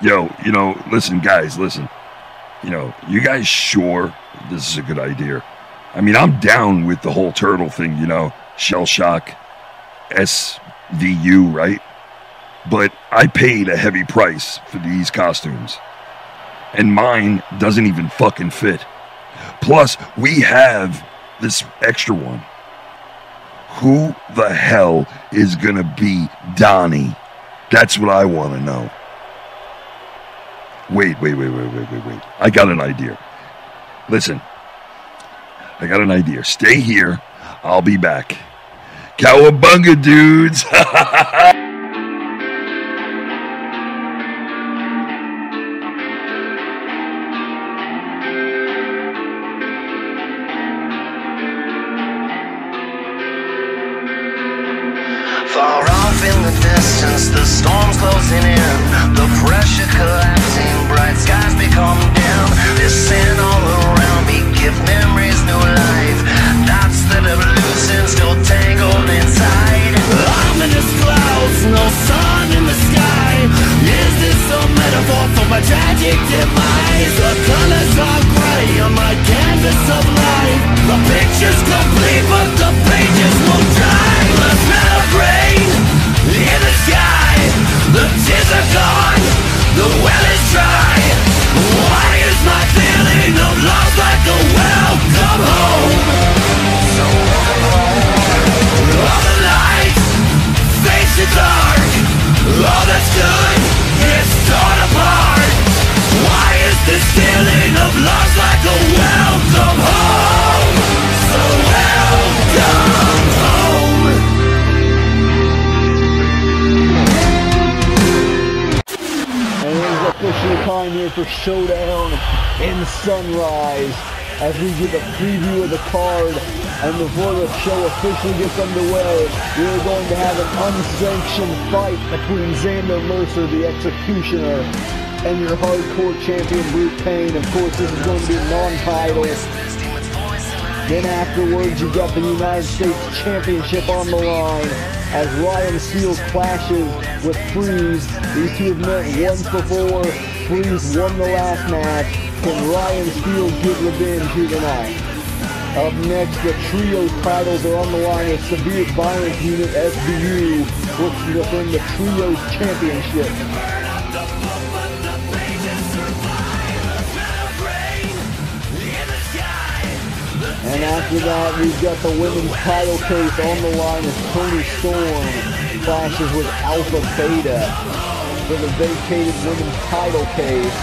Yo, you know, listen, guys, listen. You know, you guys sure this is a good idea? I mean, I'm down with the whole turtle thing, you know, shell shock, SVU, right? But I paid a heavy price for these costumes. And mine doesn't even fucking fit. Plus, we have this extra one. Who the hell is gonna be Donnie? That's what I wanna know. Wait, wait, wait, wait, wait, wait, wait. I got an idea. Listen, I got an idea. Stay here. I'll be back. Cowabunga, dudes! officially gets underway, we are going to have an unsanctioned fight between Xander Mercer, the Executioner, and your hardcore champion, Brute Pain. Of course, this is going to be non-title. Then afterwards, you've got the United States Championship on the line as Ryan Steele clashes with Freeze. These two have met once before. Freeze won the last match. Can Ryan Steele get revenge here tonight? Up next, the trio titles are on the line as Severe Violence Unit SVU looks to defend the Trios Championship. And after that, we've got the women's title case on the line as Toni Storm clashes with Alpha Beta for the vacated women's title case.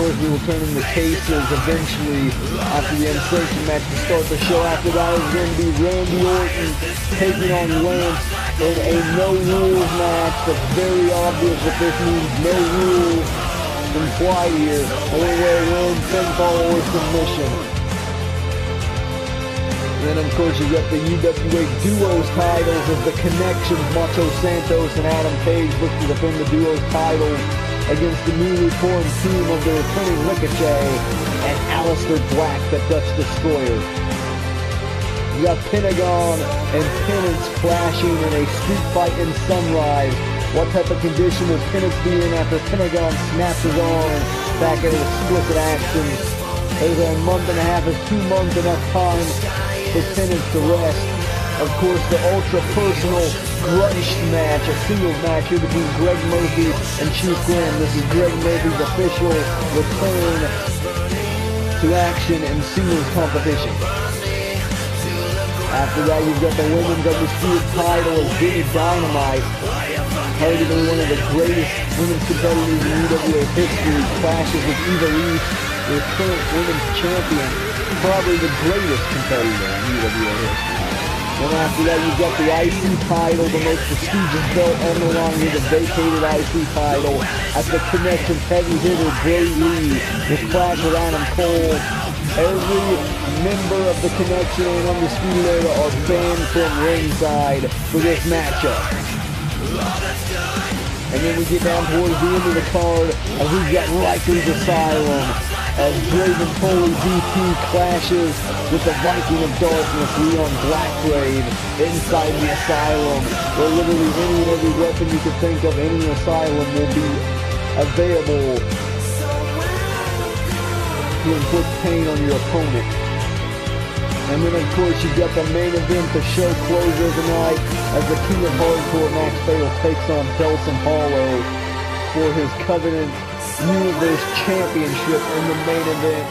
Course, we will turn in the cases eventually after the unsanctioned match to start the show. After that, is going to be Randy Orton taking on Lance in a no-rules match. That's very obvious that this means no rules implied here. Only way to win, pinfall or submission. Then of course you got the UWA Duos titles of the Connections, Macho Santos and Adam Page look to defend the Duos titles against the newly formed team of the returning Ricochet and Aleister Black, the Dutch Destroyer. Got Pentagon and Penance clashing in a street fight in Sunrise. What type of condition will Penance be in after Pentagon snaps his arm back at explicit action? Is a month and a half is two months enough time for Penance to rest? Of course, the ultra personal grudge match, a singles match here between Greg Murphy and Chief Graham. This is Greg Murphy's official return to action in singles competition. After that, you've got the women's undisputed title of Demi Dynamite. Arguably one of the greatest women's competitors in UWA history. Clashes with Ivelisse, the current women's champion. Probably the greatest competitor in UWA history. And after that, you've got the IC title, the most prestigious belt on the line here, the vacated IC title. At the Connection heavy hitter, Brodie Lee, will clash with Adam Cole. Every member of the Connection and Undisputed Era are banned from ringside for this matchup. And then we get down towards the end of the card, and we've got Ryker's Asylum as Draven Tully DT clashes with the Viking of Darkness, Leon Blackgrave, inside the Asylum, where literally any and every weapon you could think of in an Asylum will be available to inflict pain on your opponent. And then of course you've got the main event, the show closes tonight as the King of Hardcore Max Fatal takes on Delsin Hollow for his Covenant Universe Championship in the main event.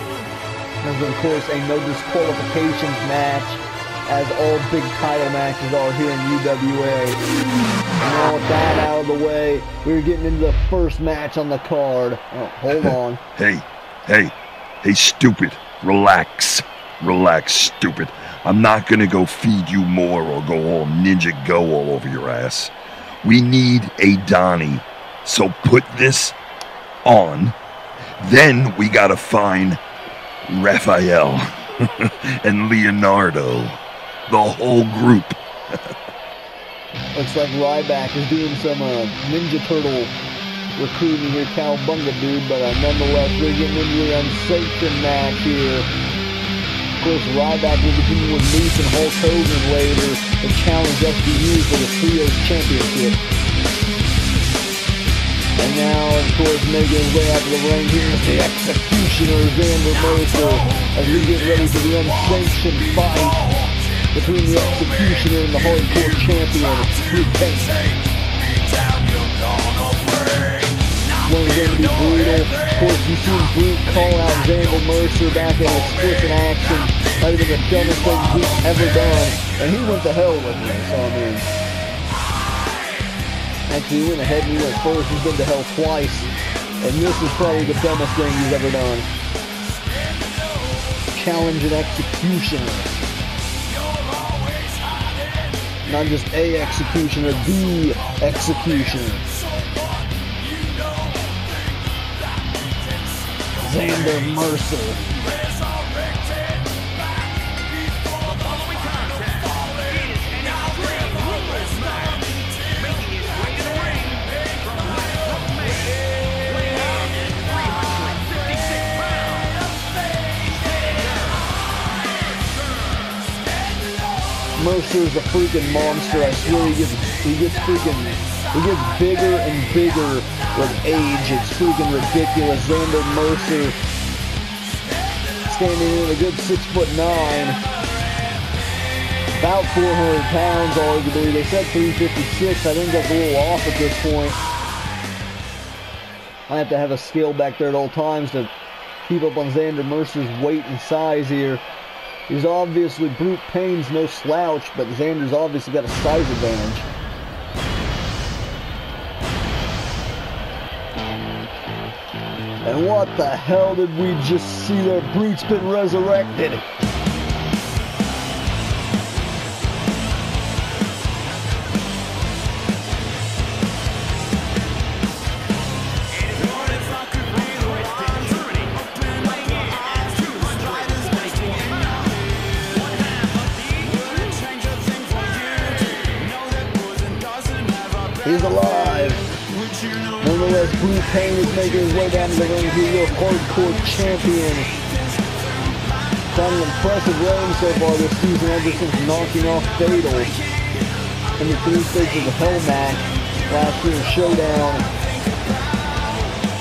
As of course a no disqualifications match as all big title matches are here in UWA. And now with that out of the way, we're getting into the first match on the card. Oh, hold on. Hey, hey, hey, stupid. Relax. Relax, stupid. I'm not gonna go feed you more or go all ninja go all over your ass. We need a Donnie. So put this on. Then we gotta find Raphael and Leonardo. The whole group. Looks like Ryback is doing some uh, Ninja Turtle recruiting here, Cowbunga dude, but uh, nonetheless, we're getting into the unsanctioned match here. Of course, Ryback will be with Moose and Hulk Hogan later to challenge SVU for the Trios Championship. And now, of course, making way out the ring here is the Executioner, Xander Mercer, as we get ready for the unsanctioned fight between the Executioner and the Hardcore Champion, Brute Pain. One is going to be brutal. Of course, you've seen Brute call out Xander Mercer back in explicit action. Might have the dumbest thing he's ever done. And he went to hell with me, so I mean. Actually, he went ahead and he went first. He's been to hell twice. And this is probably the dumbest thing he's ever done. Challenge and execution. Not just a executioner, the executioner. Xander Mercer. Mercer's a freaking monster. I swear he gets he gets freaking he gets bigger and bigger with age. It's freaking ridiculous. Xander Mercer standing in a good six foot nine. About 400 pounds, arguably. They said 356. I think that's a little off at this point. I have to have a scale back there at all times to keep up on Xander Mercer's weight and size here. He's obviously Brute Pain's no slouch, but Xander's obviously got a size advantage. And what the hell did we just see there? Brute's been resurrected. Pain is making his way down to the ring. He's your hardcore champion. Had an impressive reign so far this season ever since knocking off Fatal in the three stages of the Hell match last year's Showdown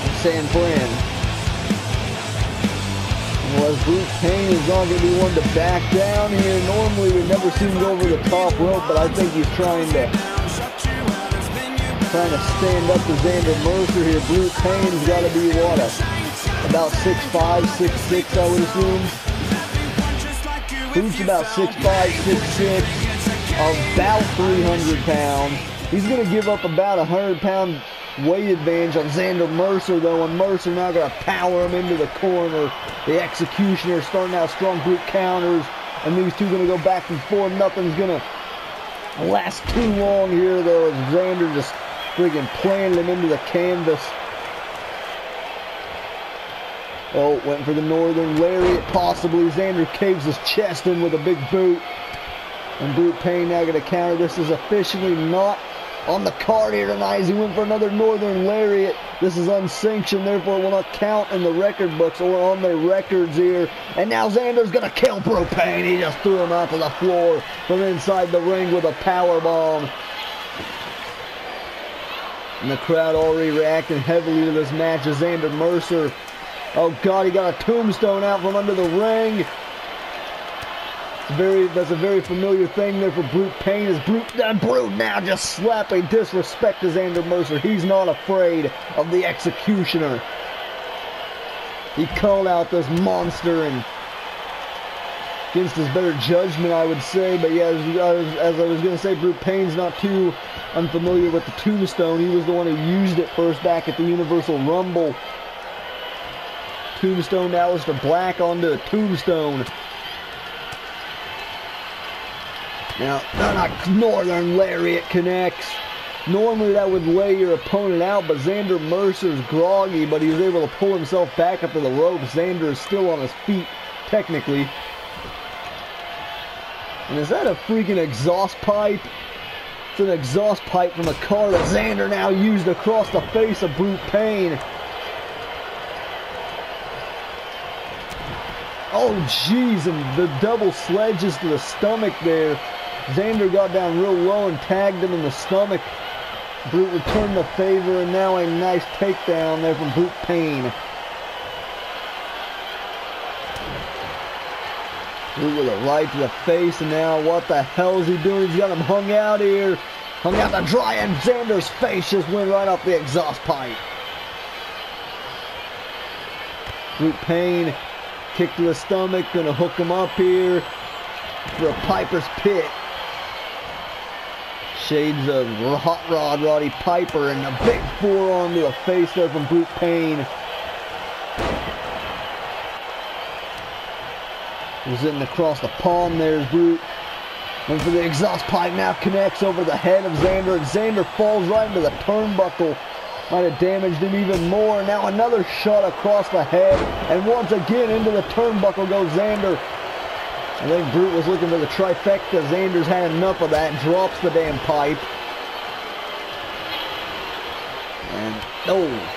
in San Fran. Unless Brute Pain is not going to be one to back down here. Normally we never see him go over the top rope, but I think he's trying to trying to stand up to Xander Mercer here. Brute Pain's got to be what about 6'5", 6'6", I would assume. Bruce's about 6'5", 6'6", about 300 pounds. He's going to give up about a 100 pound weight advantage on Xander Mercer though, and Mercer now going to power him into the corner. The executioner starting out strong brute counters, and these two going to go back and forth. Nothing's going to last too long here though, as Xander just friggin' planted him into the canvas. Oh, went for the northern lariat, possibly. Xander caves his chest in with a big boot. And Brute Pain now going to counter. This is officially not on the card here tonight as he went for another Northern Lariat. This is unsanctioned, therefore will not count in the record books or on their records here. And now Xander's gonna kill Brute Pain. He just threw him out to the floor from inside the ring with a power bomb. And the crowd already reacting heavily to this match as Xander Mercer. Oh God, he got a tombstone out from under the ring. It's very, that's a very familiar thing there for Brute Pain. Is Brute, uh, Brute now just slapping disrespect to Xander Mercer. He's not afraid of the Executioner. He called out this monster and against his better judgment, I would say. But yeah, as, as, as I was going to say, Brute Pain's not too unfamiliar with the Tombstone. He was the one who used it first back at the Universal Rumble. Tombstone Aleister Black onto a Tombstone. Now, not Northern Lariat connects. Normally that would lay your opponent out, but Xander Mercer's groggy, but he was able to pull himself back up to the rope. Xander is still on his feet, technically. And is that a freaking exhaust pipe? It's an exhaust pipe from a car that Xander now used across the face of Brute Pain. Oh, jeez, and the double sledges to the stomach there. Xander got down real low and tagged him in the stomach. Brute returned the favor, and now a nice takedown there from Brute Pain. Brute with a right to the face, and now what the hell is he doing? He's got him hung out here. Hung out to dry, and Xander's face just went right off the exhaust pipe. Brute Pain, kick to the stomach, gonna hook him up here for a Piper's Pit. Shades of Hot Rod Roddy Piper and a big forearm to the face there from Brute Pain. Was in across the palm there's Brute. Went for the exhaust pipe now connects over the head of Xander and Xander falls right into the turnbuckle. Might have damaged him even more. Now another shot across the head and once again into the turnbuckle goes Xander. I think Brute was looking for the trifecta. Xander's had enough of that. Drops the damn pipe. And, oh.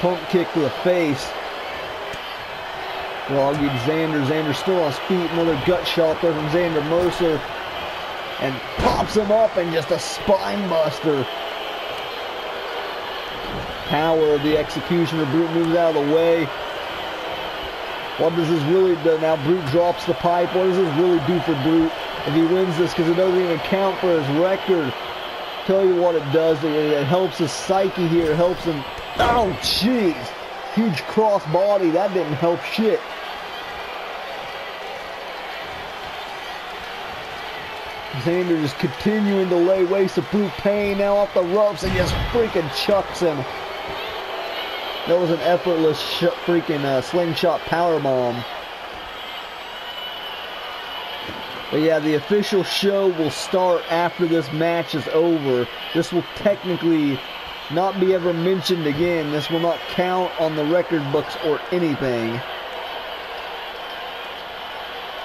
Pump kick to the face. Groggy Xander. Xander still on feet. Another gut shot there from Xander Mercer. And pops him up and just a spine buster. Power of the executioner. Brute moves out of the way. What does this really do? Now Brute drops the pipe. What does this really do for Brute if he wins this? Because it doesn't even count for his record. Tell you what it does. It, it helps his psyche here. It helps him. Oh, jeez. Huge cross body. That didn't help shit. Xander just continuing to lay waste to Brute Pain now off the ropes and just freaking chucks him. That was an effortless freaking uh, slingshot power bomb. But yeah, the official show will start after this match is over. This will technically not be ever mentioned again. This will not count on the record books or anything.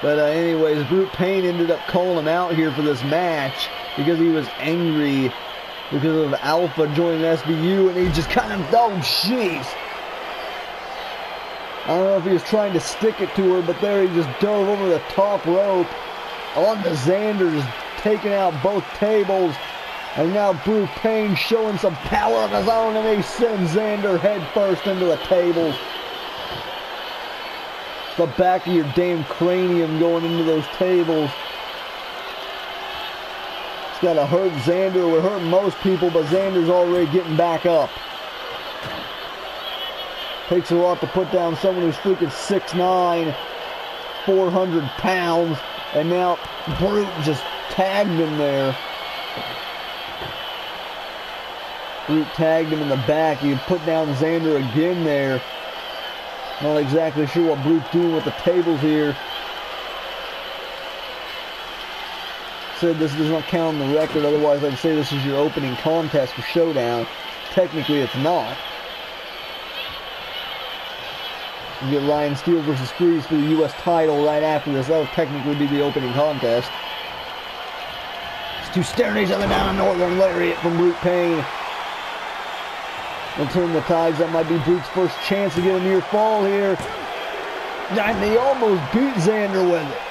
But uh, anyways, Brute Pain ended up calling him out here for this match because he was angry because of Alpha joining SVU, and he just kind of, oh, jeez. I don't know if he was trying to stick it to her, but there he just dove over the top rope onto Xander, just taking out both tables. And now Brute Pain showing some power of his own, and he sends Xander headfirst into the tables. The back of your damn cranium going into those tables. It's got to hurt Xander. It would hurt most people, but Xander's already getting back up. Takes a lot to put down someone who's freaking 6'9", 400 pounds, and now Brute just tagged him there. Brute tagged him in the back. He put down Xander again there. Not exactly sure what Brute's doing with the tables here. said this does not count on the record, otherwise I'd say this is your opening contest for Showdown. Technically it's not. You get Ryan Steele versus Freeze for the U.S. title right after this. That would technically be the opening contest. It's two staring each other down a northern lariat from Brute Pain. Will turn the tides. That might be Brute's first chance to get a near fall here. And he almost beat Xander with it.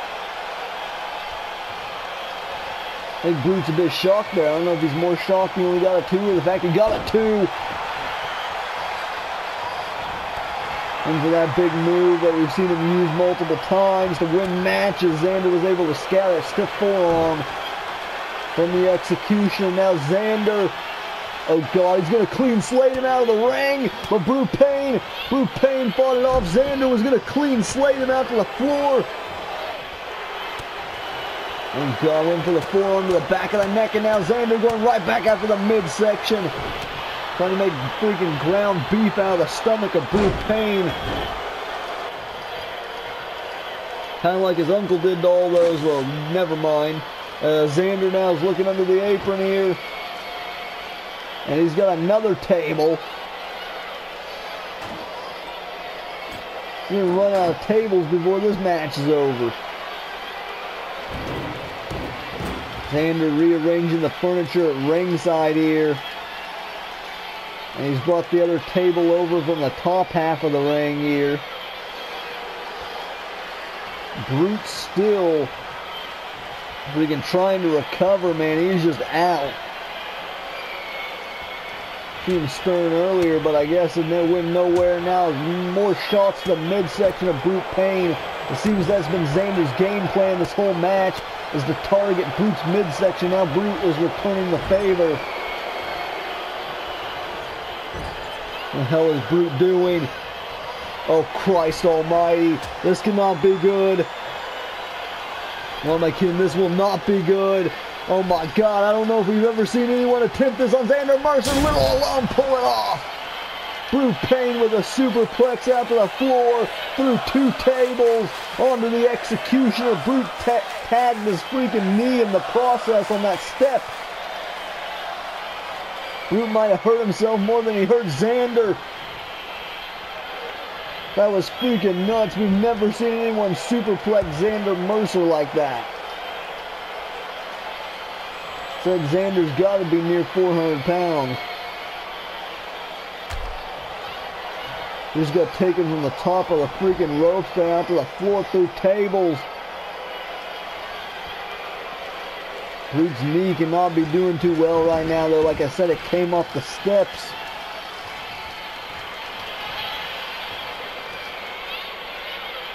I think Brute's a bit shocked there. I don't know if he's more shocked he only got a two or the fact he got a two. And for that big move that we've seen him use multiple times to win matches, Xander was able to scatter a stiff forearm from the execution. Now Xander, oh God, he's going to clean slate him out of the ring. But Brute Pain, Brute Pain fought it off. Xander was going to clean slate him out to the floor. And God went for the forearm to the back of the neck. And now Xander going right back after the midsection. Trying to make freaking ground beef out of the stomach of Brute Pain. Kind of like his uncle did to all those. Well, never mind. Uh, Xander now is looking under the apron here. And he's got another table. He's going to run out of tables before this match is over. Xander rearranging the furniture at ringside here. And he's brought the other table over from the top half of the ring here. Brute still freaking trying to recover, man. He's just out. Seen Stern earlier, but I guess it went nowhere now. More shots to the midsection of Brute Pain. It seems that's been Xander's game plan this whole match is to target Brute's midsection. Now Brute is returning the favor. What the hell is Brute doing? Oh, Christ almighty. This cannot be good. Oh my kidding, this will not be good. Oh my god, I don't know if we've ever seen anyone attempt this on Xander Mercer, little alone pull it off. Brute Pain with a superplex out to the floor, through two tables, onto the executioner. Brute ta tagged his freaking knee in the process on that step. Brute might have hurt himself more than he hurt Xander. That was freaking nuts. We've never seen anyone superplex Xander Mercer like that. Said Xander's got to be near 400 pounds. He just got taken from the top of the freaking ropes down to the floor through tables. Brute's knee cannot be doing too well right now, though. Like I said, it came off the steps.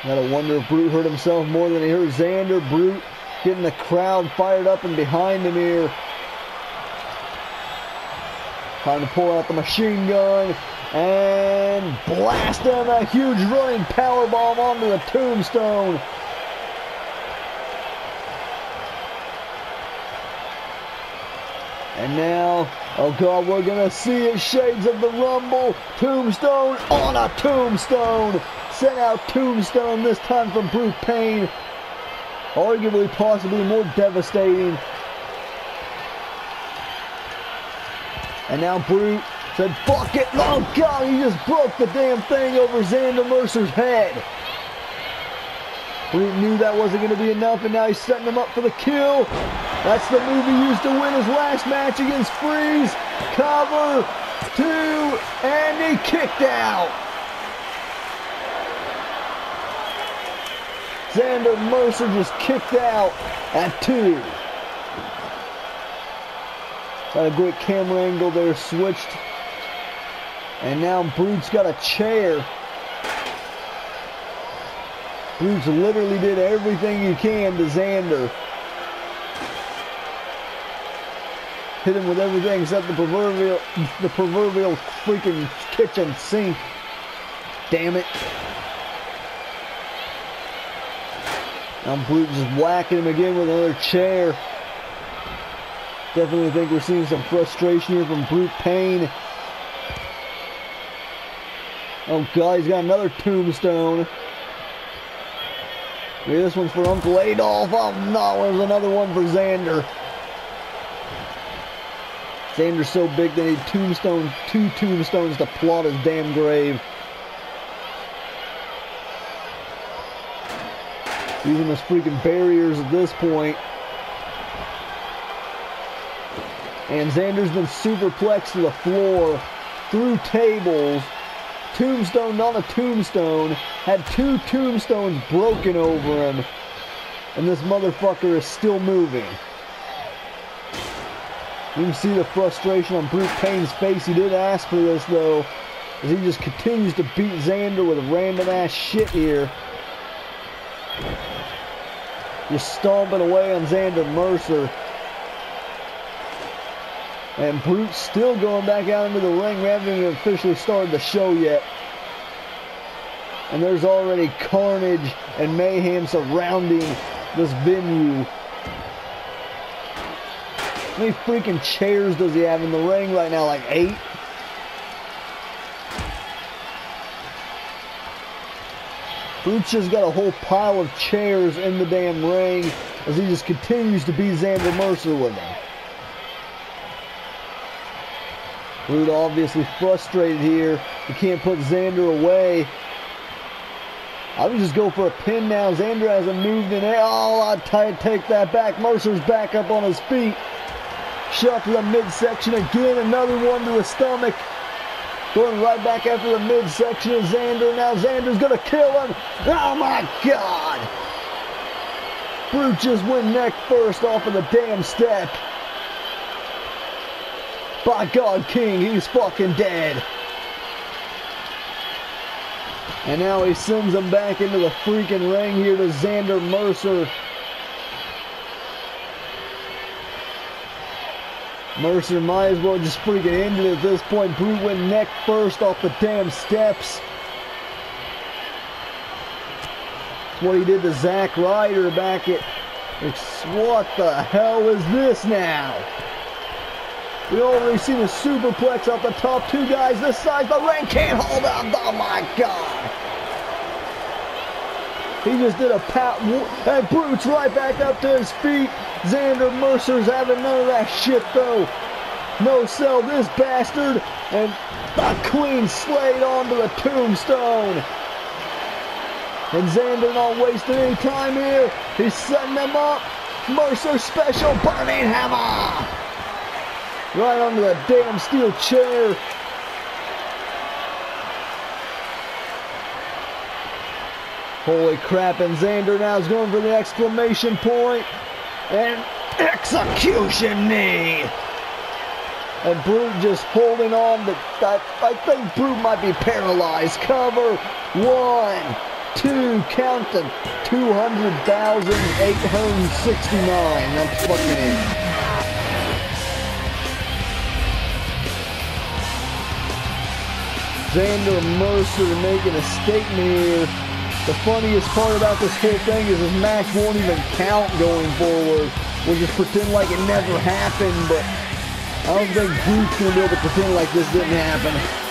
Gotta wonder if Brute hurt himself more than he hurt Xander. Brute getting the crowd fired up and behind him here. Trying to pull out the machine gun and blast him a huge running power bomb onto the tombstone. And now, oh God, we're gonna see it. Shades of the Rumble. Tombstone on a tombstone. Sent out Tombstone this time from Brute Pain. Arguably, possibly more devastating. And now Brute said, fuck it. Oh God, he just broke the damn thing over Xander Mercer's head. Brute knew that wasn't going to be enough, and now he's setting him up for the kill. That's the move he used to win his last match against Freeze. Cover, two, and he kicked out. Xander Mercer just kicked out at two. Got a great camera angle there, switched. And now Brute's got a chair. Bruce literally did everything he can to Xander. Hit him with everything except the proverbial, the proverbial freaking kitchen sink. Damn it. Brute just whacking him again with another chair. Definitely think we're seeing some frustration here from Brute Pain. Oh god, he's got another tombstone. Maybe this one's for Uncle Adolf. Oh no, there's another one for Xander. Xander's so big they need tombstone, two tombstones to plot his damn grave. Using those freaking barriers at this point. And Xander's been superplexed to the floor through tables. Tombstone on a tombstone. Had two tombstones broken over him. And this motherfucker is still moving. You can see the frustration on Brute Pain's face. He did ask for this though. As he just continues to beat Xander with random ass shit here. Just stomping away on Xander Mercer. And Brute still going back out into the ring. We haven't even officially started the show yet. And there's already carnage and mayhem surrounding this venue. How many freaking chairs does he have in the ring right now? Like eight? Brute's just got a whole pile of chairs in the damn ring as he just continues to beat Xander Mercer with them. Rude obviously frustrated here. He can't put Xander away. I would just go for a pin now. Xander hasn't moved in. Oh, I'd take that back. Mercer's back up on his feet. Shot to the midsection again. Another one to the stomach. Going right back after the midsection of Xander. Now Xander's going to kill him. Oh my God. Brute just went neck first off of the damn step. By God, King, he's fucking dead. And now he sends him back into the freaking ring here to Xander Mercer. Mercer might as well just freaking end it at this point. Brute went neck first off the damn steps. That's what he did to Zack Ryder back at... What the hell is this now? We already seen a superplex off the top. Two guys this size. The ring can't hold up. Oh my God. He just did a pat. And Brute's right back up to his feet. Xander Mercer's having none of that shit though. No sell this bastard. And a clean slate onto the tombstone. And Xander not wasting any time here. He's setting them up. Mercer special burning hammer. Right onto the damn steel chair. Holy crap, and Xander now is going for the exclamation point. And execution knee. And Brute just holding on. To, I, I think Brute might be paralyzed. Cover. One, two, counting. 200,869. That's fucking it. Xander Mercer making a statement here. The funniest part about this whole thing is this match won't even count going forward. We'll just pretend like it never happened, but I don't think Brute's gonna be able to pretend like this didn't happen.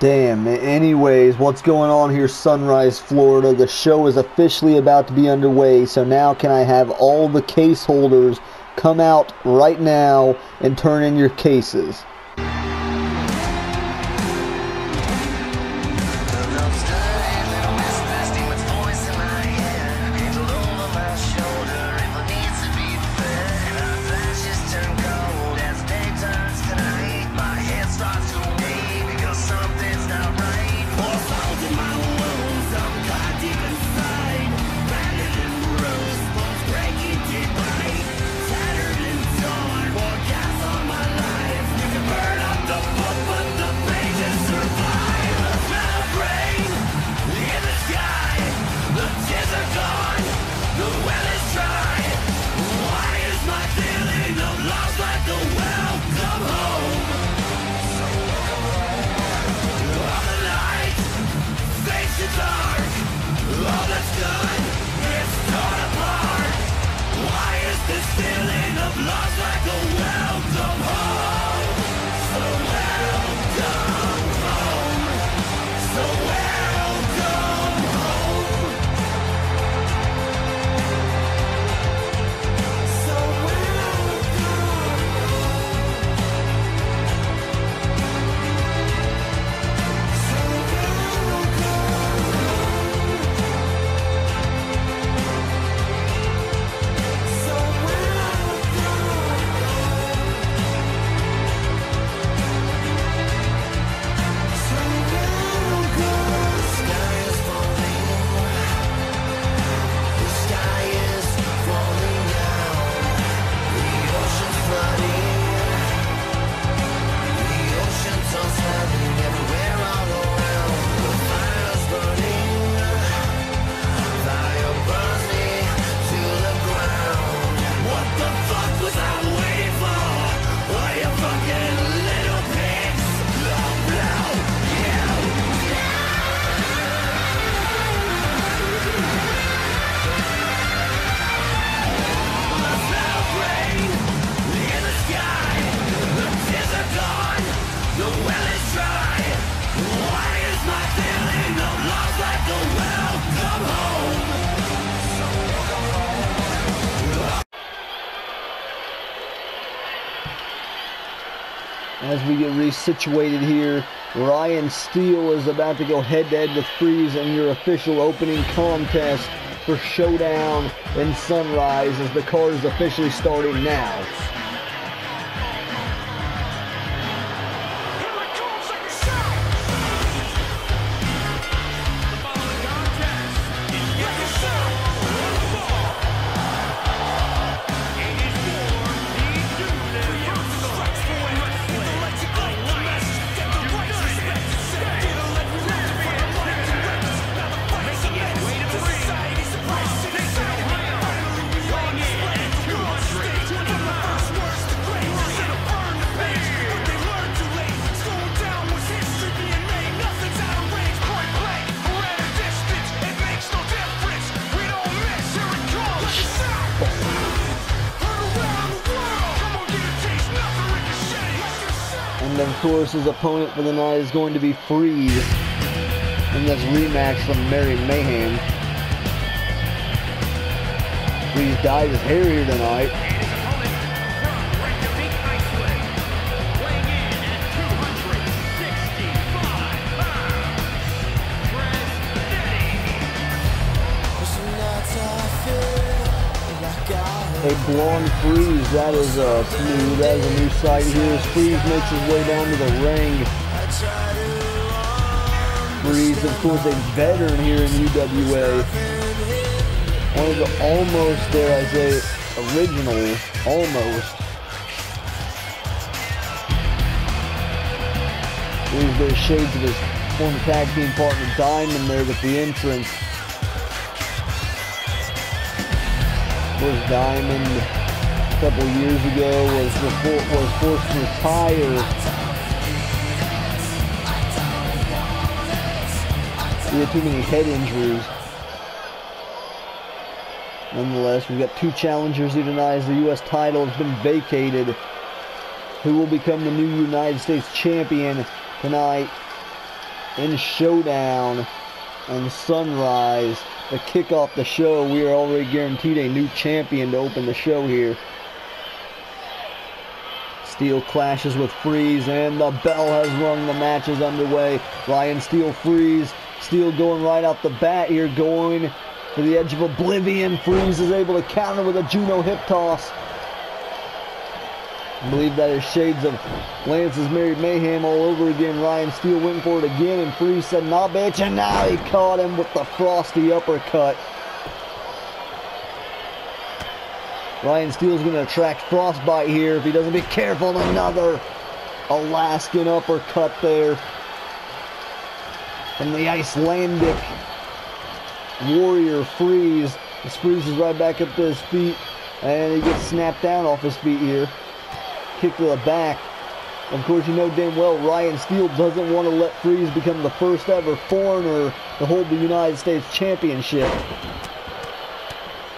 Damn. Anyways, what's going on here, Sunrise, Florida? The show is officially about to be underway, so now can I have all the case holders come out right now and turn in your cases? Resituated here, Ryan Steele is about to go head to head with Freeze in your official opening contest for Showdown and Sunrise as the card is officially starting now. Course, his opponent for the night is going to be Freeze in this rematch from Mary Mayhem. Freeze dyed his hair here tonight. A blonde freeze, that is uh, a new, that is a new sight here. As Freeze makes his way down to the ring. Freeze, of course, a veteran here in UWA. One of the almost, dare I say, original, almost. There's shades of his former tag team partner Diamond there with the entrance. Was Diamond a couple years ago was was forced to retire. He had too many head injuries. Nonetheless, we've got two challengers tonight the U.S. title has been vacated. Who will become the new United States champion tonight in Showdown and Sunrise to kick off the show. We are already guaranteed a new champion to open the show here. Steele clashes with Freeze, and the bell has rung. The match is underway. Ryan Steele Freeze. Steel going right out the bat here, going for the edge of oblivion. Freeze is able to counter with a Juno hip toss. I believe that is shades of Lance's Married Mayhem all over again. Ryan Steele went for it again, and Freeze said, nah, bitch, and now he caught him with the frosty uppercut. Ryan Steele's going to attract frostbite here if he doesn't be careful. Another Alaskan uppercut there from the Icelandic warrior Freeze. Freeze is right back up to his feet, and he gets snapped down off his feet here kick to the back. Of course, you know damn well Ryan Steele doesn't want to let Freeze become the first ever foreigner to hold the United States Championship.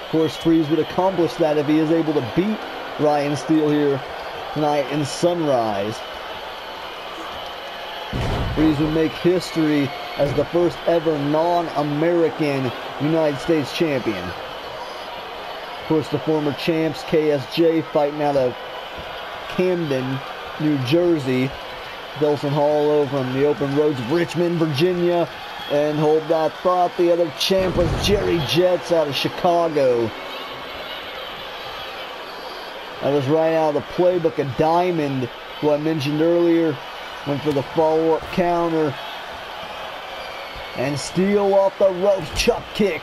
Of course, Freeze would accomplish that if he is able to beat Ryan Steele here tonight in Sunrise. Freeze would make history as the first ever non-American United States champion. Of course, the former champs, KSJ, fighting out of Camden, New Jersey. Delsin Hollow over on the open roads of Richmond, Virginia. And hold that thought, the other champ was Jerry Jets out of Chicago. That was right out of the playbook of Diamond, who I mentioned earlier. Went for the follow-up counter. And Steele off the ropes, chuck kick.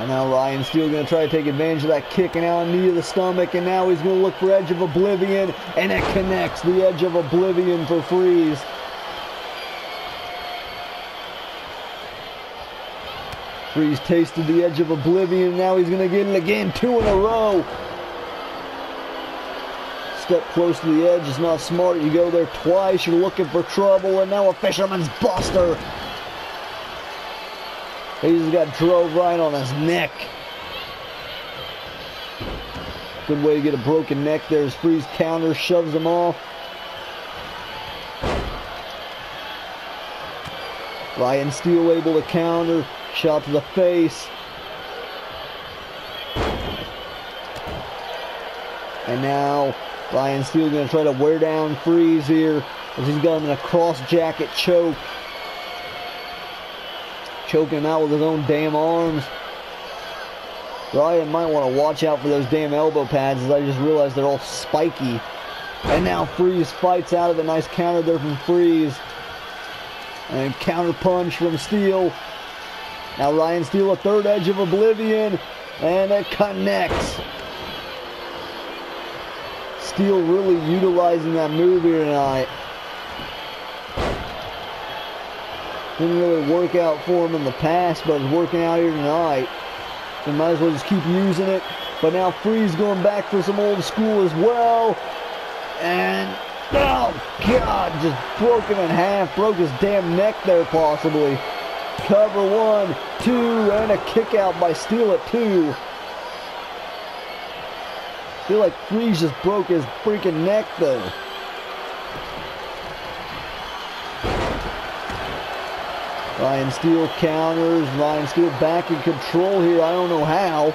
And now Ryan Steele going to try to take advantage of that kick and now a knee to the stomach. And now he's going to look for Edge of Oblivion. And it connects the Edge of Oblivion for Freeze. Freeze tasted the Edge of Oblivion. Now he's going to get it again. Two in a row. Step close to the edge is not smart. You go there twice. You're looking for trouble. And now a Fisherman's Buster. He's got drove right on his neck. Good way to get a broken neck there. His freeze counter shoves him off. Ryan Steele able to counter. Shot to the face. And now Ryan Steele going to try to wear down Freeze here as he's got him in a cross jacket choke. Choking him out with his own damn arms. Ryan might want to watch out for those damn elbow pads as I just realized they're all spiky. And now Freeze fights out of a Nice counter there from Freeze. And counter punch from Steele. Now Ryan Steele, a third edge of Oblivion. And it connects. Steele really utilizing that move here tonight. Didn't really work out for him in the past, but it's working out here tonight. So might as well just keep using it. But now Freeze going back for some old school as well. And, oh God, just broken in half. Broke his damn neck there possibly. Cover one, two, and a kick out by Steele at two. feel like Freeze just broke his freaking neck though. Ryan Steele counters. Ryan Steele back in control here. I don't know how.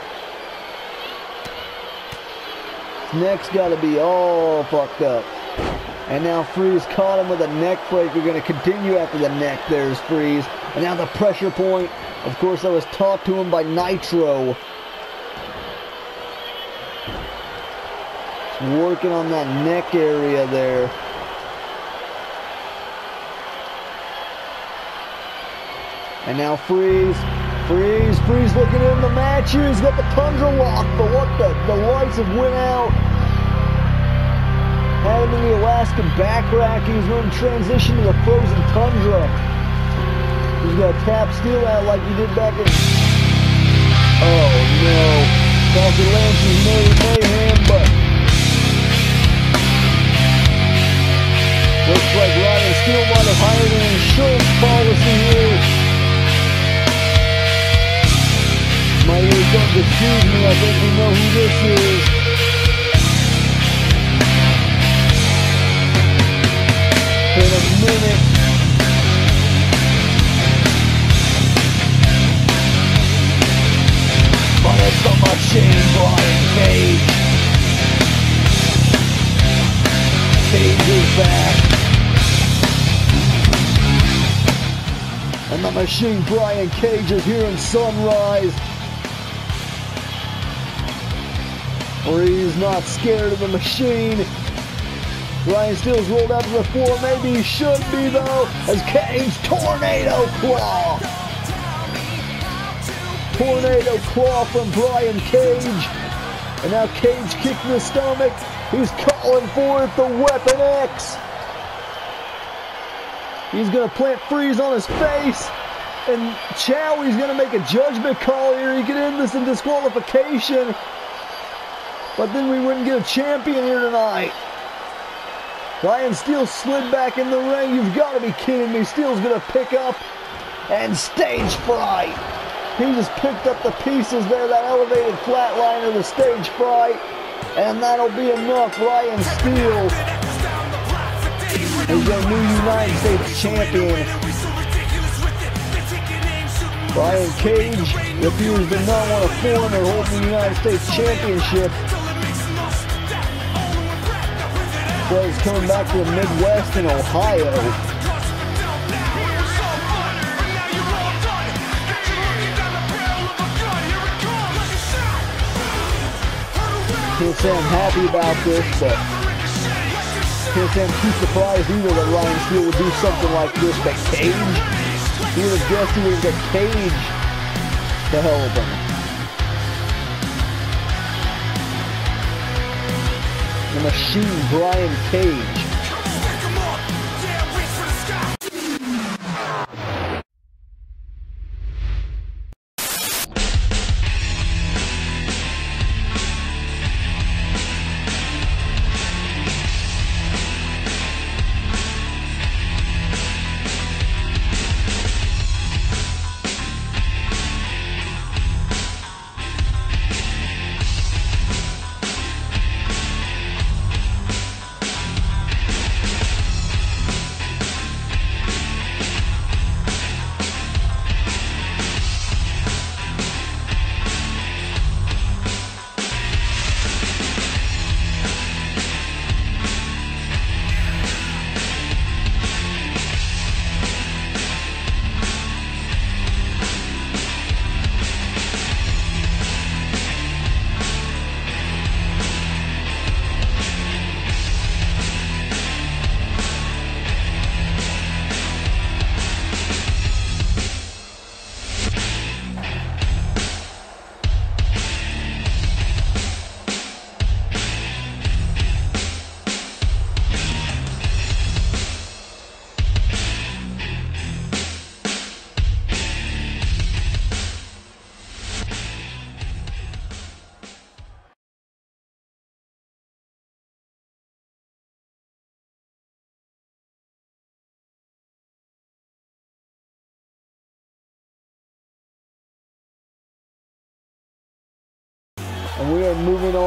Neck's got to be all fucked up. And now Freeze caught him with a neck break. We're Going to continue after the neck. There's Freeze. And now the pressure point. Of course, that was taught to him by Nitro. working on that neck area there. And now Freeze. Freeze, Freeze looking in the match. He's got the Tundra lock, but what the, the lights have went out. Had him in the Alaskan back rack. He's going to transition to the Frozen Tundra. He's to tap Steele out like he did back in... Oh, no. Falcon Lance's made mayhem, but... Looks like Ryan Steele might have hired an insurance policy here. My ears don't deceive me, I think we know who this is. In a minute. But it's the machine, Brian Cage. Cage is back. And the machine Brian Cage is here in Sunrise. Or he's not scared of the machine. Ryan Steele's rolled out to the floor. Maybe he should be, though, as Cage Tornado Claw. Tornado Claw from Brian Cage. And now Cage kicking the stomach. He's calling for it, the Weapon X. He's going to plant freeze on his face. And Chow, he's going to make a judgment call here. He can end this in disqualification. But then we wouldn't get a champion here tonight. Ryan Steele slid back in the ring. You've got to be kidding me. Steele's going to pick up and stage fright. He just picked up the pieces there, that elevated flatline of the stage fright. And that'll be enough. Ryan Steele is your new United States champion. Brian Cage appears to not want to form or hold the United States Championship. Says coming back to the Midwest in Ohio. Can't say I'm happy about this, but can't say I'm too surprised either that Ryan Steele would do something like this. But Cage, he would have guessed he would Cage to help him. The machine Brian Cage.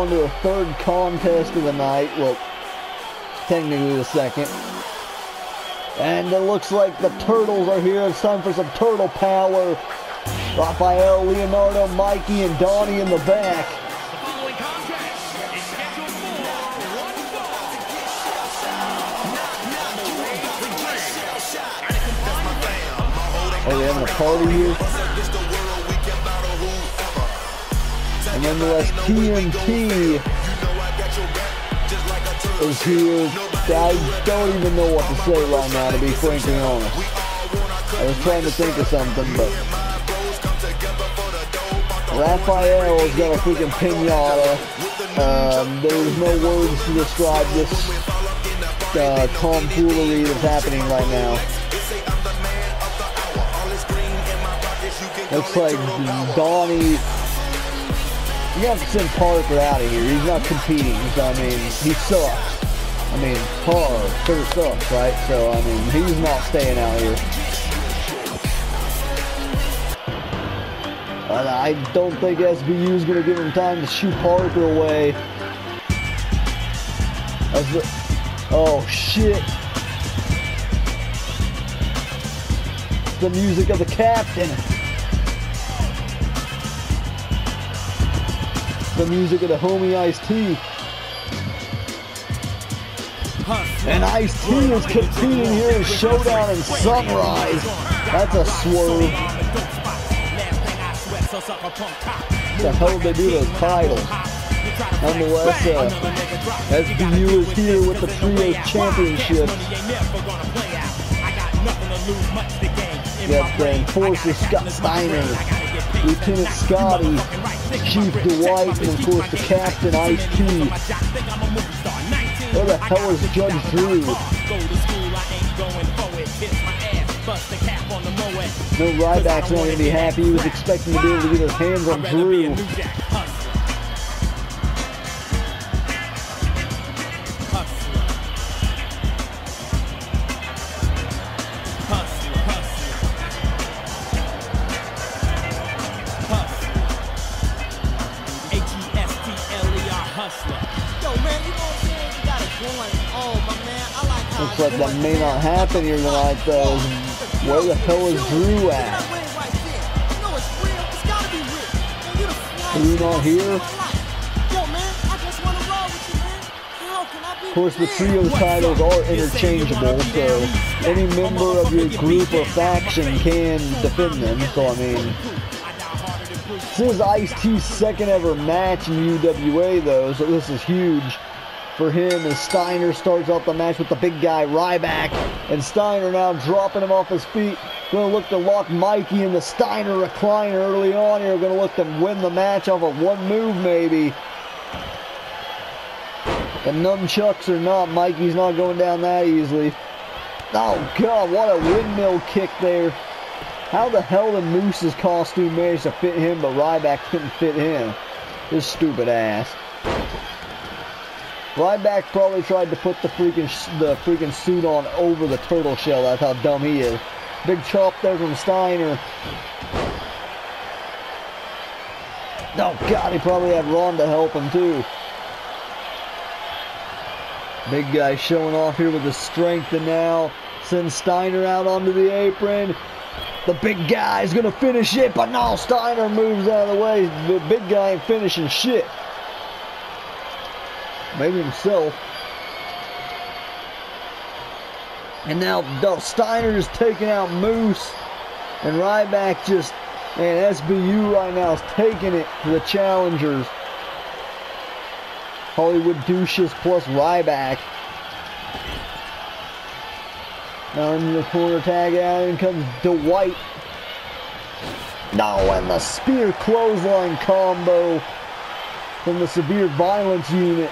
On to a third contest of the night. Well, technically the second. And it looks like the Turtles are here. It's time for some Turtle power. Raphael, Leonardo, Mikey, and Donnie in the back. Are they having a party here? And nonetheless, TNT is here. I don't even know what to say right now, to be frankly honest. I was trying to think of something, but Raphael's got a freaking pinata. Um, there's no words to describe this uh, tomfoolery that's happening right now. Looks like Donnie. You have to send Parker out of here. He's not competing. So, I mean, he sucks. I mean, hard. Sure sucks, right? So, I mean, he's not staying out here. And I don't think SVU is going to give him time to shoot Parker away. The, oh, shit. The music of the captain. The music of the homie Ice T. And Ice T is competing here in Showdown and Sunrise. That's a swerve. The hell did they do those titles? Nonetheless, uh, SVU is here with the Trio Championship. Got the enforcer Scott Steiner, Lieutenant Scotty, Chief Dwight, and of course the Captain Ice T. Where the hell is Judge Drew? No Ryback's not going to be happy. He was expecting to be able to get his hands on Drew. May not happen here tonight, though. Where the hell is Drew at? Drew not here? Of course, the trio titles are interchangeable, so any member of your group or faction can defend them. So, I mean, this is Ice-T's second ever match in UWA, though, so this is huge for him as Steiner starts off the match with the big guy Ryback. And Steiner now dropping him off his feet. Going to look to lock Mikey in the Steiner recliner early on here. Going to look to win the match off of one move maybe. The nunchucks are not, Mikey's not going down that easily. Oh God, what a windmill kick there. How the hell did Moose's costume manage to fit him, but Ryback couldn't fit him? This stupid ass. Ryback probably tried to put the freaking the freaking suit on over the turtle shell. That's how dumb he is. Big chop there from Steiner. Oh God, he probably had Ron to help him too. Big guy showing off here with the strength and now sends Steiner out onto the apron. The big guy is gonna finish it, but no, Steiner moves out of the way. The big guy ain't finishing shit maybe himself. And now Steiner is taking out Moose. And Ryback just, and SBU right now is taking it to the challengers. Hollywood douches plus Ryback. Now in the corner tag out, in comes Dwight. Now and the spear clothesline combo from the severe violence unit.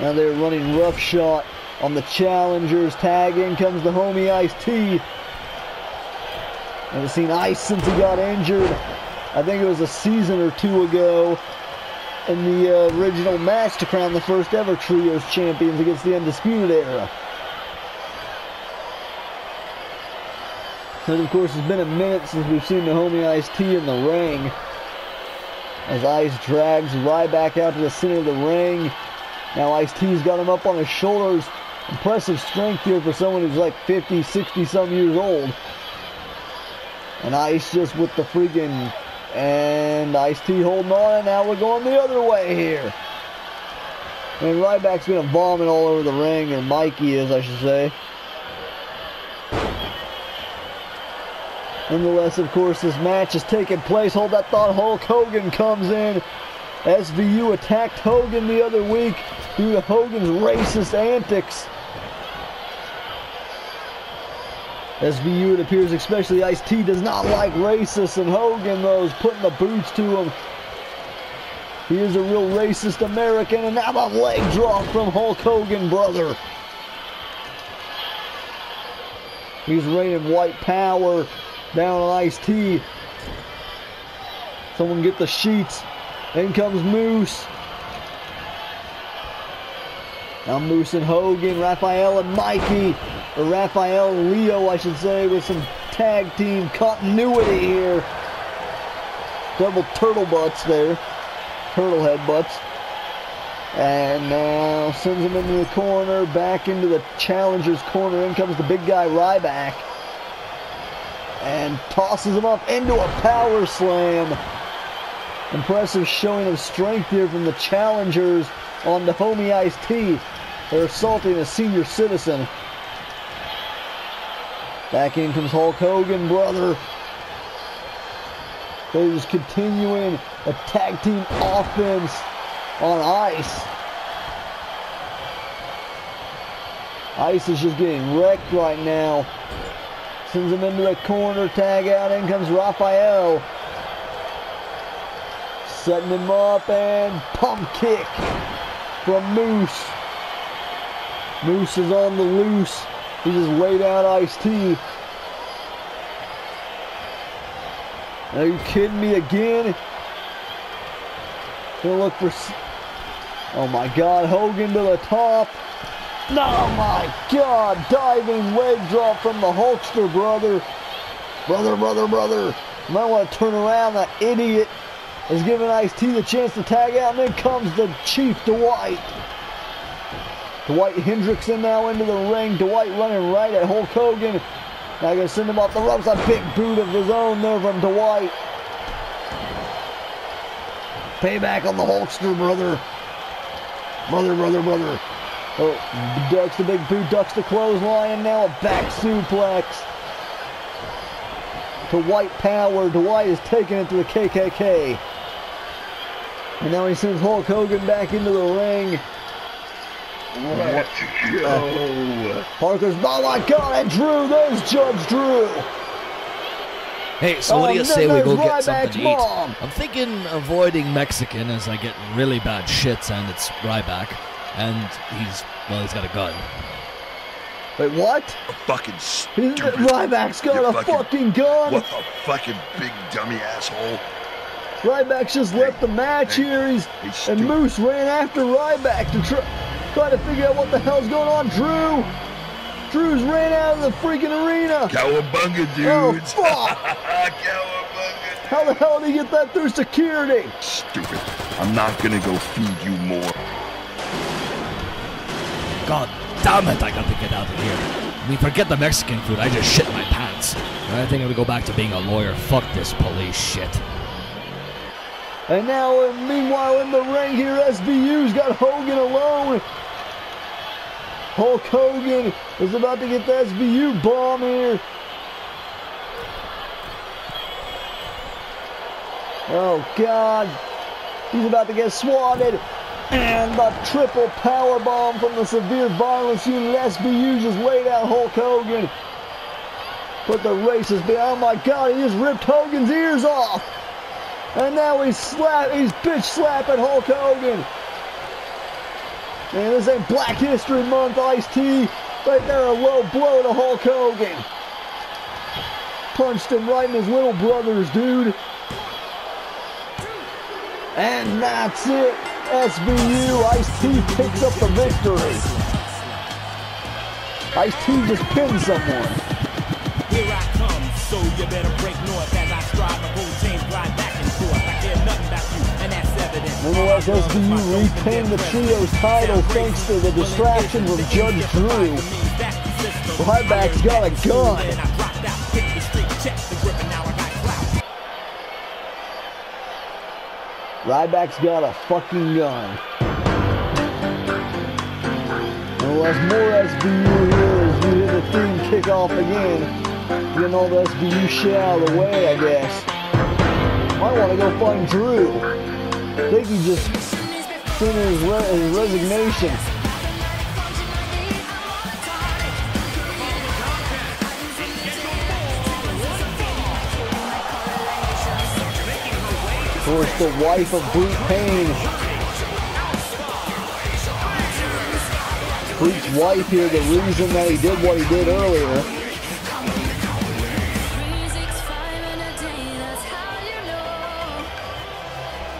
Now they're running rough shot on the challengers. Tag in comes the homie Ice T. Haven't seen Ice since he got injured. I think it was a season or two ago in the uh, original match to crown the first ever Trios champions against the Undisputed Era. And of course, it's been a minute since we've seen the homie Ice T in the ring. As Ice drags Ryback out to the center of the ring. Now Ice T's got him up on his shoulders. Impressive strength here for someone who's like 50, 60 some years old. And Ice just with the freaking. And Ice T holding on. And now we're going the other way here. And Ryback's gonna vomit all over the ring, or Mikey is, I should say. Nonetheless, of course, this match is taking place. Hold that thought. Hulk Hogan comes in. SVU attacked Hogan the other week due to Hogan's racist antics. SVU, it appears, especially Ice T, does not like racists, and Hogan, though, is putting the boots to him. He is a real racist American, and now the leg drop from Hulk Hogan, brother. He's raining white power down on Ice T. Someone get the sheets. In comes Moose. Now Moose and Hogan, Raphael and Mikey, or Raphael and Leo, I should say, with some tag team continuity here. Double turtle butts there. Turtle head butts. And now sends him into the corner, back into the challenger's corner. In comes the big guy Ryback. And tosses him up into a power slam. Impressive showing of strength here from the challengers on the homie Ice T. They're assaulting a senior citizen. Back in comes Hulk Hogan, brother. They're just continuing a tag team offense on Ice. Ice is just getting wrecked right now. Sends him into a corner, tag out, in comes Raphael. Setting him up and pump kick from Moose. Moose is on the loose. He just laid out Ice T. Are you kidding me again? Gonna look for. Oh my God! Hogan to the top. Oh my God! Diving leg drop from the Hulkster brother. Brother, brother, brother. Might want to turn around. That idiot is giving Ice T the chance to tag out, and then comes the Chief Dwight. Dwight Hendrickson now into the ring. Dwight running right at Hulk Hogan. Now gonna send him off the ropes. A big boot of his own there from Dwight. Payback on the Hulkster, brother. Brother, brother, brother. Oh, ducks the big boot, ducks the clothesline, now a back suplex. To White Power. Dwight is taking it to the KKK. And now he sends Hulk Hogan back into the ring. Let's go. Uh, Parker's, not like God, and Drew, there's Judge Drew. Hey, so what Oh, do you then say we go get something to eat? mom. I'm thinking avoiding Mexican as I get really bad shits and it's Ryback. And he's, well, he's got a gun. Wait, what? A fucking He's, stupid. Ryback's got You a fucking- fucking gun. What the fucking big dummy asshole? Ryback's just left the match here. He's, hey, and. Moose ran after Ryback to try, try to figure out what the hell's going on. Drew, Drew's ran out of the freaking arena. Cowabunga, dudes. Oh fuck! Cowabunga. How the hell did he get that through security? Stupid. I'm not gonna go feed you more. God damn it, I got to get out of here. I mean, forget the Mexican food, I just shit my pants. I think I'm gonna go back to being a lawyer. Fuck this police shit. And now, uh, meanwhile, in the ring here, SVU's got Hogan alone. Hulk Hogan is about to get the SVU bomb here. Oh, God. He's about to get swatted. And the triple power bomb from the severe violence unit. SVU just laid out Hulk Hogan. Put the racist behind. Oh, my God. He just ripped Hogan's ears off. And now he's slap, he's bitch slapping Hulk Hogan. Man, this ain't Black History Month, Ice T. Right there, a low blow to Hulk Hogan. Punched him right in his little brothers, dude. And that's it. SVU, Ice T picks up the victory. Ice T just pinned someone. Here I come, So you better Nonetheless, SVU retained the trio's title thanks to the distraction from Judge Drew. Ryback's got a gun. Ryback's got a fucking gun. Nonetheless, more SVU here as we hear the theme kick off again. Getting all the SVU shit out of the way, I guess. Might want to go find Drew. He just sent his, re- his resignation. Of course, the wife of Brute Pain. Brute's wife here, the reason that he did what he did earlier.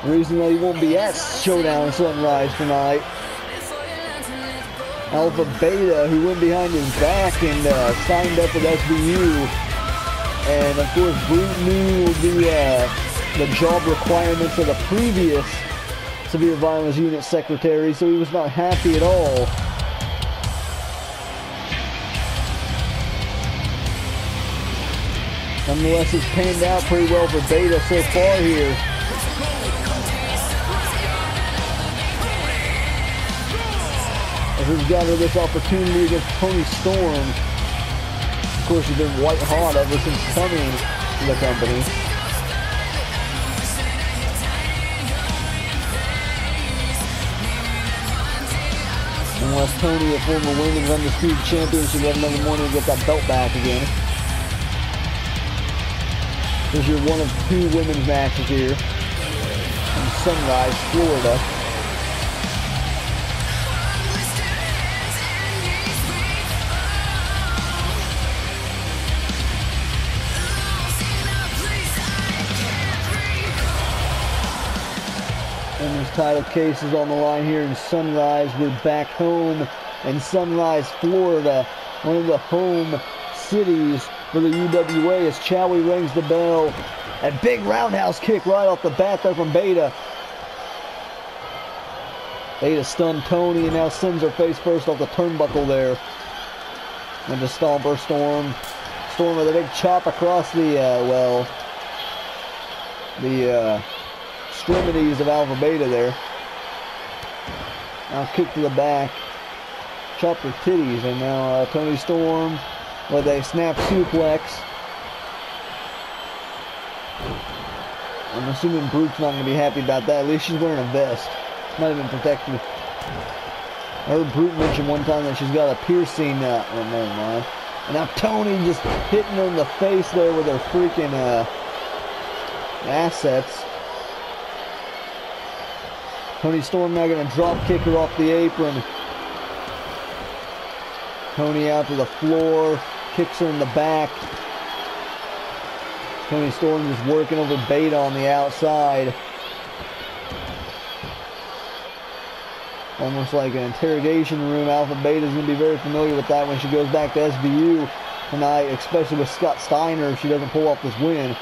Reason that he won't be at Showdown Sunrise tonight. You. Alpha Beta, who went behind his back and uh, signed up with SVU. And of course, Brute knew the, uh, the job requirements of the previous Severe Violence Unit Secretary, so he was not happy at all. Nonetheless, it's panned out pretty well for Beta so far here. He's gathered this opportunity against Toni Storm. Of course, he's been white hot ever since coming to the company. Unless Toni, a former women's undisputed champion, should have another morning to get that belt back again. This is your one of two women's matches here in Sunrise, Florida. Title case is on the line here in Sunrise. We're back home in Sunrise, Florida, one of the home cities for the UWA as Chowie rings the bell. A big roundhouse kick right off the bat there from Beta. Beta stunned Toni and now sends her face first off the turnbuckle there. And the Stomper Storm. Storm with a big chop across the, uh, well, the, uh, extremities of Alpha Beta there. Now kick to the back. Chopped her titties. And now uh, Toni Storm with a snap suplex. I'm assuming Brute's not going to be happy about that. At least she's wearing a vest. Might have been protective. I heard Brute mention one time that she's got a piercing. Uh, oh, never mind. And now Toni just hitting her in the face there with her freaking uh, assets. Toni Storm now going to drop kick her off the apron. Toni out to the floor, kicks her in the back. Toni Storm just working over Beta on the outside. Almost like an interrogation room. Alpha Beta is going to be very familiar with that when she goes back to SVU tonight, especially with Scott Steiner if she doesn't pull off this win.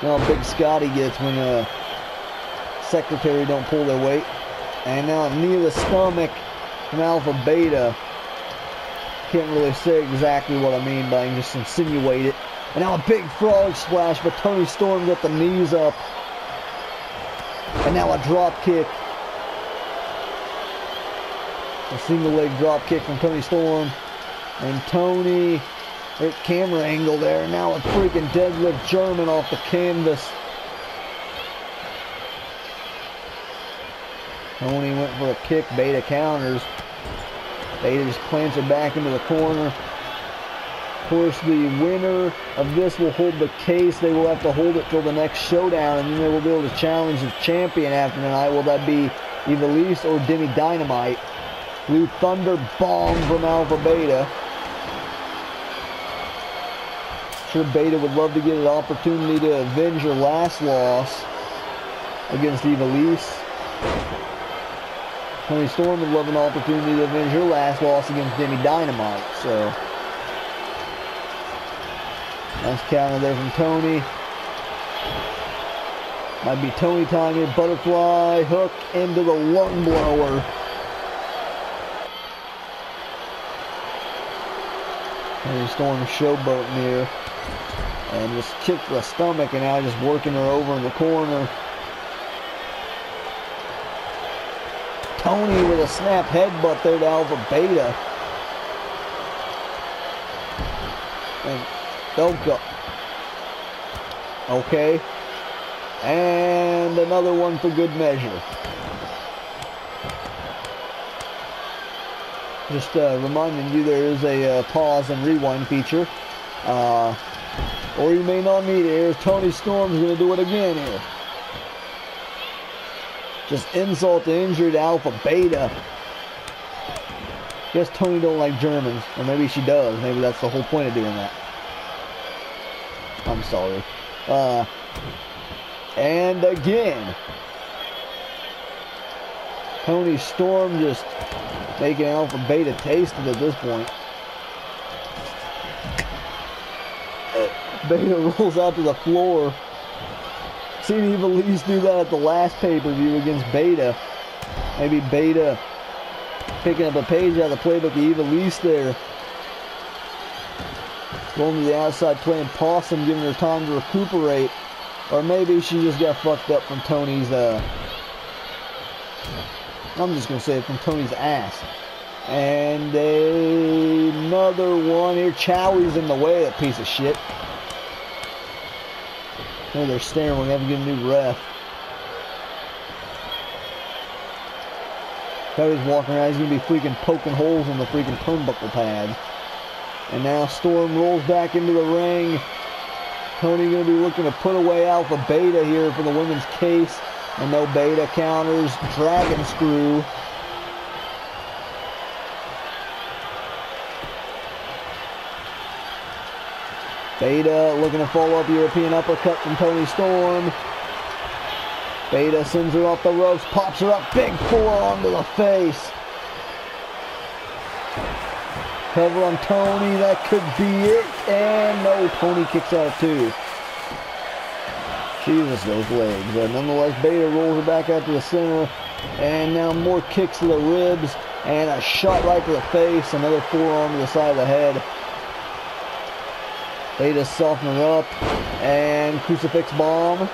You know how big Scotty gets when uh, secretary don't pull their weight. And now a knee to the stomach from Alpha Beta. Can't really say exactly what I mean, can just insinuate it. And now a big frog splash, but Toni Storm got the knees up. And now a drop kick. A single leg drop kick from Toni Storm. And Toni, camera angle there. Now a freaking deadlift German off the canvas. Toni went for a kick, Beta counters. Beta just plants it back into the corner. Of course, the winner of this will hold the case. They will have to hold it till the next showdown, and then they will be able to challenge the champion after tonight. Will that be Ivelisse or Demi Dynamite? Blue Thunder bomb from Alpha Beta. Sure, Beta would love to get an opportunity to avenge her last loss against Ivelisse. Toni Storm would love an opportunity to avenge her last loss against Demi Dynamite. So Nice counter there from Toni. Might be Toni here. Butterfly hook into the lung blower. Toni Storm showboating here. And just kicked the stomach and now just working her over in the corner. Toni with a snap headbutt there to Alpha Beta. And don't go. Okay. And another one for good measure. Just uh, reminding you there is a uh, pause and rewind feature. Uh, or you may not need it. Here's Toni Storm's going to do it again here. Just insult to injured Alpha Beta. Guess Toni don't like Germans. Or maybe she does. Maybe that's the whole point of doing that. I'm sorry. Uh, and again. Toni Storm just making Alpha Beta taste it at this point. Beta rolls out to the floor. Seen Ivelisse do that at the last pay-per-view against Beta. Maybe Beta picking up a page out of the playbook of Ivelisse there. Going to the outside playing possum, giving her time to recuperate. Or maybe she just got fucked up from Toni's, uh, I'm just going to say it, from Toni's ass. And another one here. Chowie's in the way, that piece of shit. They're staring. We're going to have to get a new ref. Cody's walking around. He's going to be freaking poking holes in the freaking turnbuckle pad. And now Storm rolls back into the ring. Toni going to be looking to put away Alpha Beta here for the women's case. And no Beta counters. Dragon Screw. Beta looking to follow up European uppercut from Toni Storm. Beta sends her off the ropes, pops her up, big forearm to the face. Cover on Toni, that could be it. And no, Toni kicks out too. Jesus, those legs. But nonetheless, Beta rolls her back out to the center. And now more kicks to the ribs. And a shot right to the face. Another forearm to the side of the head. Beta soften her up. And crucifix bomb.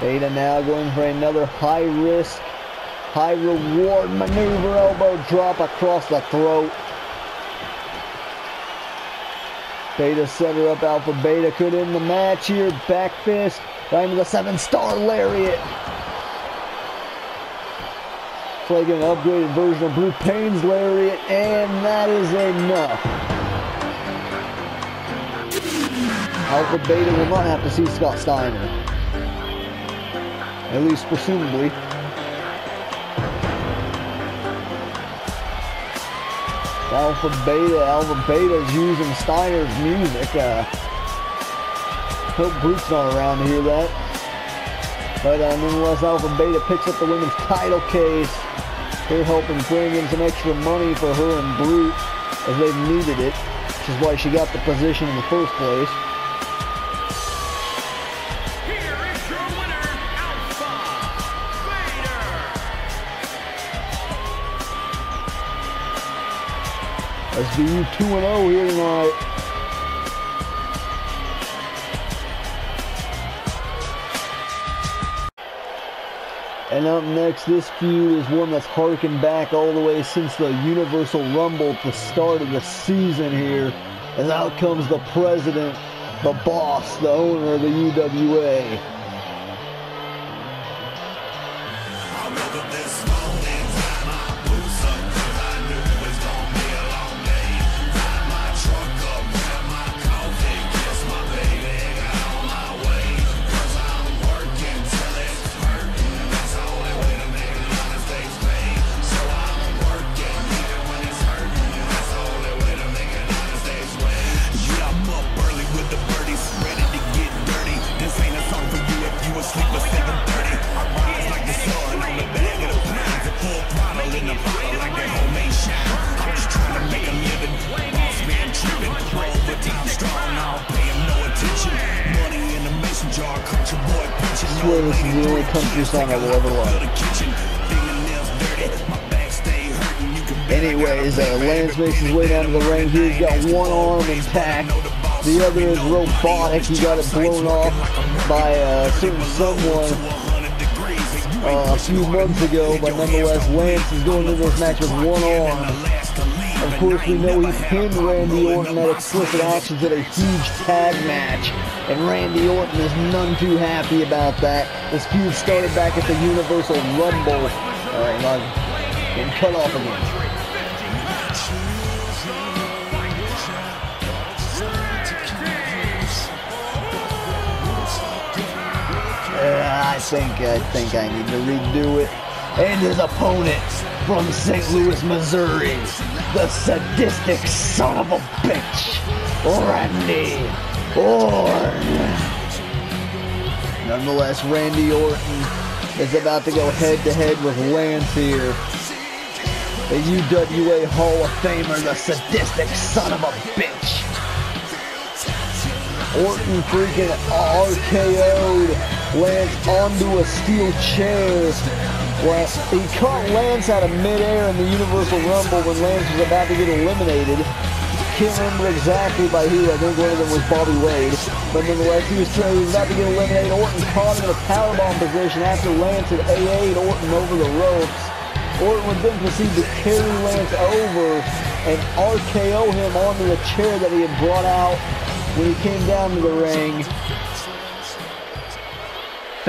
Beta now going for another high risk, high reward maneuver. Elbow drop across the throat. Beta set her up. Alpha Beta could end the match here. Back fist. Right into the seven star lariat. Like an upgraded version of Brute Pain's lariat. And that is enough. Alpha Beta will not have to see Scott Steiner. At least presumably. Alpha Beta, Alpha Beta is using Steiner's music. Uh, hope Brute's not around to hear that. But uh, nonetheless, Alpha Beta picks up the women's title case. They're helping bring in some extra money for her and Brute as they've needed it, which is why she got the position in the first place. Here is your winner, Alpha Beta. SVU 2 0 here tonight. And up next, this feud is one that's harking back all the way since the Universal Rumble at the start of the season here. As out comes the president, the boss, the owner of the UWA. Robotic. He got it blown off by certain someone uh, a few months ago. But nonetheless, Lance is going into this match with one arm. Of course, we know he pinned Randy Orton at Explicit Actions at a huge tag match. And Randy Orton is none too happy about that. This feud started back at the Universal Rumble. Alright, now getting cut off again. Think I think I need to redo it. And his opponent from St. Louis, Missouri, the sadistic son of a bitch, Randy Orton. Nonetheless, Randy Orton is about to go head to head with Lance here. The UWA Hall of Famer, the sadistic son of a bitch. Orton freaking RKO'd Lance onto a steel chair. Well, he caught Lance out of midair in the Universal Rumble when Lance was about to get eliminated. Can't remember exactly by who. I think one of them was Bobby Wade. But nonetheless, he was trying, he about to get eliminated. Orton caught him in a powerbomb position after Lance had AA'd Orton over the ropes. Orton would then proceed to carry Lance over and RKO him onto the chair that he had brought out when he came down to the ring.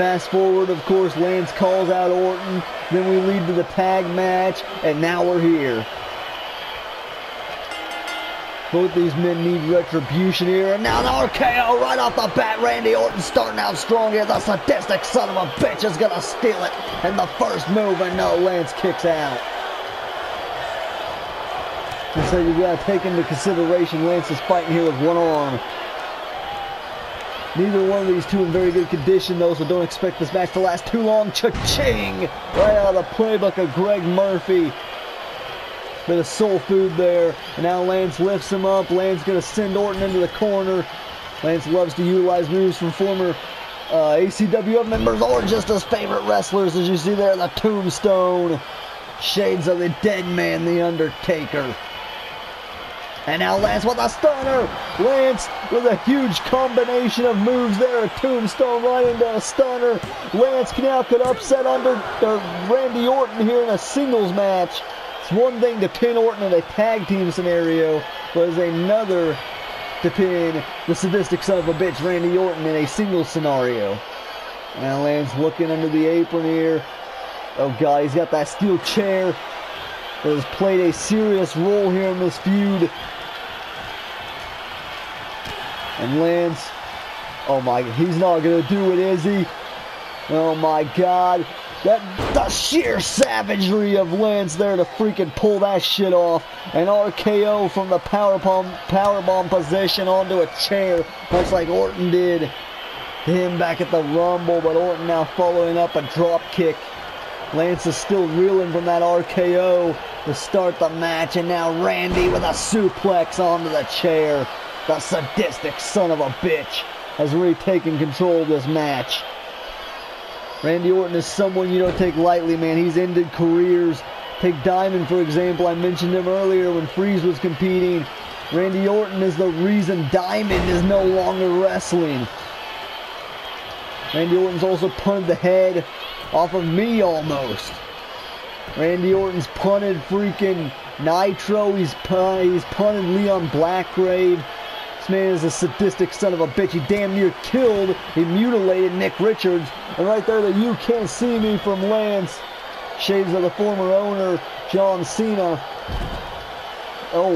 Fast forward, of course, Lance calls out Orton. Then we lead to the tag match, and now we're here. Both these men need retribution here, and now the RKO right off the bat. Randy Orton starting out strong here. The sadistic son of a bitch is gonna steal it. And the first move, and no, Lance kicks out. And so you gotta take into consideration Lance is fighting here with one arm. Neither one of these two in very good condition though, so don't expect this match to last too long. Cha-ching! Right out of the playbook of Greg Murphy. Bit of soul food there. And now Lance lifts him up. Lance gonna send Orton into the corner. Lance loves to utilize moves from former uh, ACWF members or just his favorite wrestlers, as you see there, the Tombstone. Shades of the dead man, The Undertaker. And now Lance with a stunner. Lance with a huge combination of moves there. A tombstone right into a stunner. Lance now could upset under uh, Randy Orton here in a singles match. It's one thing to pin Orton in a tag team scenario, but it's another to pin the sadistic son of a bitch Randy Orton in a singles scenario. Now Lance looking under the apron here. Oh god, he's got that steel chair has played a serious role here in this feud. And Lance, oh my, he's not gonna do it, is he? Oh my God, that the sheer savagery of Lance there to freaking pull that shit off. An RKO from the power bomb, power bomb position onto a chair, much like Orton did to him back at the Rumble. But Orton now following up a drop kick. Lance is still reeling from that RKO to start the match, and now Randy with a suplex onto the chair. The sadistic son of a bitch has retaken control of this match. Randy Orton is someone you don't take lightly, man. He's ended careers. Take Diamond, for example. I mentioned him earlier when Freeze was competing. Randy Orton is the reason Diamond is no longer wrestling. Randy Orton's also punted the head off of me almost. Randy Orton's punted freaking Nitro. He's, pun- he's punted Leon Blackgrave. This man is a sadistic son of a bitch. He damn near killed, he mutilated Nick Richards. And right there, the You Can't See Me from Lance. Shades of the former owner, John Cena. Oh,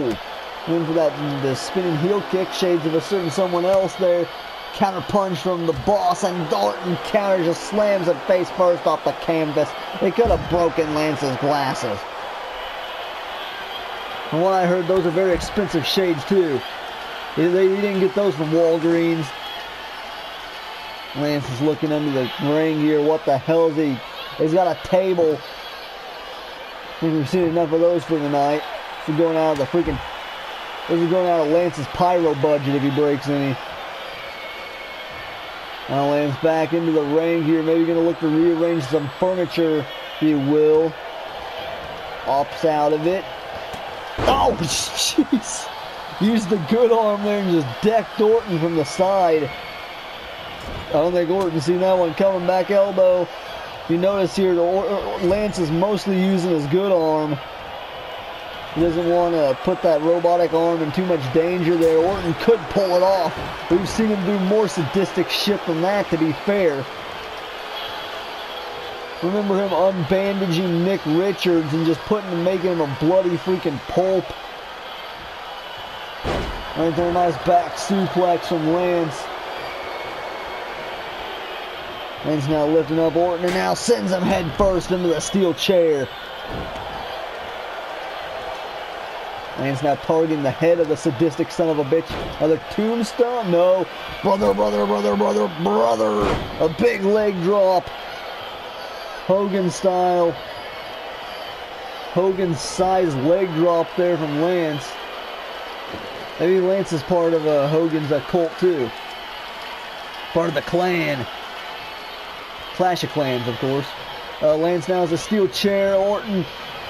went for that the spinning heel kick. Shades of a certain someone else there. Counter punch from the boss, and Orton counters just slams it face first off the canvas. It could have broken Lance's glasses. From what I heard, those are very expensive shades too. They, didn't get those from Walgreens. Lance is looking under the ring here. What the hell is he? He's got a table. I think we've seen enough of those for the night. This is going out of the freaking. This is going out of Lance's pyro budget if he breaks any. Now lands back into the ring here. Maybe going to look to rearrange some furniture, you will. Opts out of it. Oh, jeez. Used the good arm there and just decked Orton from the side. I don't think Orton seen that one coming back elbow. You notice here, Lance is mostly using his good arm. He doesn't want to put that robotic arm in too much danger there. Orton could pull it off. We've seen him do more sadistic shit than that, to be fair. Remember him unbandaging Nick Richards and just putting him, making him a bloody freaking pulp. Right there, nice back suplex from Lance. Lance now lifting up Orton and now sends him head first into the steel chair. Lance now targeting the head of the sadistic son of a bitch. Another tombstone? No. Brother, brother, brother, brother, brother. A big leg drop. Hogan style. Hogan size leg drop there from Lance. Maybe Lance is part of uh, Hogan's uh, cult too. Part of the clan. Clash of Clans, of course. Uh, Lance now has a steel chair. Orton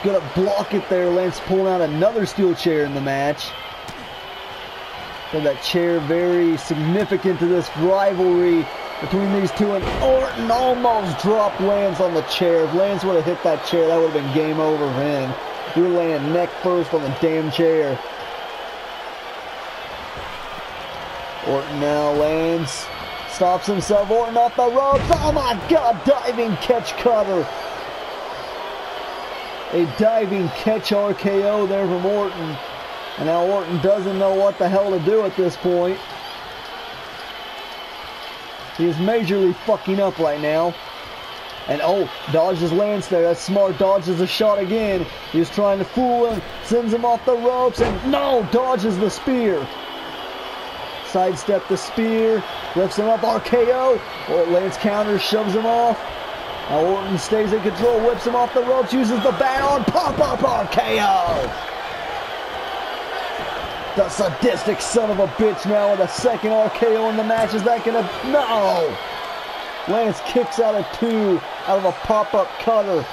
gonna block it there. Lance pulling out another steel chair in the match. So that chair very significant to this rivalry between these two. And Orton almost dropped Lance on the chair. If Lance would have hit that chair, that would have been game over for him. You're laying neck first on the damn chair. Orton now lands. Stops himself. Orton off the ropes. Oh my god, diving catch cutter. A diving catch RKO there from Orton. And now Orton doesn't know what the hell to do at this point. He is majorly fucking up right now. And oh, dodges Lance there. That's smart. Dodges the shot again. He's trying to fool him. Sends him off the ropes. And no, dodges the spear. Sidestep the spear. Lifts him up. RKO. Or oh, Lance counters, shoves him off. Now Orton stays in control. Whips him off the ropes. Uses the bat on. Pop up RKO. The sadistic son of a bitch now with a second RKO in the match. Is that gonna. No! Lance kicks out of two out of a pop up cutter.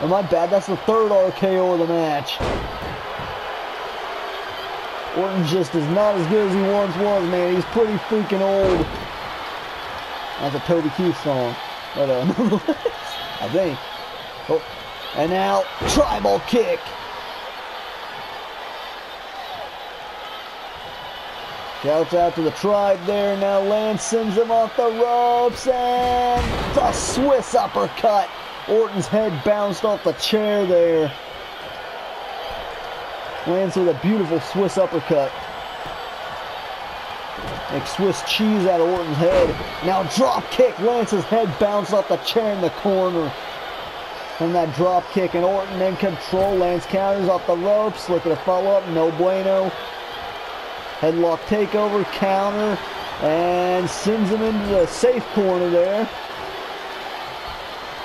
Oh, my bad. That's the third RKO of the match. Orton just is not as good as he once was, man. He's pretty freaking old. That's a Toby Keith song. But, uh, I think. Oh, and now, tribal kick. Shouts out to the tribe there. Now Lance sends him off the ropes and the Swiss uppercut. Orton's head bounced off the chair there. Lance with a beautiful Swiss uppercut. Make Swiss cheese out of Orton's head. Now drop kick. Lance's head bounced off the chair in the corner. From that drop kick and Orton in control. Lance counters off the ropes. Looking to a follow up. No bueno. Headlock takeover, counter, and sends him into the safe corner there.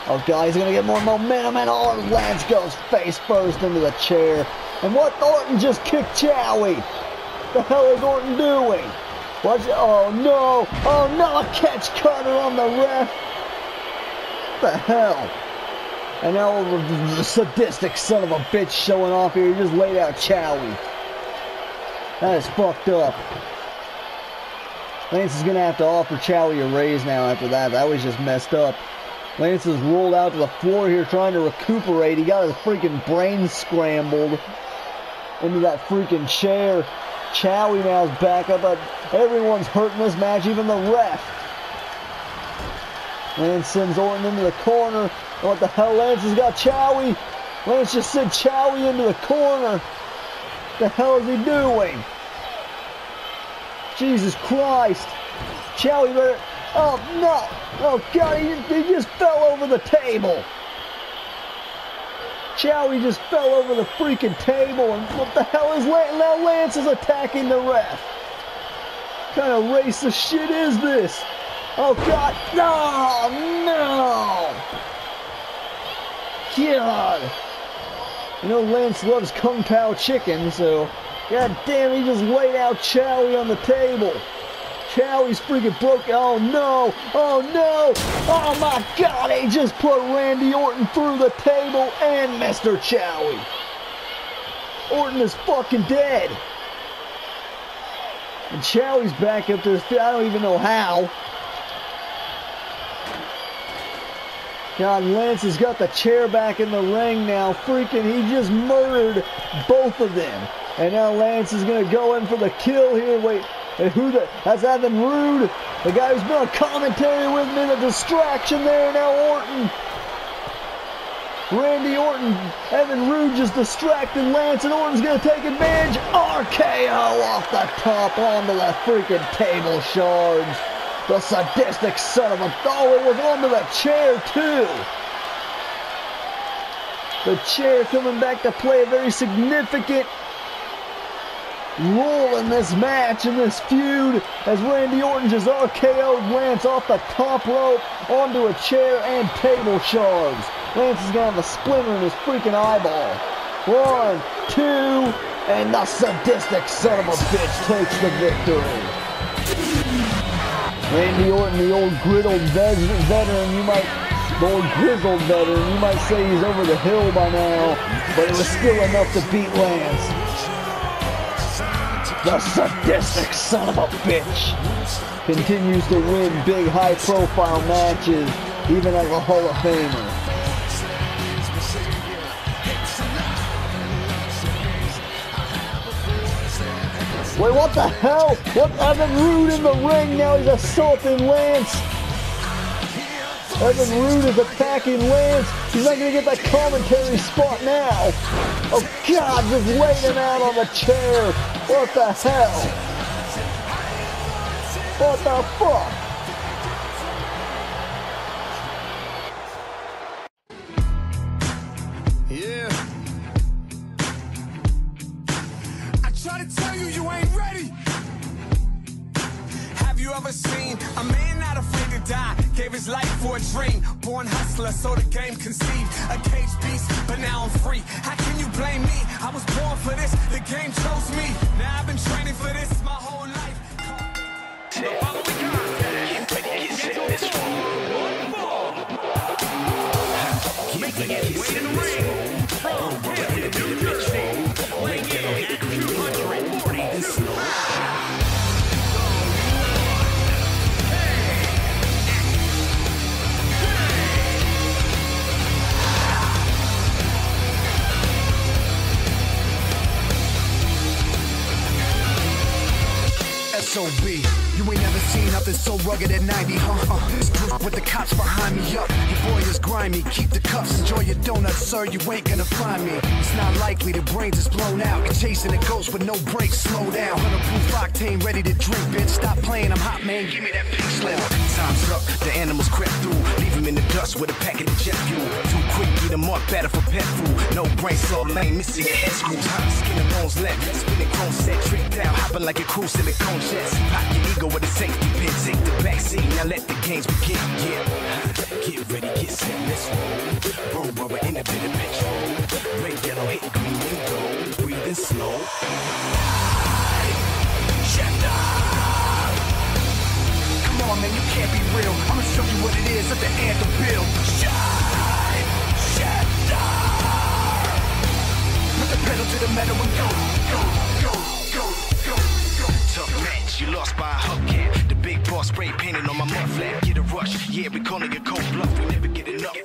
Oh, God, he's to get more momentum, and all oh, Lance goes face first into the chair. And what? Orton just kicked Chowie. The hell is Orton doing? What's it? Oh, no. Oh, no, a catch cutter on the ref. What the hell? And now the sadistic son of a bitch showing off here. He just laid out Chowie. That is fucked up. Lance is going to have to offer Chowie a raise now after that. That was just messed up. Lance is rolled out to the floor here trying to recuperate. He got his freaking brain scrambled into that freaking chair. Chowie now is back up, but everyone's hurting this match, even the ref. Lance sends Orton into the corner. What the hell? Lance has got Chowie. Lance just sent Chowie into the corner. What The hell is he doing? Jesus Christ. Chowie better. Oh no. Oh God, he, he just fell over the table. Chowie just fell over the freaking table. And what the hell is Lance? Now Lance is attacking the ref. What kind of racist shit is this? Oh God. No, no. God. You know Lance loves Kung Pao chicken, so god damn he just laid out Chowie on the table. Chowie's freaking broke. Oh no! Oh no! Oh my God! He just put Randy Orton through the table and Mr. Chowie. Orton is fucking dead. And Chowie's back up to his feet. I don't even know how. God, Lance has got the chair back in the ring now. Freaking, he just murdered both of them. And now Lance is going to go in for the kill here. Wait, who the? That's Evan Rude. The guy who's been on commentary with me. The distraction there. Now Orton. Randy Orton, Evan Rude just distracted Lance, and Orton's gonna take advantage. RKO off the top onto the freaking table shards. The sadistic son of a oh, it was onto the chair too. The chair coming back to play a very significant role in this match, in this feud, as Randy Orton just RKO'd Lance off the top rope onto a chair and table shards. Lance is gonna have a splinter in his freaking eyeball. One, two, and the sadistic son of a bitch takes the victory. Randy Orton, the old griddled veteran, you might, the old grizzled veteran, you might say he's over the hill by now, but it was still enough to beat Lance. The sadistic son of a bitch continues to win big high profile matches, even as a Hall of Famer. Wait, what the hell? What Evan Rude in the ring now? He's assaulting Lance. Evan Rude is attacking Lance. He's not gonna get that commentary spot now. Oh God, just laying out on the chair. What the hell? What the fuck? You ever seen a man not afraid to die? Gave his life for a dream. Born hustler, so the game conceived. A cage beast, but now I'm free. How can you blame me? I was born for this. The game chose me. Now I've been training for this my whole life. Way to the ring from New Jersey, SOB. You ain't never seen nothing so rugged at 90, huh? Uh, screwed with the cops behind me up. Your boy is grimy. Keep the cuffs, enjoy your donuts, sir. You ain't gonna find me. It's not likely the brains is blown out. You're chasing a ghost with no brakes. Slow down. Bulletproof octane, ready to drink, bitch. Stop playing, I'm hot, man. Give me that pink slip. Time's up. The animals crept through. Leave him in the dust with a packet of jet fuel. Too quick, beat him up, better for pet food. No brain cell lame, missing your head screws. Hot skin and bones left. Spinning chrome set, tricked out. Hopping like a crew, silicone chest. Pop your ego with a pin. Take the backseat, now let the games begin. Yeah. Get ready, get set, let's roll. Roll rubber in a bit of petrol. Red, yellow, hit green and gold. Breathing slow. Come on, man, you can't be real. I'ma show you what it is. Let the anthem build. Shine, shut! Put the pedal to the metal and go, go, go, go, go, go. Tough match, you lost by a hubcap. Big boss spray painted on my mud flap. Get a rush, yeah, we calling it cold bluff. We never get enough.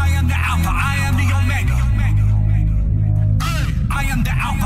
I am the Alpha, I am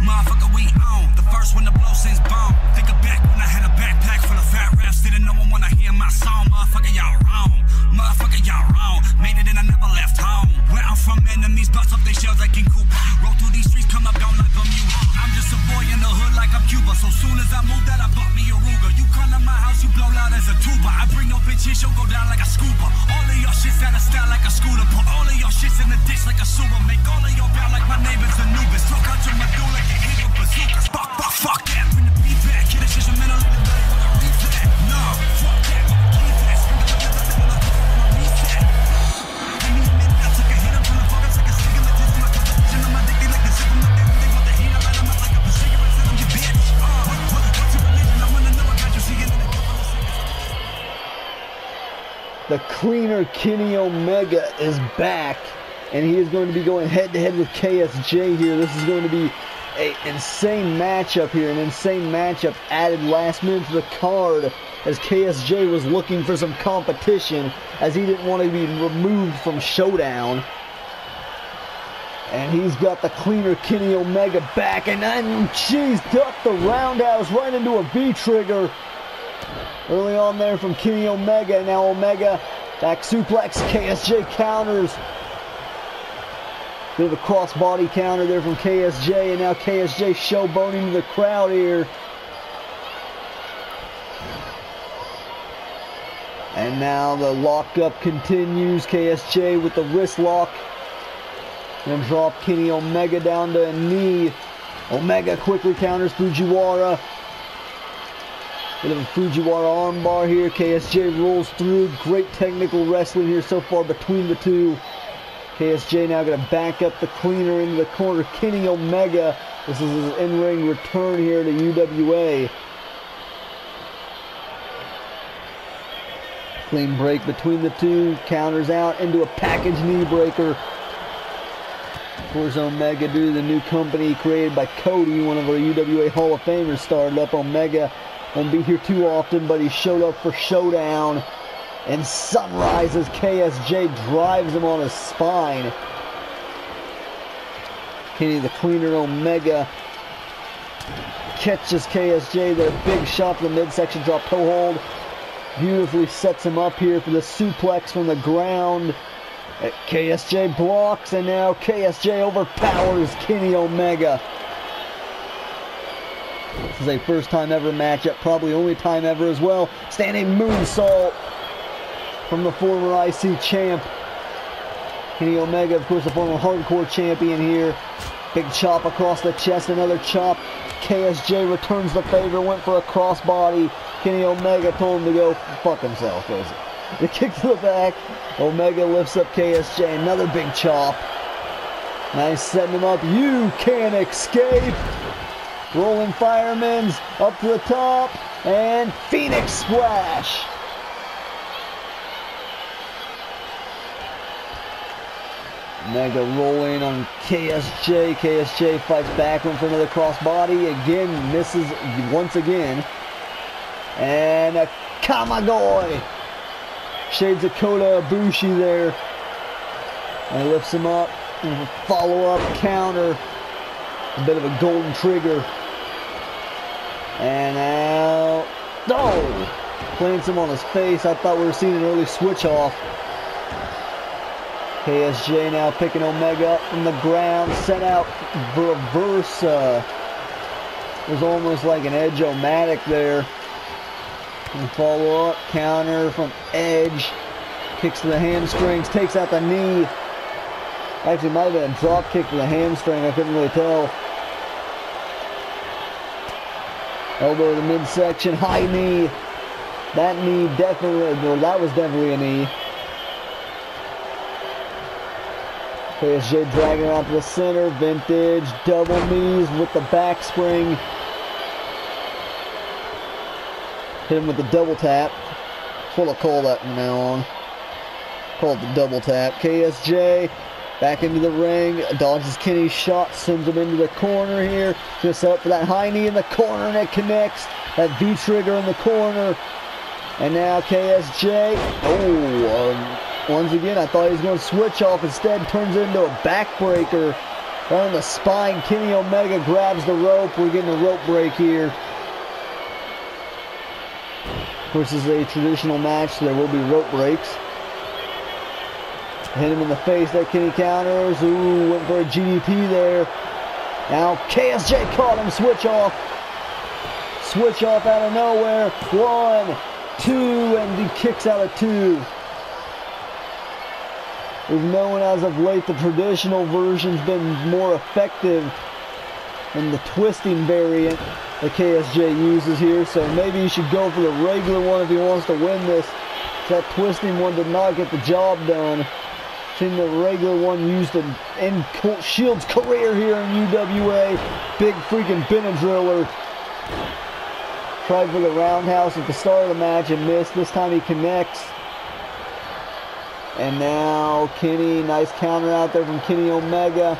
Motherfucker, we own The first one to blow since bomb. Thinking back when I had a backpack full of fat raps. Didn't no one wanna hear my song. Motherfucker, y'all wrong. Motherfucker, y'all wrong. Made it and I never left home. Where I'm from, enemies bust up their shells like in Cooper. Roll through these streets, come up don't like them. You, I'm just a boy in the hood like I'm Cuba. So soon as I moved out, I bought me a Ruger. You come to my house, you blow loud as a tuba. I bring no bitch here, she'll go down like a scuba. Cleaner Kenny Omega is back, and he is going to be going head to head with KSJ here. This is going to be a insane matchup here, an insane matchup added last minute to the card as KSJ was looking for some competition as he didn't want to be removed from Showdown. And he's got the cleaner Kenny Omega back, and then, jeez, ducked the roundhouse right into a V trigger. Early on there from Kenny Omega, now Omega back suplex, KSJ counters. Bit of a crossbody counter there from KSJ, and now KSJ showboating the crowd here. And now the lockup continues. KSJ with the wrist lock. And drop Kenny Omega down to a knee. Omega quickly counters Fujiwara. Bit of a Fujiwara armbar here. KSJ rolls through. Great technical wrestling here so far between the two. KSJ now going to back up the cleaner into the corner. Kenny Omega. This is his in-ring return here to UWA. Clean break between the two. Counters out into a package knee breaker. Of course, Omega, due to the new company created by Cody, one of our UWA Hall of Famers, started up. Omega won't be here too often, but he showed up for Showdown. And Sunrise as KSJ drives him on his spine. Kenny the Cleaner Omega catches KSJ there. Big shot to the midsection drop toe hold. Beautifully sets him up here for the suplex from the ground. KSJ blocks, and now KSJ overpowers Kenny Omega. This is a first time ever matchup, probably only time ever as well. Standing moonsault from the former IC champ. Kenny Omega, of course, the former hardcore champion here. Big chop across the chest, another chop. KSJ returns the favor, went for a crossbody. Kenny Omega told him to go fuck himself, basically. The kick to the back. Omega lifts up KSJ, another big chop. Nice setting him up. You can't escape. Rolling firemen's up to the top. And Phoenix Splash. Mega rolling on KSJ. KSJ fights back one for another crossbody. Again, misses once again. And a Kamigoye. Shades of Kota Ibushi there. And lifts him up. Follow up counter. A bit of a golden trigger. And now. Oh! Plants him on his face. I thought we were seeing an early switch off. KSJ now picking Omega up from the ground. Set out reverse. Uh, it was almost like an Edge Omatic there. And follow up, counter from Edge. Kicks to the hamstrings, takes out the knee. Actually, might have been a drop kick to the hamstring. I couldn't really tell. Elbow to the midsection, high knee. That knee definitely, well, that was definitely a knee. KSJ dragging out to the center, vintage, double knees with the back spring. Hit him with the double tap. That's what I'll call that from now on. Call it the double tap. KSJ back into the ring. Dodges Kenny's shot. Sends him into the corner here. Just up for that high knee in the corner and it connects. That V trigger in the corner. And now KSJ. Oh, um, once again, I thought he was going to switch off. Instead, turns into a backbreaker. Right on the spine. Kenny Omega grabs the rope. We're getting a rope break here. Of course, this is a traditional match, so there will be rope breaks. Hit him in the face there, Kenny counters. Ooh, went for a GDP there. Now KSJ caught him, switch off. Switch off out of nowhere. One, two, and he kicks out of two. We've known as of late the traditional version's been more effective than the twisting variant that KSJ uses here. So maybe he should go for the regular one if he wants to win this. That twisting one did not get the job done. Seen the regular one used in, in Shield's career here in UWA. Big freaking Benadryller. Tried for the roundhouse at the start of the match and missed. This time he connects. And now Kenny, nice counter out there from Kenny Omega.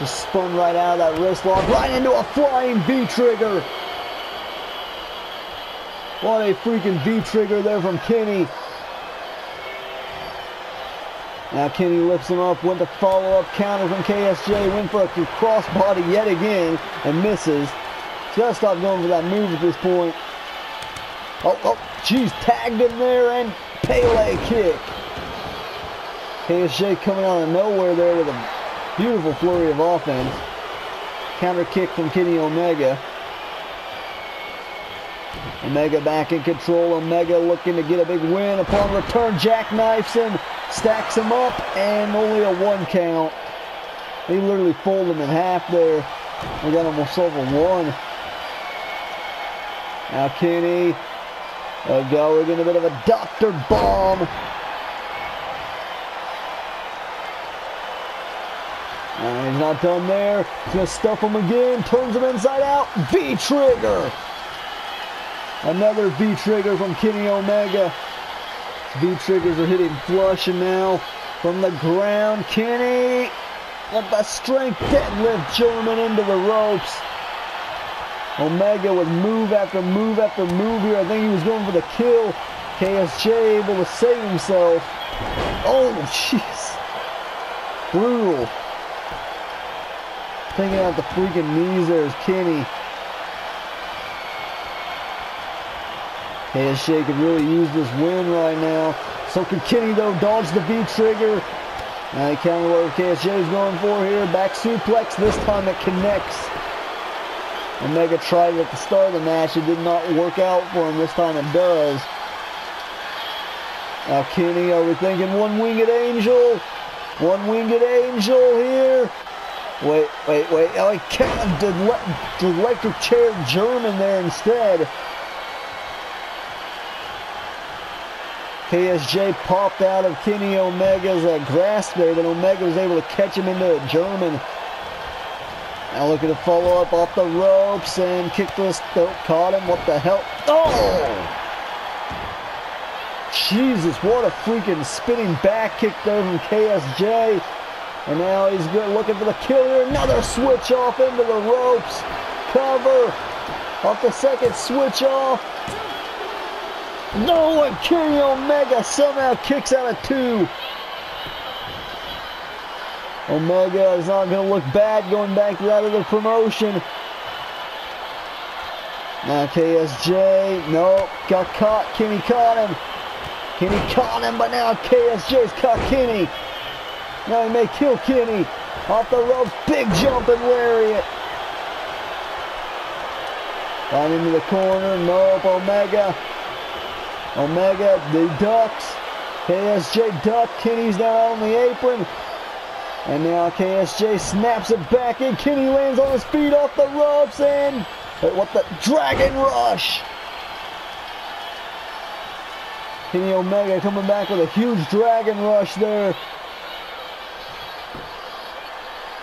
Just spun right out of that wrist lock, right into a flying V trigger. What a freaking V trigger there from Kenny. Now Kenny lifts him up, went to follow up counter from KSJ, went for a crossbody yet again and misses. He's gotta stop going for that move at this point. Oh, oh, geez, tagged him there and Pele kick. KSJ coming out of nowhere there with a beautiful flurry of offense. Counter kick from Kenny Omega. Omega back in control. Omega looking to get a big win upon return. Jackknifes him, stacks him up, and only a one count. He literally folded him in half there. We got himself a one. Now Kenny, uh, go again a bit of a doctor bomb. And he's not done there. He's gonna stuff him again. Turns him inside out. V trigger. Another V trigger from Kenny Omega. V triggers are hitting flush and now from the ground. Kenny with the strength deadlift German into the ropes. Omega with move after move after move here. I think he was going for the kill. KSJ able to save himself. Oh, jeez. Brutal. Taking out the freaking knees there is Kenny. KSJ could really use this win right now. So could Kenny though dodge the V trigger. Now he counter what KSJ is going for here. Back suplex. This time it connects. Omega tried it at the start of the match. It did not work out for him. This time it does. Now Kenny, are we thinking one winged angel? One winged angel here. Wait, wait, wait. Oh, he can't. The, the chair German there instead. KSJ popped out of Kenny Omega's uh, grasp there, but Omega was able to catch him into a German. Now looking to follow up off the ropes and kick this. Oh, caught him. What the hell? Oh! Jesus, what a freaking spinning back kick there from KSJ. And now he's good looking for the kill here. Another switch off into the ropes. Cover. Off the second switch off. No, and Kenny Omega somehow kicks out of two. Omega is not going to look bad going back to that other promotion. Now KSJ, nope, got caught. Kenny caught him. Kenny caught him, but now KSJ's caught Kenny. Now he may kill Kenny. Off the ropes, big jump and lariat. Down into the corner, nope, Omega. Omega, the ducks. KSJ duck, Kenny's down on the apron. And now KSJ snaps it back in. Kenny lands on his feet off the ropes and uh, what the Dragon Rush. Kenny Omega coming back with a huge Dragon Rush there.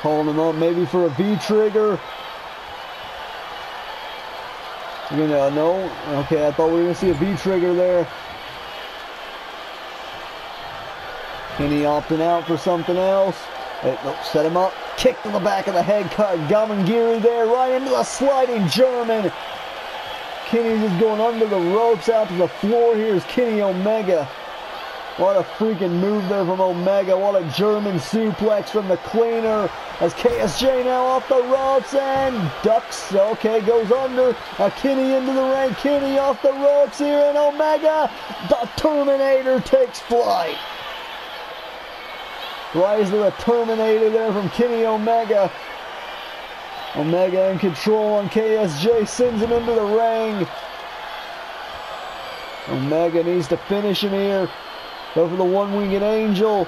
Calling him up maybe for a V trigger. You know, uh, no. Okay, I thought we were gonna see a V trigger there. Kenny opting out for something else. Nope, set him up. Kick to the back of the head. Cut Gamengiri there, right into the sliding German. Kenny's just going under the ropes out to the floor. Here's Kenny Omega. What a freaking move there from Omega. What a German suplex from the cleaner. As KSJ now off the ropes and ducks. Okay, goes under. Uh, Kenny into the ring. Kenny off the ropes here. And Omega, the Terminator, takes flight. Rise of the Terminator there from Kenny Omega. Omega in control on KSJ, sends him into the ring. Omega needs to finish him here. For the one-winged angel.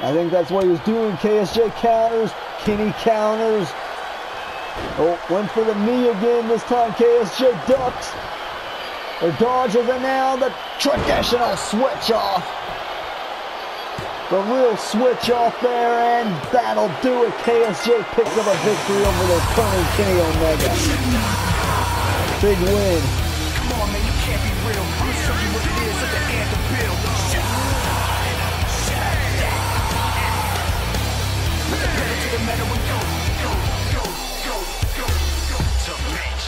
I think that's what he was doing. KSJ counters. Kenny counters. Oh, went for the knee again. This time KSJ ducks. Or dodges, and now the traditional switch off. The real switch off there, and that'll do it. KSJ picks up a victory over the turning Kenny Omega. Big win.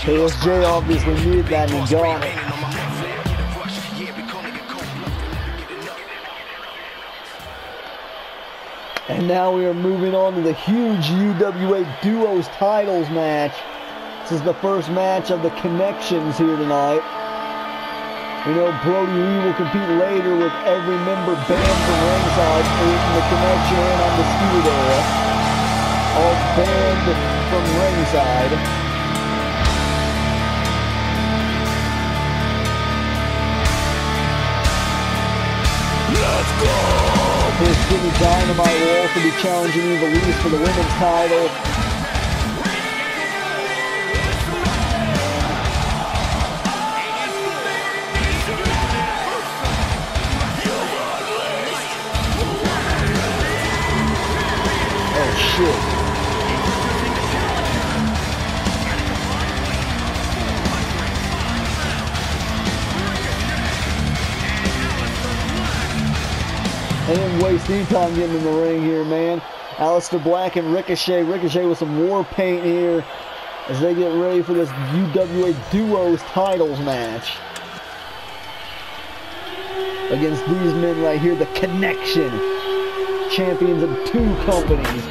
KSJ obviously needed that and got it. And now we are moving on to the huge UWA Duos titles match. This is the first match of the connections here tonight. We know Brodie Lee will compete later with every member banned from ringside, creating the connection and on undisputed era. All banned from ringside. Here's Demi Dynamite will also be challenging Ivelisse for the women's title. Oh shit. Didn't waste any time getting in the ring here, man. Aleister Black and Ricochet. Ricochet with some war paint here as they get ready for this UWA Duos titles match. Against these men right here, the Connection. Champions of two companies.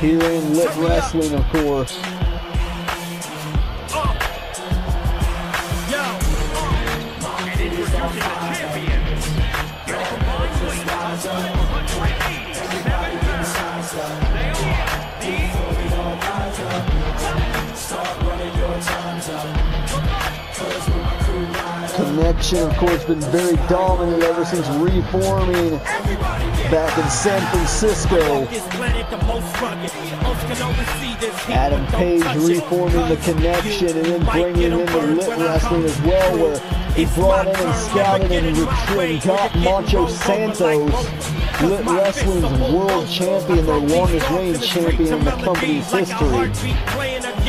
Here in Lit Wrestling, of course. Connection, of course, been very dominant ever since reforming back in San Francisco. Adam Page reforming the connection and then bringing him into lit wrestling as well, where he brought in and scouted and recruited, got Macho Santos, lit wrestling's world champion, their longest reigning champion in the company's history.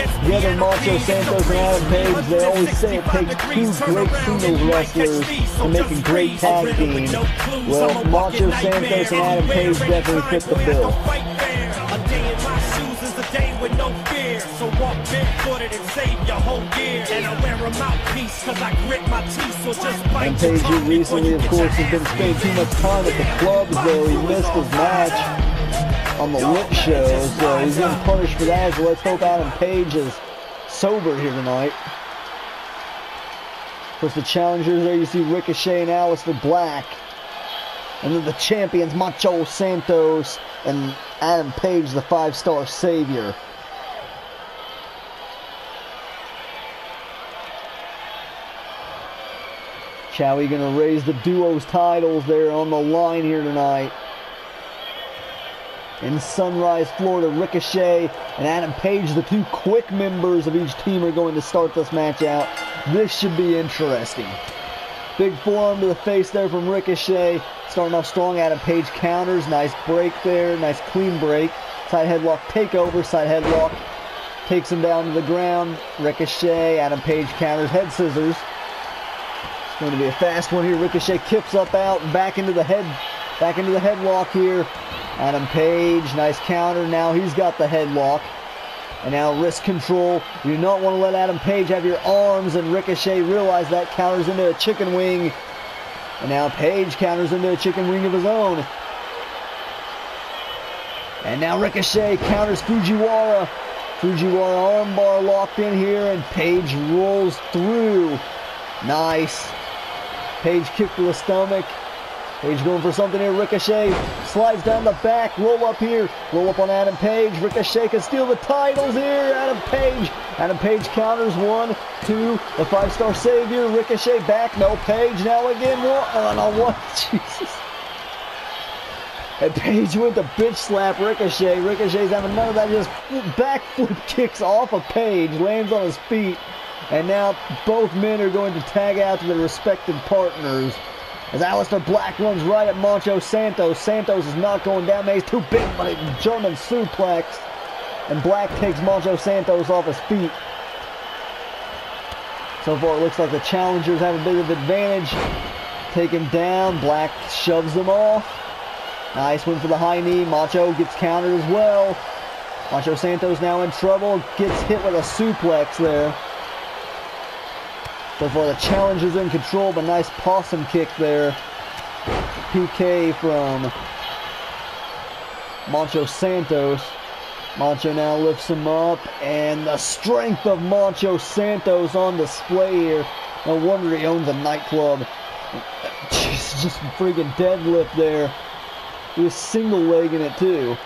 Together, Macho Santos and Adam Page, they always say it takes two great singles wrestlers to make a great tag team. Well, Macho Santos and Adam Page definitely fit the bill. A day in my shoes is a day with no fear. So walk barefooted and save your whole year. And I wear a mouthpiece cause I grit my teeth. So just bite And Page recently, of course, has been spending too much time at the clubs, though. He missed his match on the Lit show, so he's getting punished for that. So let's hope Adam Page is sober here tonight. Course, the challengers there, you see Ricochet and Aleister Black. And then the champions, Macho Santos and Adam Page, the five-star savior. Chowie gonna raise the duos titles there on the line here tonight. In Sunrise, Florida, Ricochet and Adam Page, the two quick members of each team, are going to start this match out. This should be interesting. Big forearm to the face there from Ricochet. Starting off strong, Adam Page counters. Nice break there, nice clean break. Side headlock takeover, side headlock. Takes him down to the ground. Ricochet, Adam Page counters, head scissors. It's going to be a fast one here. Ricochet kips up out, back into the head, back into the headlock here. Adam Page, nice counter. Now he's got the headlock. And now wrist control. You do not want to let Adam Page have your arms, and Ricochet realize that counters into a chicken wing. And now Page counters into a chicken wing of his own. And now Ricochet counters Fujiwara. Fujiwara armbar locked in here, and Page rolls through. Nice. Page kick to the stomach. Page going for something here. Ricochet slides down the back. Roll up here. Roll up on Adam Page. Ricochet can steal the titles here. Adam Page. Adam Page counters one, two. The five-star savior. Ricochet back. No Page. Now again. One. Oh, no, one. Jesus. And Page went to bitch slap Ricochet. Ricochet's having none of that. Just back flip kicks off of Page. Lands on his feet. And now both men are going to tag out to their respective partners. As Aleister Black runs right at Macho Santos. Santos is not going down. He's too big, but a German suplex. And Black takes Macho Santos off his feet. So far, it looks like the challengers have a bit of advantage. Taken down. Black shoves them off. Nice one for the high knee. Macho gets countered as well. Macho Santos now in trouble. Gets hit with a suplex there. So far the challenge is in control, but nice possum kick there. PK from Macho Santos. Macho now lifts him up, and the strength of Macho Santos on display here. No wonder he owns a nightclub. Jeez, just freaking deadlift there. He was single legging it too.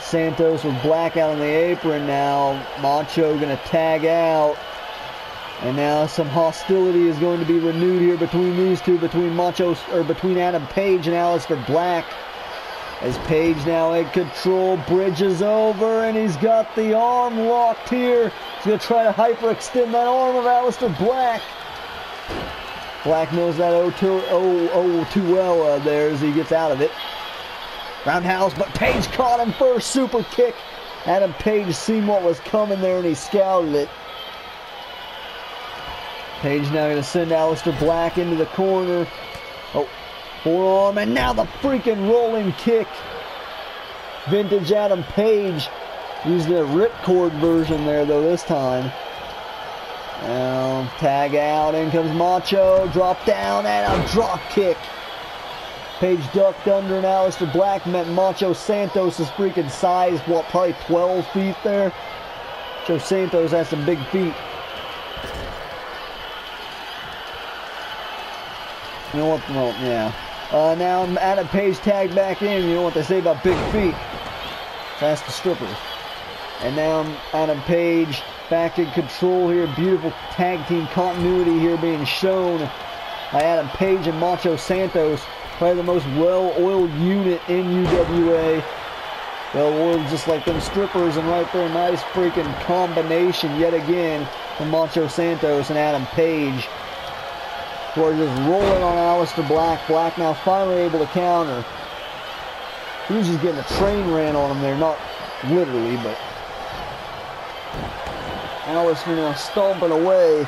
Santos with black out on the apron now. Macho gonna tag out. And now some hostility is going to be renewed here between these two, between Macho or between Adam Page and Aleister Black. As Page now in control, bridges over, and he's got the arm locked here. He's gonna try to hyperextend that arm of Aleister Black. Black knows that oh too, oh, oh too well uh, there as he gets out of it. Roundhouse, but Page caught him first. Super kick. Adam Page seen what was coming there and he scouted it. Page now going to send Aleister Black into the corner. Oh, forearm, and now the freaking rolling kick. Vintage Adam Page using the ripcord version there though this time. Now tag out, in comes Macho, drop down, and a drop kick. Page ducked under, and Aleister Black met Macho Santos' freaking size, what, probably 12 feet there? Joe Santos has some big feet. You know what? Well, yeah. Uh, now Adam Page tagged back in. You know what they say about big feet? That's the strippers. And now I'm Adam Page back in control here. Beautiful tag team continuity here being shown by Adam Page and Macho Santos. Probably the most well-oiled unit in UWA. Well-oiled just like them strippers. And right there, nice freaking combination yet again from Macho Santos and Adam Page. We're just rolling on Aleister Black. Black now finally able to counter. He was just getting a train ran on him there, not literally, but Aleister now stomping away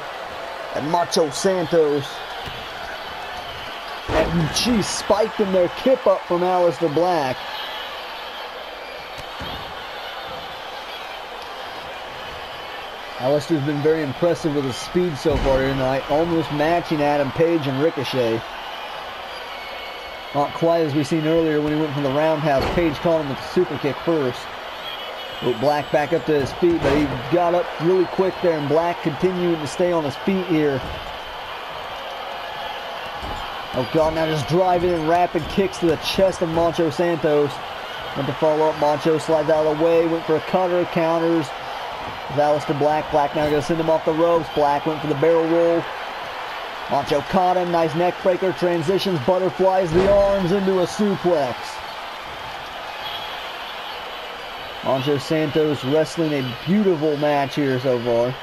at Macho Santos. And she spiked him there, kip up from Aleister Black. Aleister's been very impressive with his speed so far tonight, almost matching Adam Page and Ricochet. Not quite as we seen earlier when he went from the roundhouse. Page caught him with the super kick first. But Black back up to his feet, but he got up really quick there, and Black continuing to stay on his feet here. Oh God, now just driving in rapid kicks to the chest of Macho Santos. Went to follow up, Macho slides out of the way, went for a cutter, counters. With Aleister Black, Black now gonna send him off the ropes. Black went for the barrel roll. Macho caught him, nice neck breaker, transitions, butterflies the arms into a suplex. Macho Santos wrestling a beautiful match here so far.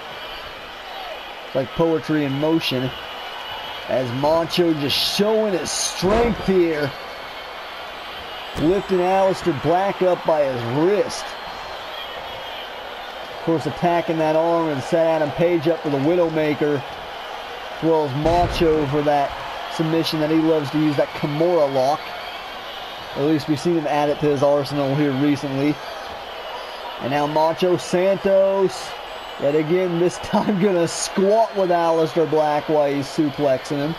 It's like poetry in motion. As Macho just showing his strength here. Lifting Aleister Black up by his wrist. Of course, attacking that arm and set Adam Page up for the Widowmaker. As well as Macho for that submission that he loves to use, that Kimura lock. At least we've seen him add it to his arsenal here recently. And now Macho Santos, yet again, this time gonna squat with Aleister Black while he's suplexing him.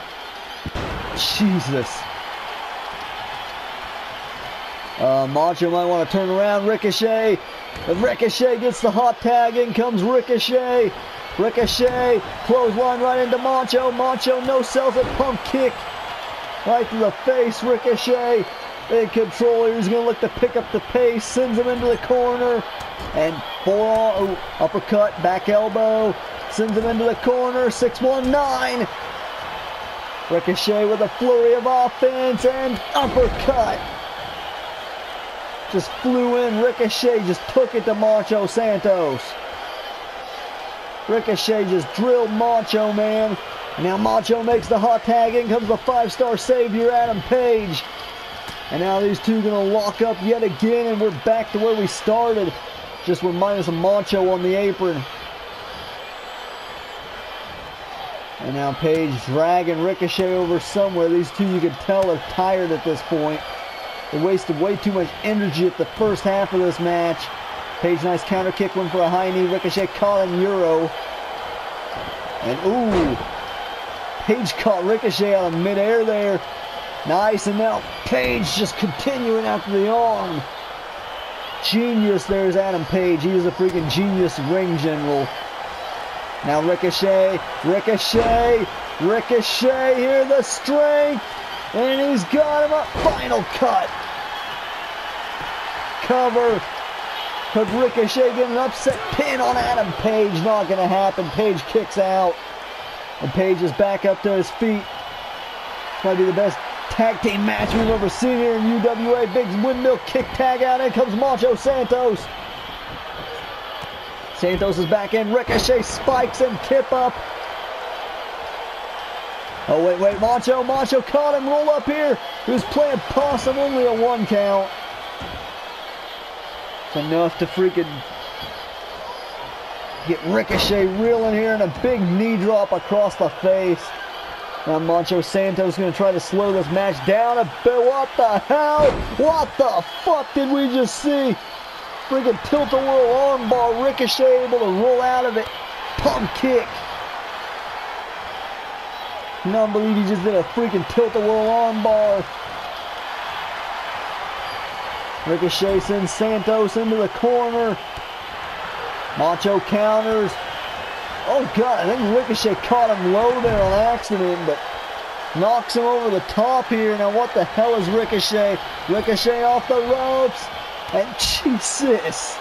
Jesus. Uh, Macho might want to turn around. Ricochet. But Ricochet gets the hot tag. In comes Ricochet. Ricochet. Clothesline right into Macho. Macho no sells it. Pump kick. Right to the face. Ricochet. In control. He's going to look to pick up the pace. Sends him into the corner. And forearm. Oh, uppercut. Back elbow. Sends him into the corner. 619. Ricochet with a flurry of offense and uppercut just flew in. Ricochet just took it to Macho Santos. Ricochet just drilled Macho, man. Now Macho makes the hot tag. In comes the five-star savior, Adam Page. And now these two gonna lock up yet again, and we're back to where we started. Just with minus a Macho on the apron. And now Page dragging Ricochet over somewhere. These two, you can tell, are tired at this point. They wasted way too much energy at the first half of this match. Page nice counter kick, went for a high knee. Ricochet caught him Euro. And ooh, Page caught Ricochet out of midair there. Nice, and now Page just continuing after the arm. Genius, there's Adam Page. He is a freaking genius ring general. Now Ricochet, Ricochet, Ricochet, here the strength. And he's got him up. Final cut. Cover. But Ricochet getting an upset pin on Adam Page. Not going to happen. Page kicks out. And Page is back up to his feet. Might be the best tag team match we've ever seen here in UWA. Big windmill kick tag out. In comes Macho Santos. Santos is back in. Ricochet spikes and kip up. Oh, wait, wait. Macho, Macho caught him. Roll up here. He was playing possum. Only a one count. It's enough to freaking get Ricochet reeling here and a big knee drop across the face. Now Macho Santos is going to try to slow this match down a bit. What the hell? What the fuck did we just see? Freaking tilt-a-whirl armbar. Ricochet able to roll out of it. Pump kick. Not believe he just did a freaking tilt-a-whirl armbar. Ricochet sends Santos into the corner. Macho counters. Oh god, I think Ricochet caught him low there on accident, but knocks him over the top here. Now what the hell is Ricochet? Ricochet off the ropes. And Jesus.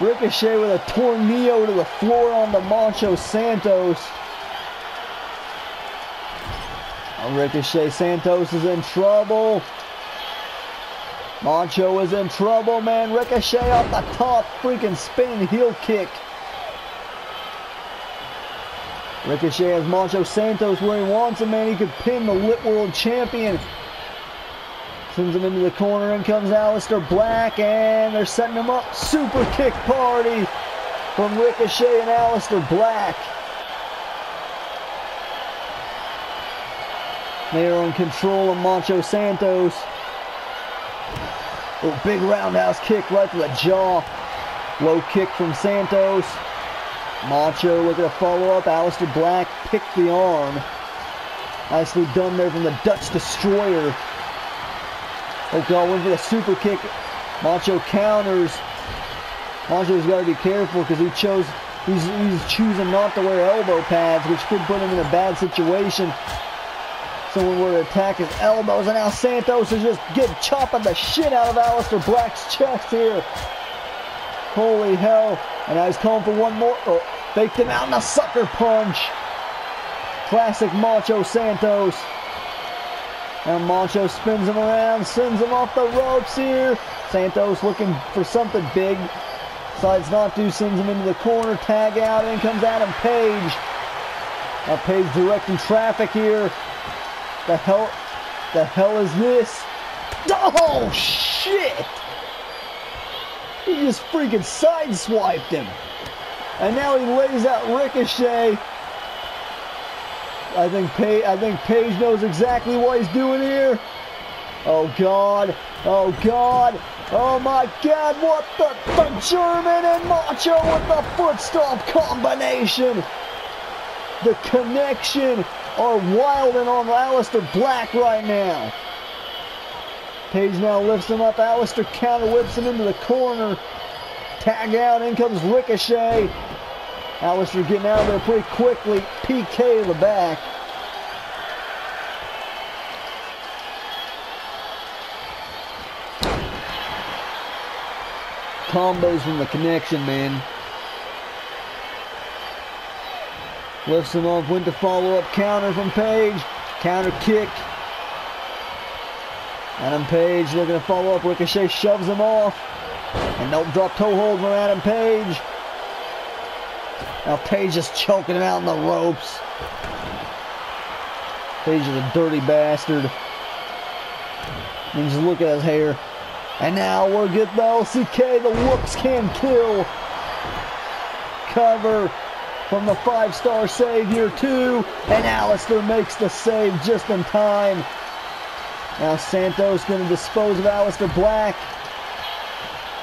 Ricochet with a tornado to the floor on the Macho Santos. Oh, Ricochet Santos is in trouble. Macho is in trouble, man. Ricochet off the top, freaking spinning heel kick. Ricochet has Macho Santos where he wants him, man. He could pin the Lit World Champion. Sends him into the corner. and comes Aleister Black, and they're setting him up. Super kick party from Ricochet and Aleister Black. They are in control of Macho Santos. Oh, big roundhouse kick right to the jaw. Low kick from Santos. Macho looking to follow up. Aleister Black picked the arm. Nicely done there from the Dutch Destroyer. Oh God, went for the super kick. Macho counters. Macho's got to be careful because he chose. He's, he's choosing not to wear elbow pads, which could put him in a bad situation. Someone were to attack his elbows, and now Santos is just getting chopping the shit out of Aleister Black's chest here. Holy hell. And now he's calling for one more. Oh, faked him out in a sucker punch. Classic Macho Santos. And Macho spins him around, sends him off the ropes here. Santos looking for something big. Decides not to, sends him into the corner, tag out, in comes Adam Page. Now Page directing traffic here. The hell, the hell is this? Oh shit! He just freaking sideswiped him. And now he lays out Ricochet. I think Page, I think Page knows exactly what he's doing here. Oh God! Oh God! Oh my God! What the the German and Macho with the foot stomp combination? The connection are wilding on Aleister Black right now. Page now lifts him up. Aleister counter whips him into the corner. Tag out. In comes Ricochet. Aleister getting out of there pretty quickly. PK to the back. Combos from the connection, man. Lifts him up, went to follow up counter from Page. Counter kick. Adam Page looking to follow up. Ricochet shoves him off. And no drop toe hold from Adam Page. Now Page is choking him out in the ropes. Page is a dirty bastard. And just look at his hair. And now we're getting the LCK. The looks can kill. Cover. from the five-star save here too. And Aleister makes the save just in time. Now Santos going to dispose of Aleister Black.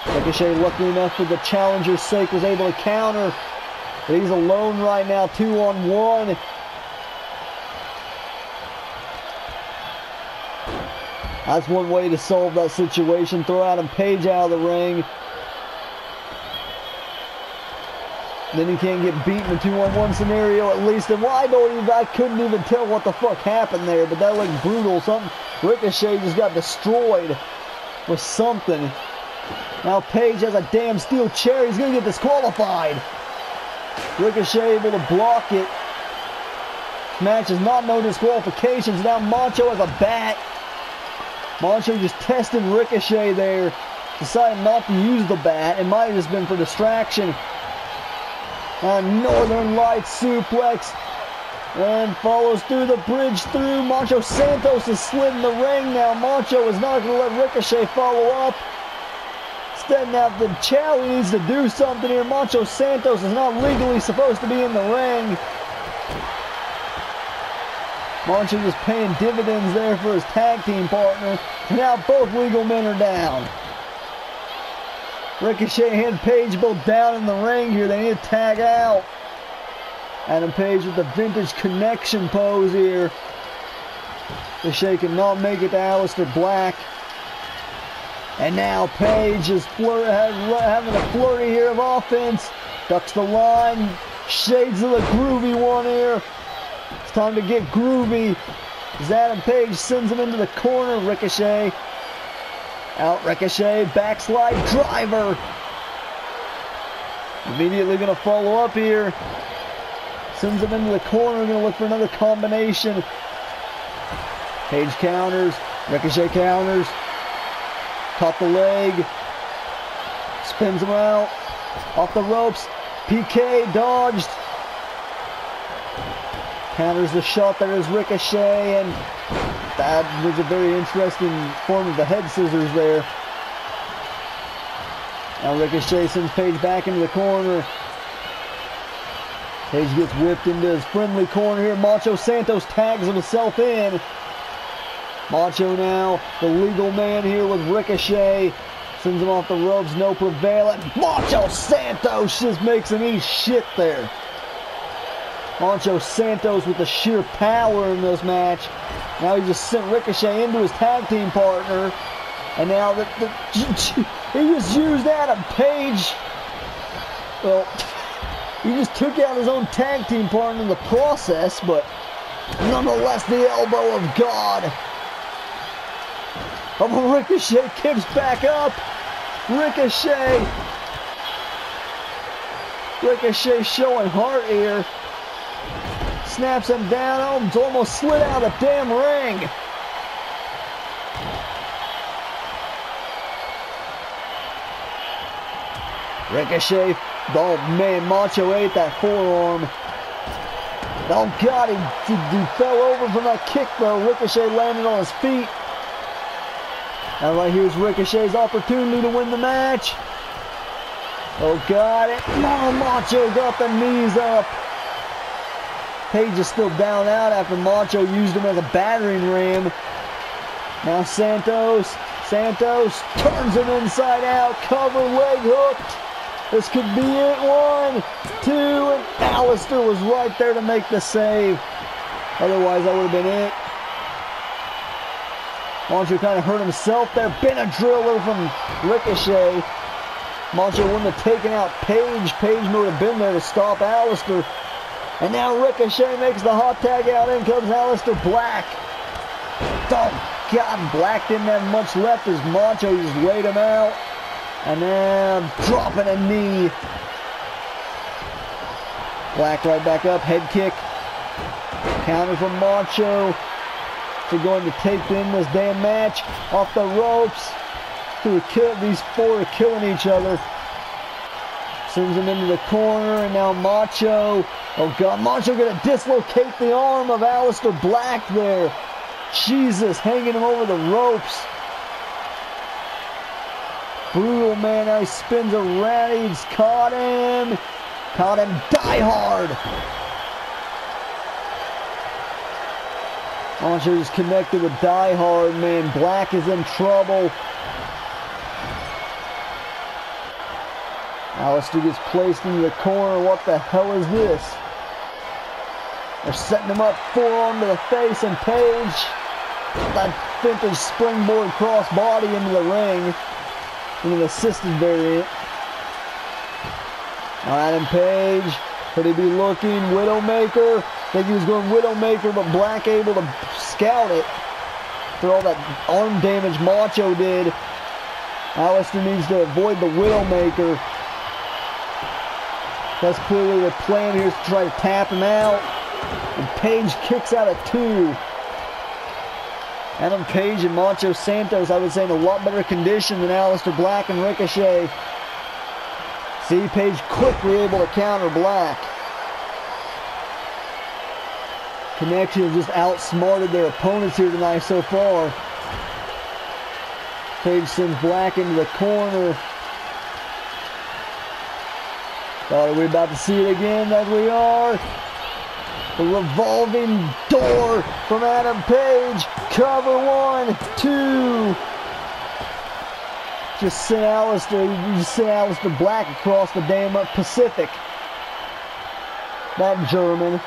Ricochet, lucky enough for the challenger's sake, was able to counter. But he's alone right now, two on one. That's one way to solve that situation. Throw Adam Page out of the ring. Then he can't get beaten in a two-on-one scenario at least. And well, I don't even, I couldn't even tell what the fuck happened there, but that looked brutal. Something Ricochet just got destroyed with something. Now Page has a damn steel chair. He's gonna get disqualified. Ricochet able to block it. Match is not no disqualifications. Now Macho has a bat. Macho just testing Ricochet there. Decided not to use the bat. It might have just been for distraction. A Northern Lights suplex. And follows through the bridge through. Macho Santos is slid in the ring now. Macho is not going to let Ricochet follow up. Instead, now the Chow needs to do something here. Macho Santos is not legally supposed to be in the ring. Macho just paying dividends there for his tag team partner. And Now both legal men are down. Ricochet and Page both down in the ring here. They need to tag out. Adam Page with the vintage connection pose here. Ricochet cannot make it to Aleister Black. And now Page is having a flurry here of offense. Ducks the line. Shades of the groovy one here. It's time to get groovy. As Adam Page sends him into the corner. Ricochet. Out Ricochet. Backslide driver. Immediately going to follow up here. Sends him into the corner. Going to look for another combination. Page counters. Ricochet counters. Caught the leg. Spins him out. Off the ropes. PK dodged. Counters the shot there is Ricochet, and that was a very interesting form of the head scissors there. Now Ricochet sends Page back into the corner. Page gets whipped into his friendly corner here. Macho Santos tags himself in. Macho now, the legal man here with Ricochet. Sends him off the ropes, no prevail. And Macho Santos just makes him eat shit there. Macho Santos with the sheer power in this match. Now he just sent Ricochet into his tag team partner. And now the, the, he just used Adam Page. Well, he just took out his own tag team partner in the process, but nonetheless, the elbow of God. Oh, Ricochet kicks back up. Ricochet. Ricochet showing heart here. Snaps him down. Oh, Holmes almost slid out of the damn ring. Ricochet. Oh man, Macho ate that forearm. Oh God, he, he, he fell over from that kick though. Ricochet landed on his feet. Now right here's Ricochet's opportunity to win the match. Oh God, it, oh, Macho got the knees up. Page is still down out after Macho used him as a battering ram. Now Santos, Santos turns him inside out, cover leg hooked. This could be it. One, two, and Aleister was right there to make the save. Otherwise, that would have been it. Macho kind of hurt himself there. Been a driller from Ricochet. Macho wouldn't have taken out Page. Page would have been there to stop Aleister. And now Ricochet makes the hot tag out. In comes Aleister Black. Oh, God, Black didn't have much left as Macho just laid him out. And now dropping a knee. Black right back up, head kick. Counter from Macho. Going to take in this damn match off the ropes. Are kill, these four are killing each other. Sends him into the corner, and now Macho. Oh God, Macho gonna dislocate the arm of Aleister Black there. Jesus, hanging him over the ropes. Brutal man, now he spins around, he's caught him. Caught him die hard. Just connected with die hard, man. Black is in trouble. Aleister gets placed into the corner. What the hell is this? They're setting him up forearm to the face and Page. That vintage springboard cross body into the ring. In an assisted variant. Adam Page. Could he be looking? Widowmaker. Think he was going Widowmaker, but Black able to scout it. For all that arm damage Macho did. Aleister needs to avoid the Widowmaker. That's clearly the plan here is to try to tap him out. And Page kicks out at two. Adam Page and Macho Santos, I would say, in a lot better condition than Aleister Black and Ricochet. See Page quickly able to counter Black. Connection has just outsmarted their opponents here tonight so far. Page sends Black into the corner. Thought are we about to see it again? That we are. The revolving door from Adam Page. Cover one, two. Just sent Aleister, you sent Aleister Black across the damn Pacific. That German.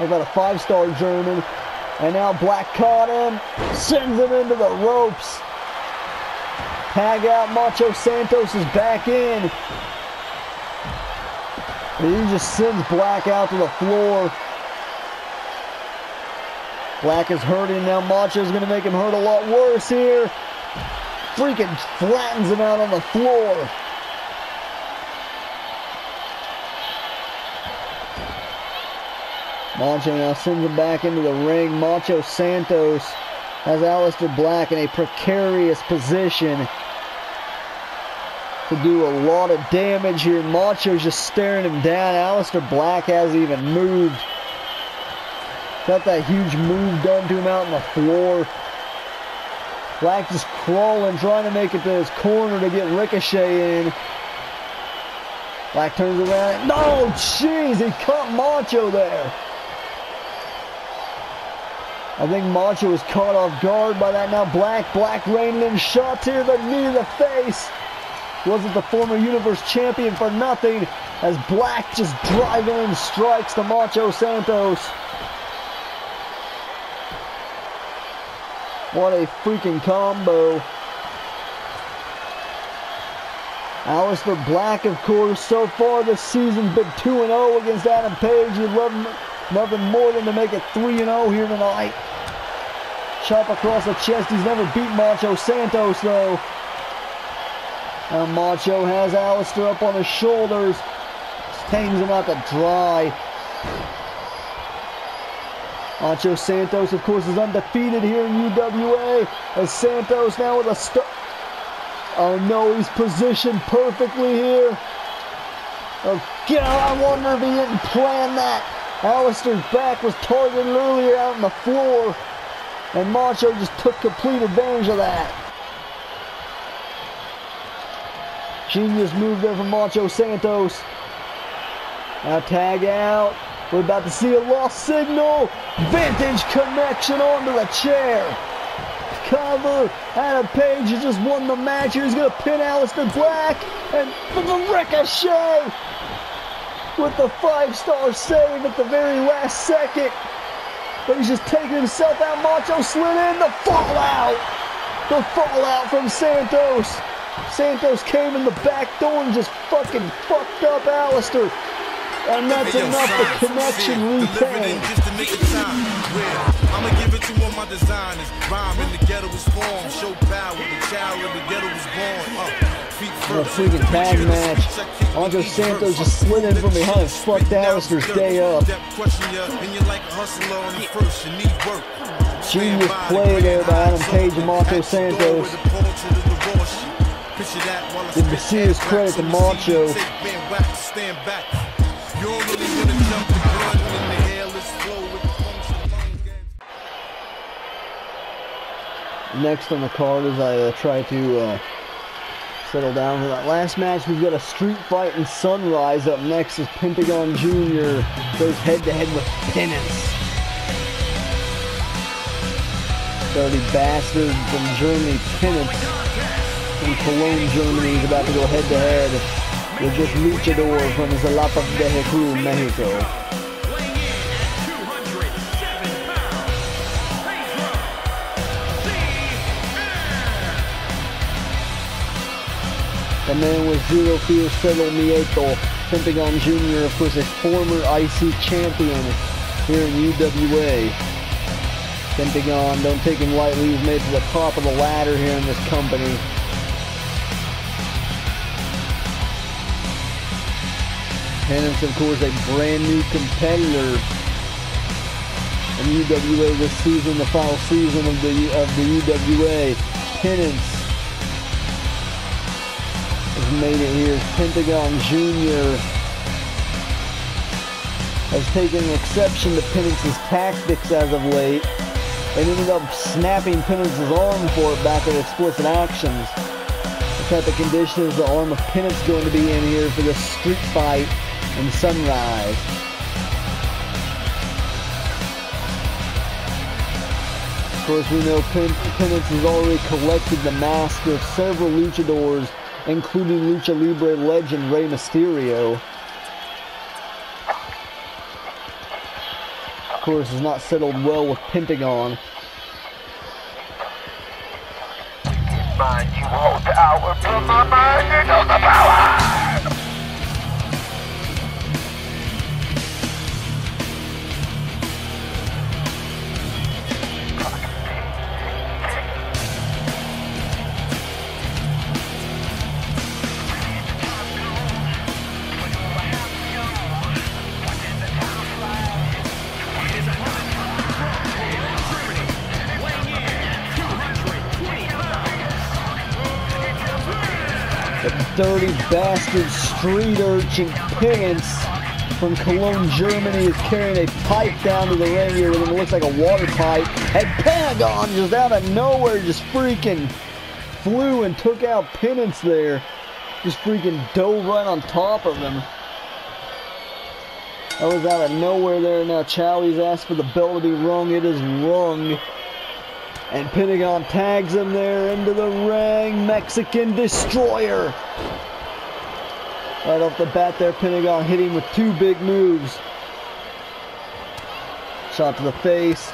I've got a five-star German. And now Black caught him. Sends him into the ropes. Tag out Macho Santos is back in. And he just sends Black out to the floor. Black is hurting now. Macho's going to make him hurt a lot worse here. Freaking flattens him out on the floor. Macho now sends him back into the ring. Macho Santos has Aleister Black in a precarious position to do a lot of damage here. Macho's just staring him down. Aleister Black hasn't even moved. Got that huge move done to him out on the floor. Black just crawling, trying to make it to his corner to get Ricochet in. Black turns around. No, jeez, he caught Macho there. I think Macho was caught off guard by that. Now Black, Black raining in shots here, the knee to the face. Wasn't the former Universe Champion for nothing as Black just driving in strikes to Macho Santos. What a freaking combo. Aleister Black, of course, so far this season's been 2-0 against Adam Page. You'd love nothing more than to make it 3-0 here tonight. Chop across the chest. He's never beat Macho Santos, though. Now Macho has Aleister up on his shoulders. Hangs him out to dry. Macho Santos, of course, is undefeated here in UWA. As Santos now with a st- Oh no, he's positioned perfectly here. Oh God, I wonder if he didn't plan that. Aleister's back was targeted earlier out on the floor. And Macho just took complete advantage of that. Genius move there from Macho Santos. Now tag out. We're about to see a lost signal. Vintage connection onto the chair. Cover. Adam Page has just won the match. He's going to pin Aleister Black. And the ricochet with the five-star save at the very last second. But he's just taking himself out. Macho slid in. The fallout. The fallout from Santos. Santos came in the back door and just fucking fucked up Aleister. And that's Hey, yo, enough for connection fear, delivered retain. just a nick of time. Where I'ma give it to all my designers. Rhyme in the ghetto was formed. Show power. The child in the ghetto was born. Uh, feet What a first. freaking tag match. Andre Santos just slid in from behind and fucked Aleister's day up. Depth question ya, and you're like a hustler on the first. You need work. Genius play there by Adam Page and Macho Santos. Did the serious credit to Macho. Stand back. Next on the card as I uh, try to uh, Settle down for that last match. We've got a street fight in Sunrise up next as Pentagon Jr. goes head to head with Penance. Dirty bastard from Germany, Penance from Cologne, Germany is about to go head to head this luchador from Zalapa de Jecu, Mexico. Weighing in at 207 pounds, The man with zero fear, Cero Miedo, Pentagon Jr., of course, a former IC champion here in UWA. Pentagon, don't take him lightly, he's made to the top of the ladder here in this company. Penance, of course, a brand new competitor in UWA this season, the final season of the of the UWA. Penance has made it here. Pentagon Jr. has taken exception to Penance's tactics as of late and ended up snapping Penance's arm for it back at Explicit Actions. What type of condition is the arm of Penance going to be in here for this street fight in Sunrise? Of course, we know Pen- Penance has already collected the mask of several luchadors, including Lucha Libre legend Rey Mysterio. Of course, has not settled well with Pentagon. Mind you hold the power. Dirty bastard street urchin Penance from Cologne, Germany is carrying a pipe down to the ring here with him. It looks like a water pipe. And Pentagon just out of nowhere just freaking flew and took out Penance there. Just freaking dove right on top of him. That was out of nowhere there. Now Chowie's asked for the bell to be rung. It is rung. And Pentagon tags him there into the ring. Mexican Destroyer. Right off the bat there, Pentagon hitting with two big moves. Shot to the face.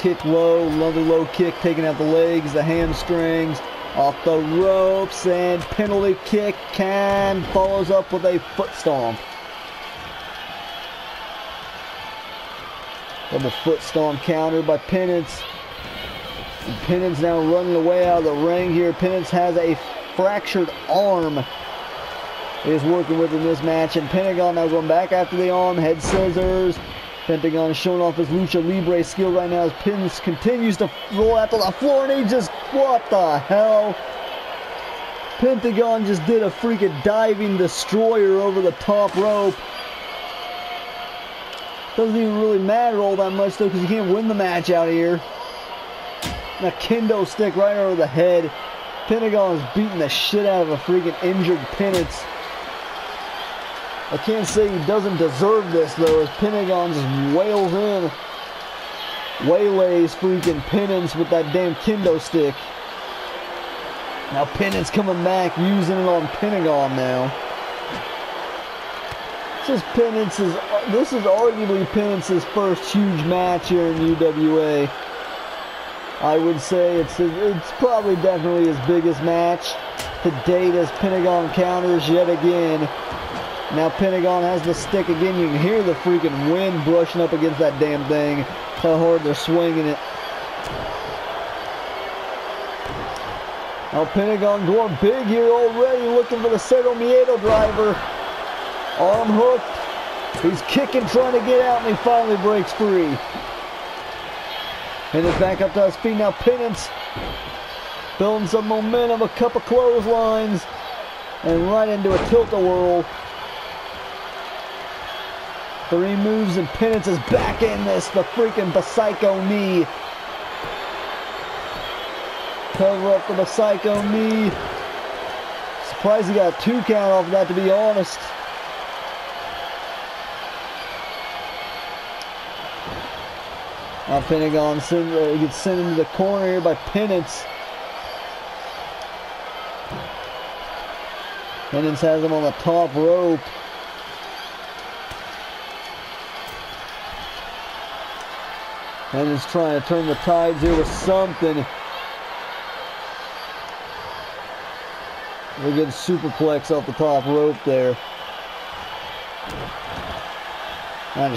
Kick low, another low kick, taking out the legs, the hamstrings, off the ropes, and penalty kick. Can follows up with a foot stomp. Double foot stomp counter by Penance. Penance now running away out of the ring here. Penance has a fractured arm. Is working with in this match. And Pentagon now going back after the arm. Head scissors. Pentagon is showing off his lucha libre skill right now as Penance continues to roll out the floor. And he just, what the hell? Pentagon just did a freaking diving destroyer over the top rope. Doesn't even really matter all that much though because you can't win the match out here. And a kendo stick right over the head. Pentagon is beating the shit out of a freaking injured Penance. I can't say he doesn't deserve this though as Pentagon just wails in. Waylays freaking Penance with that damn kendo stick. Now Penance coming back using it on Pentagon now. This is Penance's. This is arguably Penance's first huge match here in UWA. I would say it's it's probably definitely his biggest match to date as Pentagon counters yet again. Now Pentagon has the stick again. You can hear the freaking wind brushing up against that damn thing. How hard they're swinging it. Now Pentagon going big here already, looking for the Cero Miedo driver. Arm hooked. He's kicking, trying to get out, and he finally breaks free. And it's back up to his feet now. Penance building some momentum, a couple clotheslines, and right into a tilt-a-whirl. Three moves and Penance is back in this. The freaking Psycho knee. Cover up for the Psycho knee. Surprised he got two count off of that, to be honest. Now Pentagon send, uh, gets sent into the corner here by Penance. Penance has him on the top rope. Penance trying to turn the tides here with something. A good superplex off the top rope there. Trying to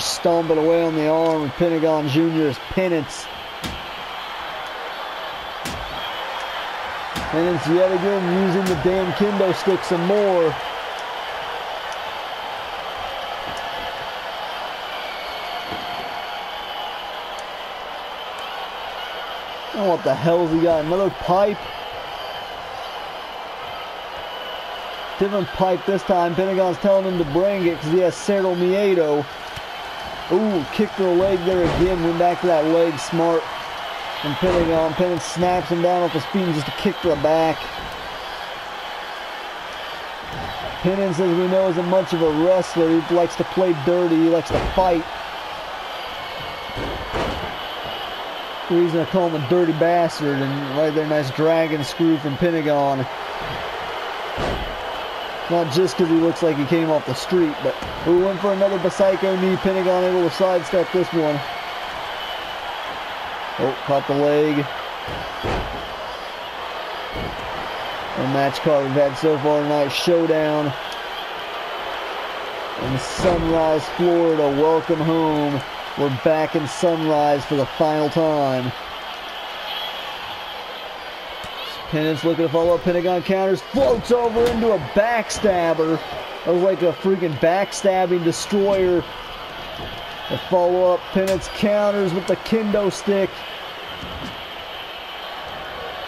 it away on the arm of Pentagon Jr.'s Penance. Penance yet again using the damn kendo stick some more. Oh, what the hell's he got? Another pipe? Different pipe this time. Pentagon's telling him to bring it because he has Cero Miedo. Ooh, kick to the leg there again. Went back to that leg smart. And Pentagon, Pentagon snaps him down off his feet and just a kick to the back. Penance, as we know, isn't much of a wrestler. He likes to play dirty. He likes to fight. The reason I call him a dirty bastard. And right there, nice dragon screw from Pentagon. Not just because he looks like he came off the street, but we went for another Psycho knee. Pentagon able to sidestep this one. Oh, caught the leg. A match card we've had so far tonight. Showdown in Sunrise, Florida. Welcome home. We're back in Sunrise for the final time. Penance looking to follow up. Pentagon counters. Floats over into a backstabber. That like a freaking backstabbing destroyer. The follow up. Penance counters with the kendo stick.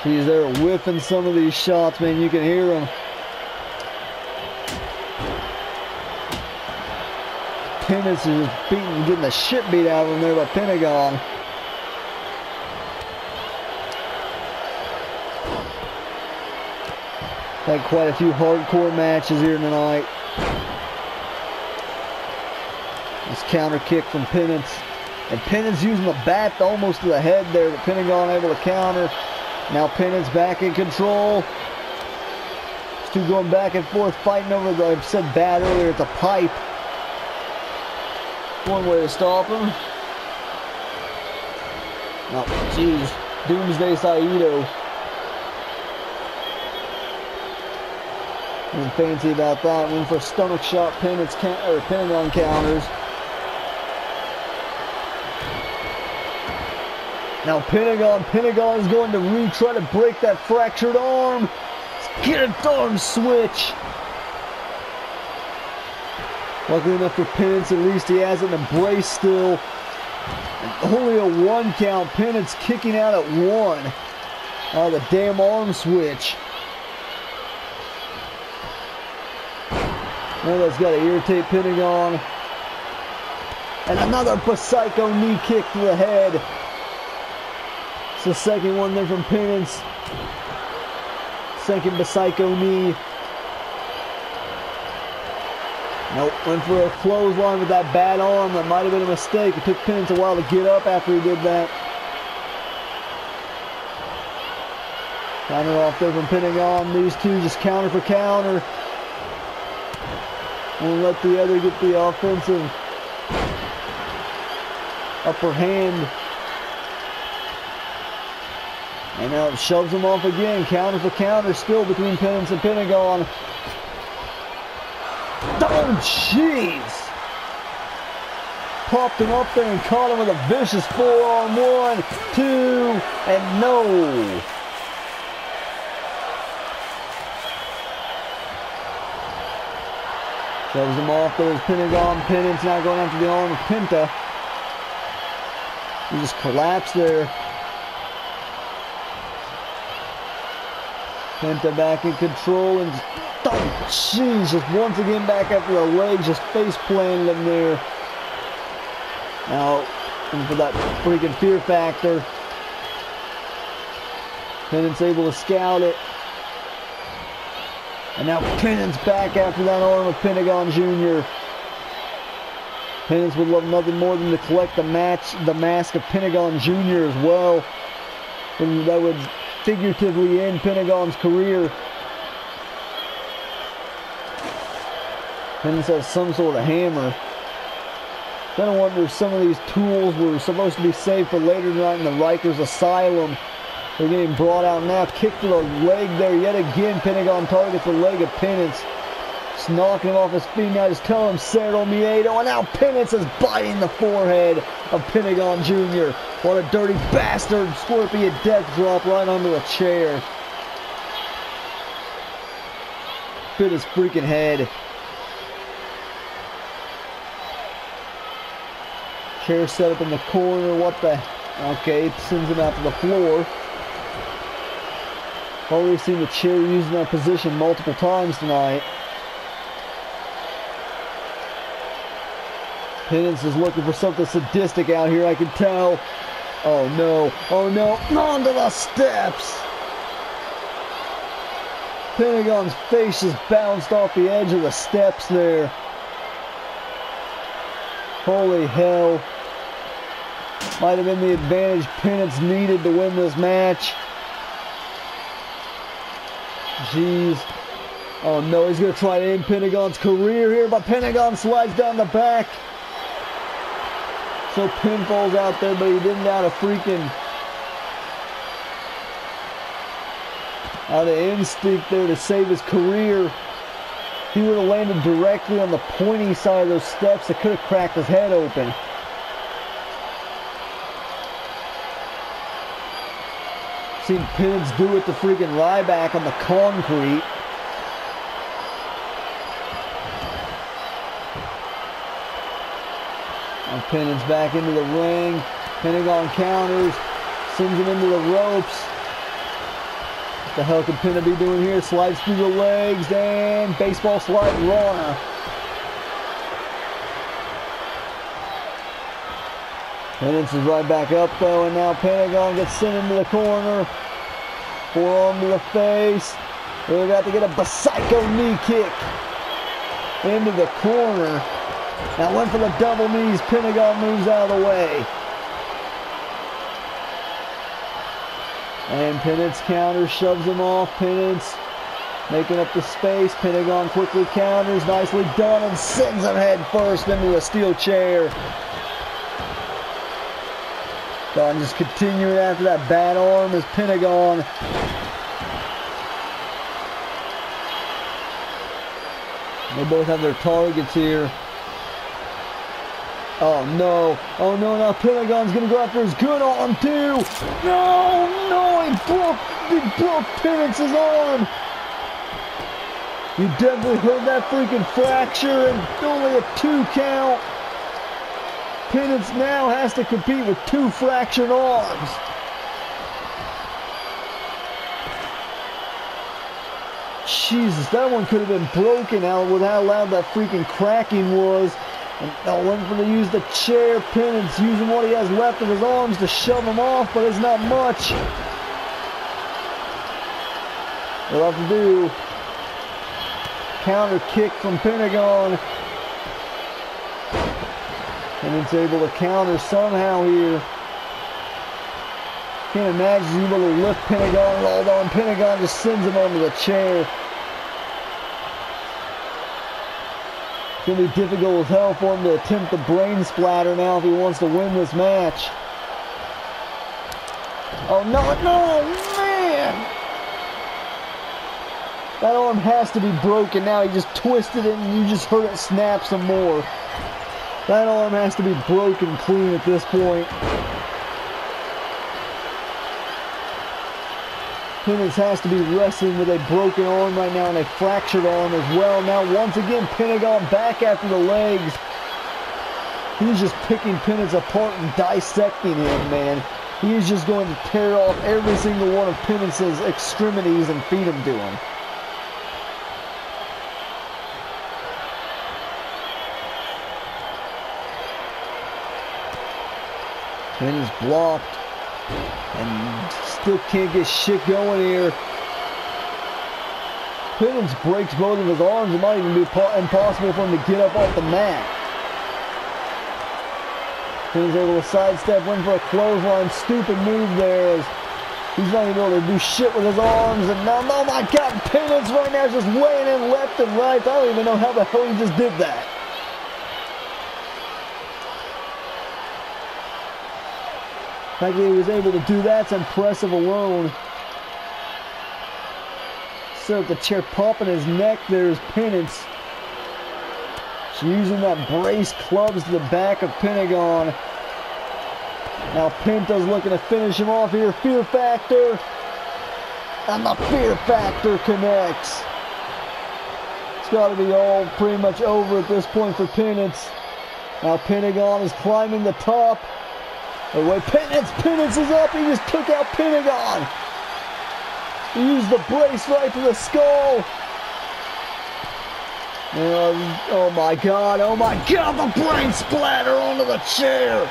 He's there whiffing some of these shots, man. You can hear them. Penance is beating, getting the shit beat out of him there by Pentagon. Had quite a few hardcore matches here tonight. This counter kick from Penance. And Penance using the bat almost to the head there, but Pentagon able to counter. Now Penance back in control. Two going back and forth, fighting over the, I said bat earlier, it's a pipe. One way to stop him. Oh, jeez. Doomsday Saito. Fancy about that. one for stomach shot Penance count, or Pentagon counters. Now Pentagon, Pentagon is going to re-try to break that fractured arm. Let's get a darn switch. Luckily enough for Penance, at least he has an embrace still. And only a one count. Penance kicking out at one. Oh, the damn arm switch. Well, that's got to irritate Pentagon. And another Psycho knee kick to the head. It's the second one there from Penance. Second Psycho knee. Nope, went for a clothesline with that bad arm. That might have been a mistake. It took Penance a while to get up after he did that. Counter off there from Pentagon. These two just counter for counter. Won't let the other get the offensive upper hand. And now it shoves him off again. Counter for counter still between Penance and Pentagon. Oh, jeez. Popped him up there and caught him with a vicious four on one, two, and no. Shoves him off there. Pentagon. Penance now going after the arm of Penta. He just collapsed there. Penta back in control and oh, jeez, just once again back after the leg, just face planted him there. Now, for that freaking fear factor, Penance able to scout it. And now Penance back after that arm of Pentagon Jr. Penance would love nothing more than to collect the match, the mask of Pentagon Jr. as well. And that would figuratively end Pentagon's career. Penance has some sort of hammer. Then I wonder if some of these tools were supposed to be saved for later tonight in the Ryker's Asylum. They're getting brought out now. Kick to the leg there yet again. Pentagon targets the leg of Penance. Just knocking him off his feet now. Just tell him Cero Miedo. And now Penance is biting the forehead of Pentagon Jr. What a dirty bastard. Scorpion death drop right onto a chair. Bit his freaking head. Chair set up in the corner. What the? Okay, sends him out to the floor. Already seen the chair used in that position multiple times tonight. Penance is looking for something sadistic out here, I can tell. Oh no, oh no, onto the steps! Pentagon's face just bounced off the edge of the steps there. Holy hell. Might have been the advantage Penance needed to win this match. Jeez. Oh no, he's gonna try to end Pentagon's career here, but Pentagon slides down the back. So Pin falls out there, but he didn't out a freaking out of instinct there to save his career. He would have landed directly on the pointy side of those steps. that could have cracked his head open. Seen Penance do it to freaking Ryback on the concrete. And Penance back into the ring. Pentagon counters. Sends him into the ropes. What the hell could Penta be doing here? Slides through the legs and baseball slide Rana. Penance is right back up though, and now Pentagon gets sent into the corner. Forearm to the face. We're about to get a psycho knee kick into the corner. Now went for the double knees. Pentagon moves out of the way. And Penance counters, shoves him off. Penance making up the space. Pentagon quickly counters, nicely done, and sends him head first into a steel chair. Don just continuing after that bad arm as Pentagon. They both have their targets here. Oh no, oh no, now Pentagon's gonna go after his good arm too. No, no, he broke, he broke Penance's arm. You definitely heard that freaking fracture and only a two count. Penance now has to compete with two fractured arms. Jesus, that one could have been broken out with how loud that freaking cracking was. And I went for to use the chair Penance, using what he has left of his arms to shove him off, but it's not much. We'll have to do counter kick from Pentagon. And it's able to counter somehow here. Can't imagine he's able to lift Pentagon, although and Pentagon just sends him onto the chair. It's going to be difficult as hell for him to attempt the brain splatter now if he wants to win this match. Oh, no, no, man! That arm has to be broken now. He just twisted it and you just heard it snap some more. That arm has to be broken clean at this point. Penance has to be wrestling with a broken arm right now and a fractured arm as well. Now once again, Pentagon back after the legs. He's just picking Penance apart and dissecting him, man. He is just going to tear off every single one of Penance's extremities and feed them to him. Penance blocked and still can't get shit going here. Penance breaks both of his arms, it might even be impossible for him to get up off the mat. Penance able to sidestep, win for a clothesline. Stupid move there. He's not even able to do shit with his arms. And now, oh my god, Penance right now is just laying in left and right. I don't even know how the hell he just did that. That he was able to do that's impressive alone. Up the chair popping his neck. There's Penance. She's using that brace clubs to the back of Pentagon. Now Penta's looking to finish him off here. Fear Factor. And the Fear Factor connects. It's got to be all pretty much over at this point for Penance. Now Pentagon is climbing the top. Oh wait, Penance, Penance is up. He just took out Pentagon. He used the brace right to the skull. Um, oh my god, oh my god, the brain splatter onto the chair.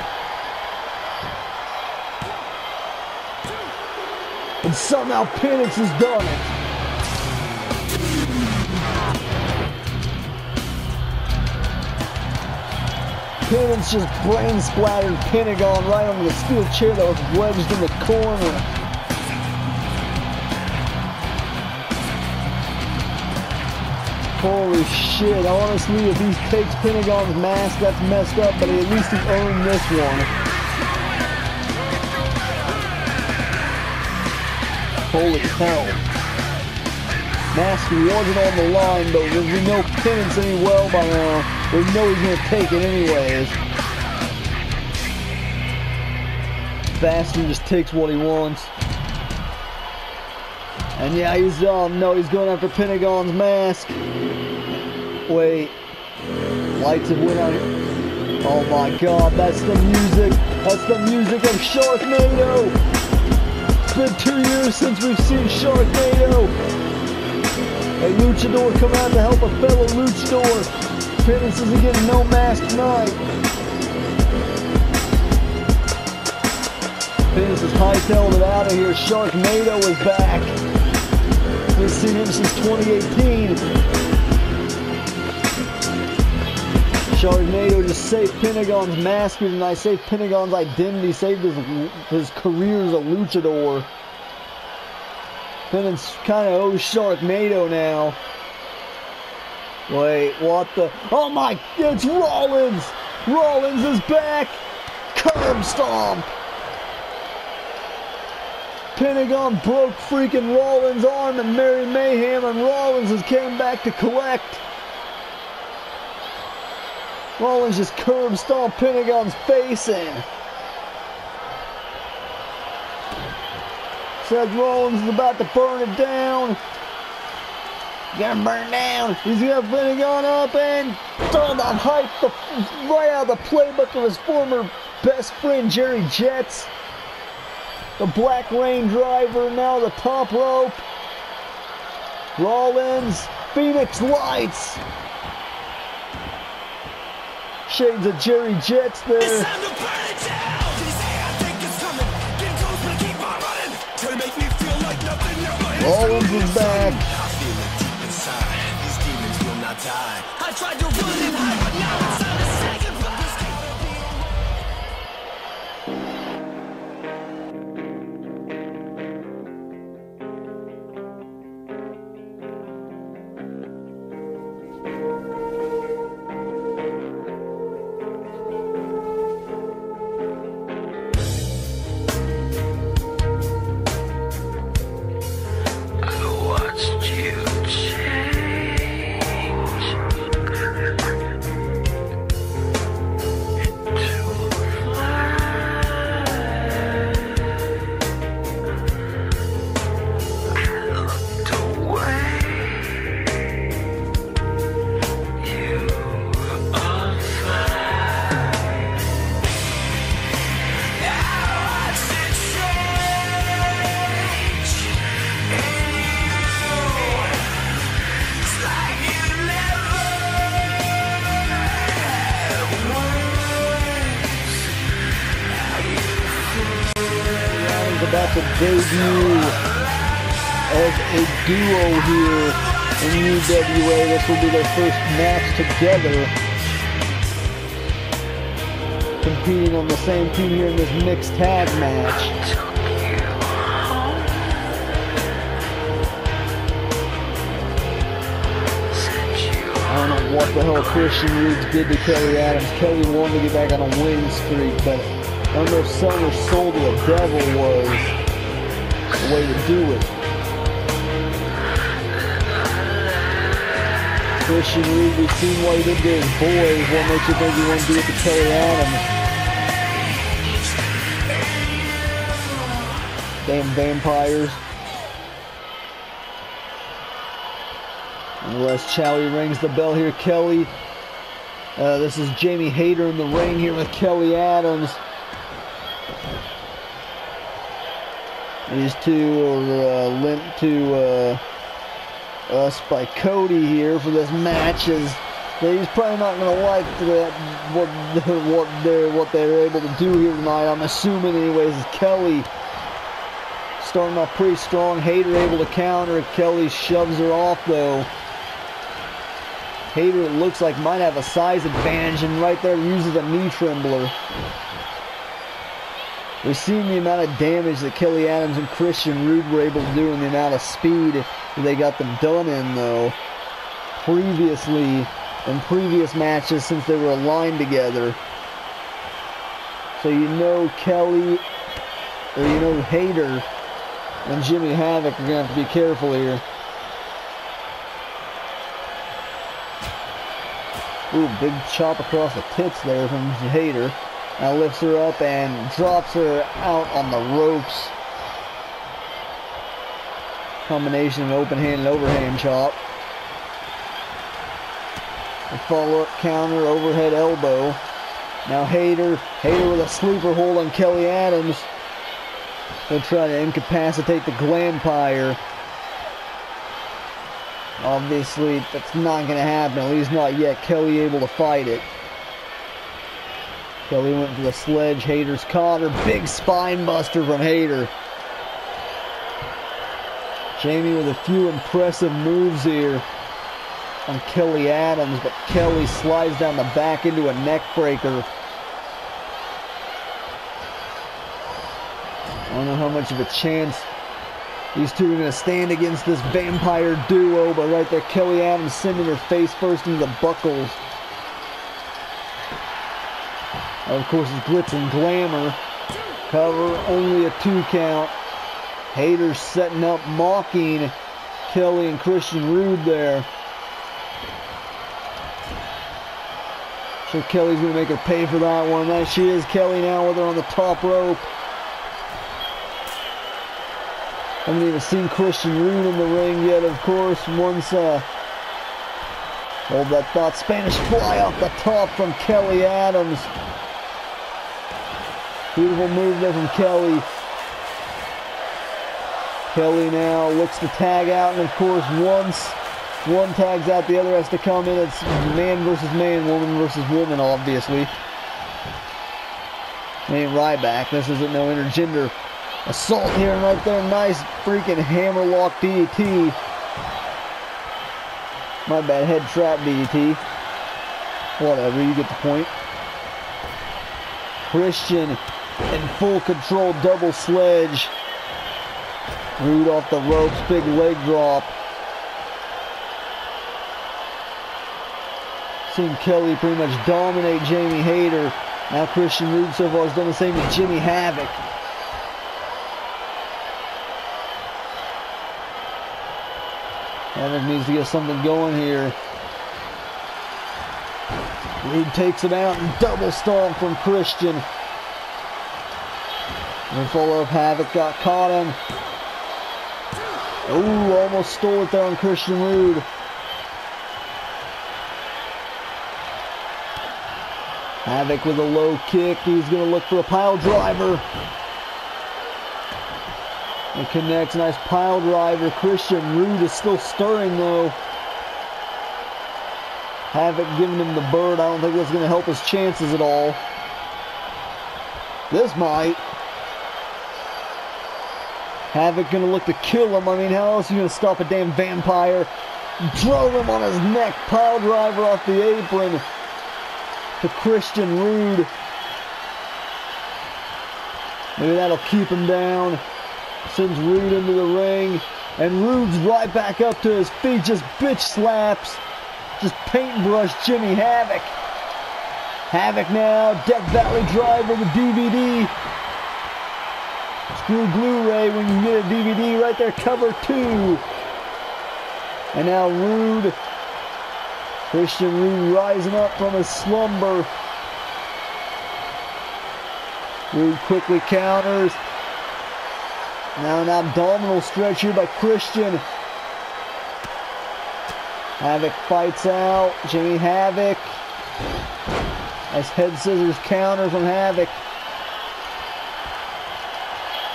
And somehow Penance has done it. Penance just brain splattered Pentagon right on the steel chair that was wedged in the corner. Holy shit, honestly, if he takes Pentagon's mask, that's messed up, but at least he earned this one. Holy hell. Mask wasn't on the line, but we know Penance any well by now. We know he's gonna take it anyways. Bastard just takes what he wants. And yeah, he's um no, he's going after Pentagon's mask. Wait. Lights have went out. Oh my god, that's the music. That's the music of Sharknado. It's been two years since we've seen Sharknado. A luchador come out to help a fellow luchador. Isn't getting no mask tonight. Penance is hightailed it out of here. Sharknado is back. We've seen him since 2018. Sharknado just saved Pentagon's mask tonight, saved Pentagon's identity, saved his his career as a luchador. Penance kind of oh, owes Sharknado now. Wait, what the? Oh my! It's Rollins! Rollins is back! Curb stomp! Pentagon broke freaking Rollins' arm and Merry Mayhem, and Rollins has came back to collect. Rollins just curb stomped Pentagon's face in. Seth Rollins is about to burn it down. Gonna burn down. He's gonna Pentagon up and throw the hype the, right out of the playbook of his former best friend Jerry Jets. The Black Rain driver now the top rope. Rollins, Phoenix Lights. Shades of Jerry Jets there. Rollins is back. I tried to run and hide, but now it's a duo here in UWA. This will be their first match together. Competing on the same team here in this mixed tag match. I don't know what the hell Christian Reeds did to Kelly Adams. Kelly wanted to get back on a winning streak, but I don't know if selling her soul to the devil was the way to do it. Christian Reed, we've seen what he did to his boys. What makes you think he won't do it to Kelly Adams? Damn vampires. Unless Chowie rings the bell here, Kelly. Uh, this is Jamie Hayter in the ring here with Kelly Adams. These two are uh, linked to uh, us by Cody here for this match. is he's probably not going to like that what what they're what they're able to do here tonight. I'm assuming, anyways, is Kelly starting off pretty strong. Hayter able to counter. Kelly shoves her off though. Hayter it looks like might have a size advantage and right there uses a knee trembler. We've seen the amount of damage that Kelly Adams and Christian Rude were able to do and the amount of speed they got them done in though. Previously, in previous matches since they were aligned together. So you know Kelly, or you know Hayter and Jimmy Havoc are going to have to be careful here. Ooh, big chop across the tits there from Hayter. Now lifts her up and drops her out on the ropes. Combination of open hand and overhand chop. A follow-up counter, overhead elbow. Now Hayter, Hayter with a sleeper hold on Kelly Adams. They'll try to incapacitate the Glampire. Obviously, that's not going to happen, at least not yet. Kelly able to fight it. Kelly went for the sledge. Hayter's caught her. Big spine buster from Hayter. Jamie with a few impressive moves here on Kelly Adams, but Kelly slides down the back into a neck breaker. I don't know how much of a chance these two are going to stand against this vampire duo, but right there, Kelly Adams sending her face first into the buckles. Of course, it's glitz and glamour. Cover, only a two count. Hayter's setting up, mocking Kelly and Christian Rude there. So Kelly's going to make her pay for that one. There she is, Kelly now with her on the top rope. I Haven't even seen Christian Rude in the ring yet, of course. Once, uh, hold that thought. Spanish fly off the top from Kelly Adams. Beautiful move there from Kelly. Kelly now looks to tag out, and of course, once one tags out, the other has to come in. It's man versus man, woman versus woman, obviously. Ain't Ryback. This isn't no intergender assault here and right there. Nice freaking hammerlock DDT. My bad, head trap DDT. Whatever, you get the point. Christian in full control, double sledge. Rude off the ropes, big leg drop. Seen Kelly pretty much dominate Jamie Hayter. Now Christian Rude so far has done the same to Jimmy Havoc. Havoc needs to get something going here. Rude takes it out and double stomp from Christian. And follow up Havoc got caught him. Ooh, almost stole it there on Christian Rude. Havoc with a low kick. He's going to look for a pile driver. It connects. Nice pile driver. Christian Rude is still stirring though. Havoc giving him the bird. I don't think that's going to help his chances at all. This might. Havoc going to look to kill him. I mean, how else are you going to stop a damn vampire? drove him on his neck, pile driver off the apron to Christian Rude. Maybe that'll keep him down. Sends Rude into the ring. And Rude's right back up to his feet, just bitch slaps. Just paintbrush Jimmy Havoc. Havoc now, Death Valley Driver, the DVD. Screw Blu-ray when you get a DVD right there, cover two. And now Rude, Christian Rude rising up from his slumber. Rude quickly counters. Now an abdominal stretch here by Christian. Havoc fights out. Jimmy Havoc. As head scissors counter from Havoc.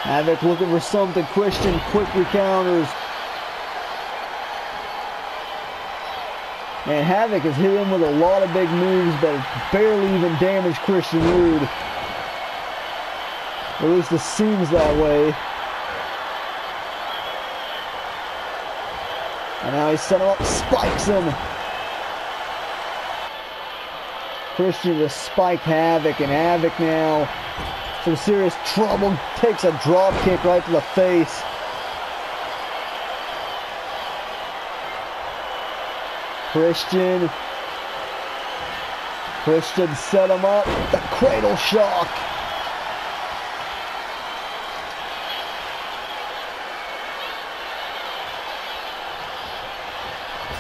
Havoc looking for something. Christian quickly counters. And Havoc has hit him with a lot of big moves, but barely even damaged Christian Rude. At least it seems that way. And now he's set him up, spikes him. Christian just spiked Havoc, and Havoc now some serious trouble. Takes a drop kick right to the face. Christian. Christian set him up. The cradle shock.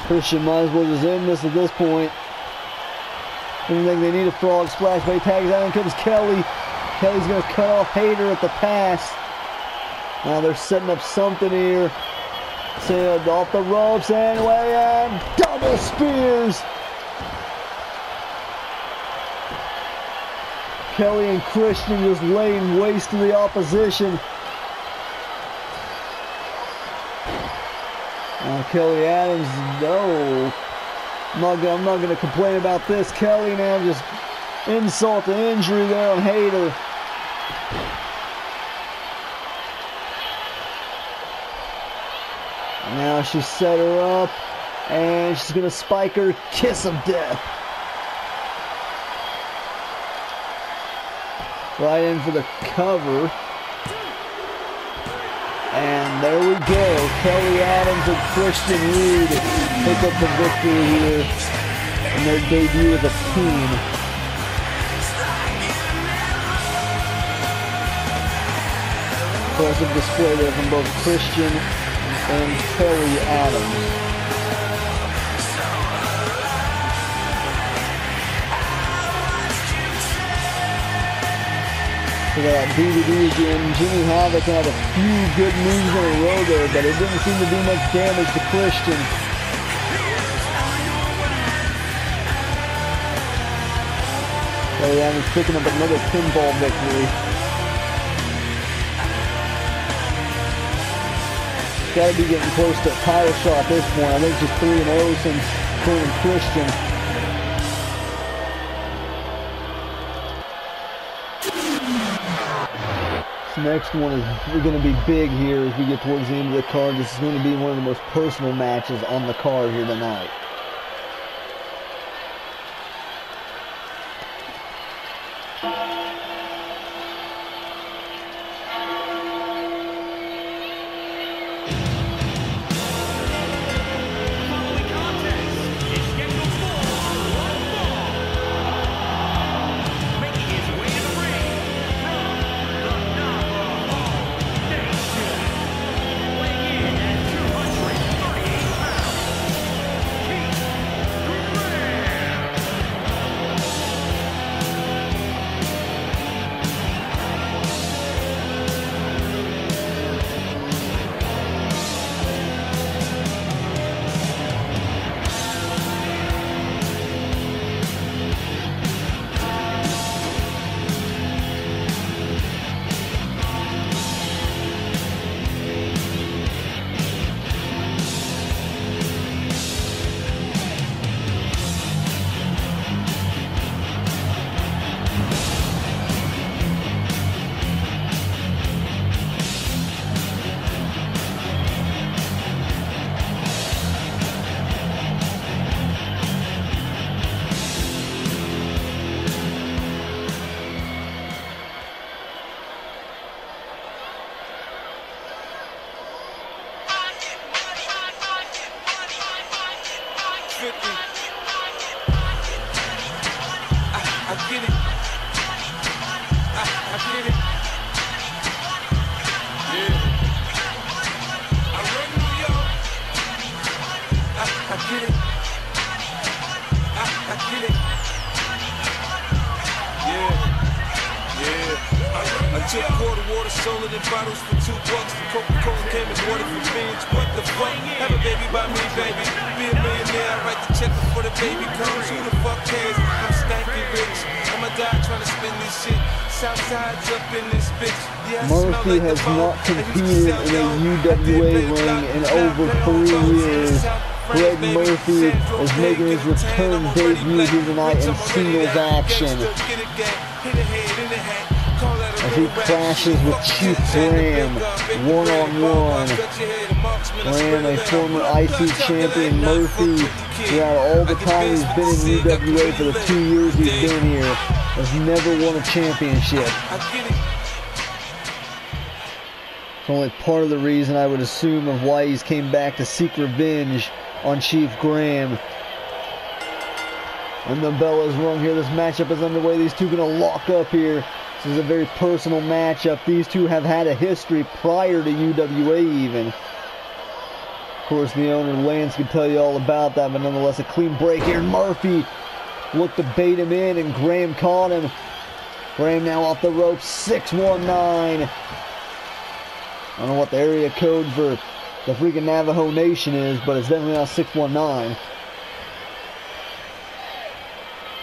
Christian might as well just end this at this point. I don't think they need a frog splash, but he tags out and comes Kelly. Kelly's going to cut off Hayter at the pass. Now they're setting up something here. Sailed off the ropes and way in. Double spears. Kelly and Christian just laying waste to the opposition. Now Kelly Adams, no. I'm not, gonna, I'm not going to complain about this. Kelly now just insult to injury there on Hayter. Now she set her up and she's going to spike her kiss of death. Right in for the cover. And there we go. Kelly Adams and Christian Reed pick up the victory here in their debut as a team. Impressive display there from both Christian and Kelly Adams. We got DVD again. Jimmy Havoc had a few good moves in a row there, but it didn't seem to do much damage to Christian. Kelly Adams picking up another pinball victory. Got to be getting close to a title shot at this point. I think just 3 and 0 since turning Christian. This next one is we're going to be big here as we get towards the end of the card. This is going to be one of the most personal matches on the card here tonight. Sell in a UWA ring in over three years. Greg. Murphy is making his return debut here tonight in singles action. As he clashes with Chief big one-on-one. red, cut your a former IC champion, Murphy, throughout all the time he's been in UWA for the two years he's been here, has never won a championship. Only part of the reason I would assume of why he's came back to seek revenge on Chief Graham. And the bell is rung here. This matchup is underway. These two gonna lock up here. This is a very personal matchup. These two have had a history prior to UWA even. Of course, the owner Lance could tell you all about that, but nonetheless, a clean break here. Murphy looked to bait him in, and Graham caught him. Graham now off the ropes, 619. I don't know what the area code for the freaking Navajo Nation is, but it's definitely not 619.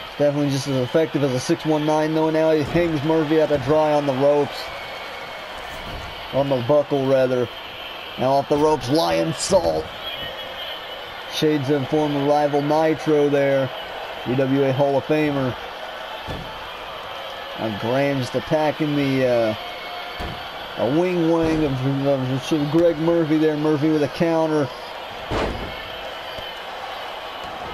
It's definitely just as effective as a 619 though. Now he hangs Murphy out to dry on the ropes. On the buckle, rather. Now off the ropes, Lionsault. Shades of former rival Nitro there. UWA Hall of Famer. Now Graham just attacking the uh, a wing wing of, of, of Greg Murphy there. Murphy with a counter.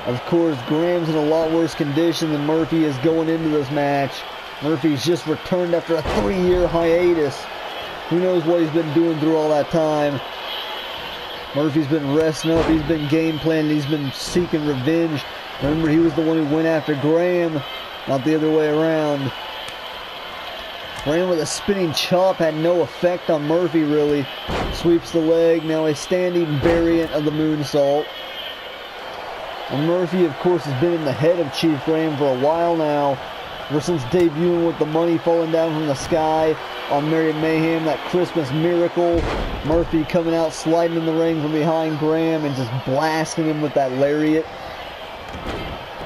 Of course, Graham's in a lot worse condition than Murphy is going into this match. Murphy's just returned after a three-year hiatus. Who knows what he's been doing through all that time. Murphy's been resting up. He's been game planning. He's been seeking revenge. Remember, he was the one who went after Graham, not the other way around. Graham with a spinning chop had no effect on Murphy, really. Sweeps the leg. Now a standing variant of the moonsault. And Murphy, of course, has been in the head of Chief Graham for a while now. Ever since debuting with the money falling down from the sky on Merry Mayhem, that Christmas miracle. Murphy coming out, sliding in the ring from behind Graham and just blasting him with that lariat.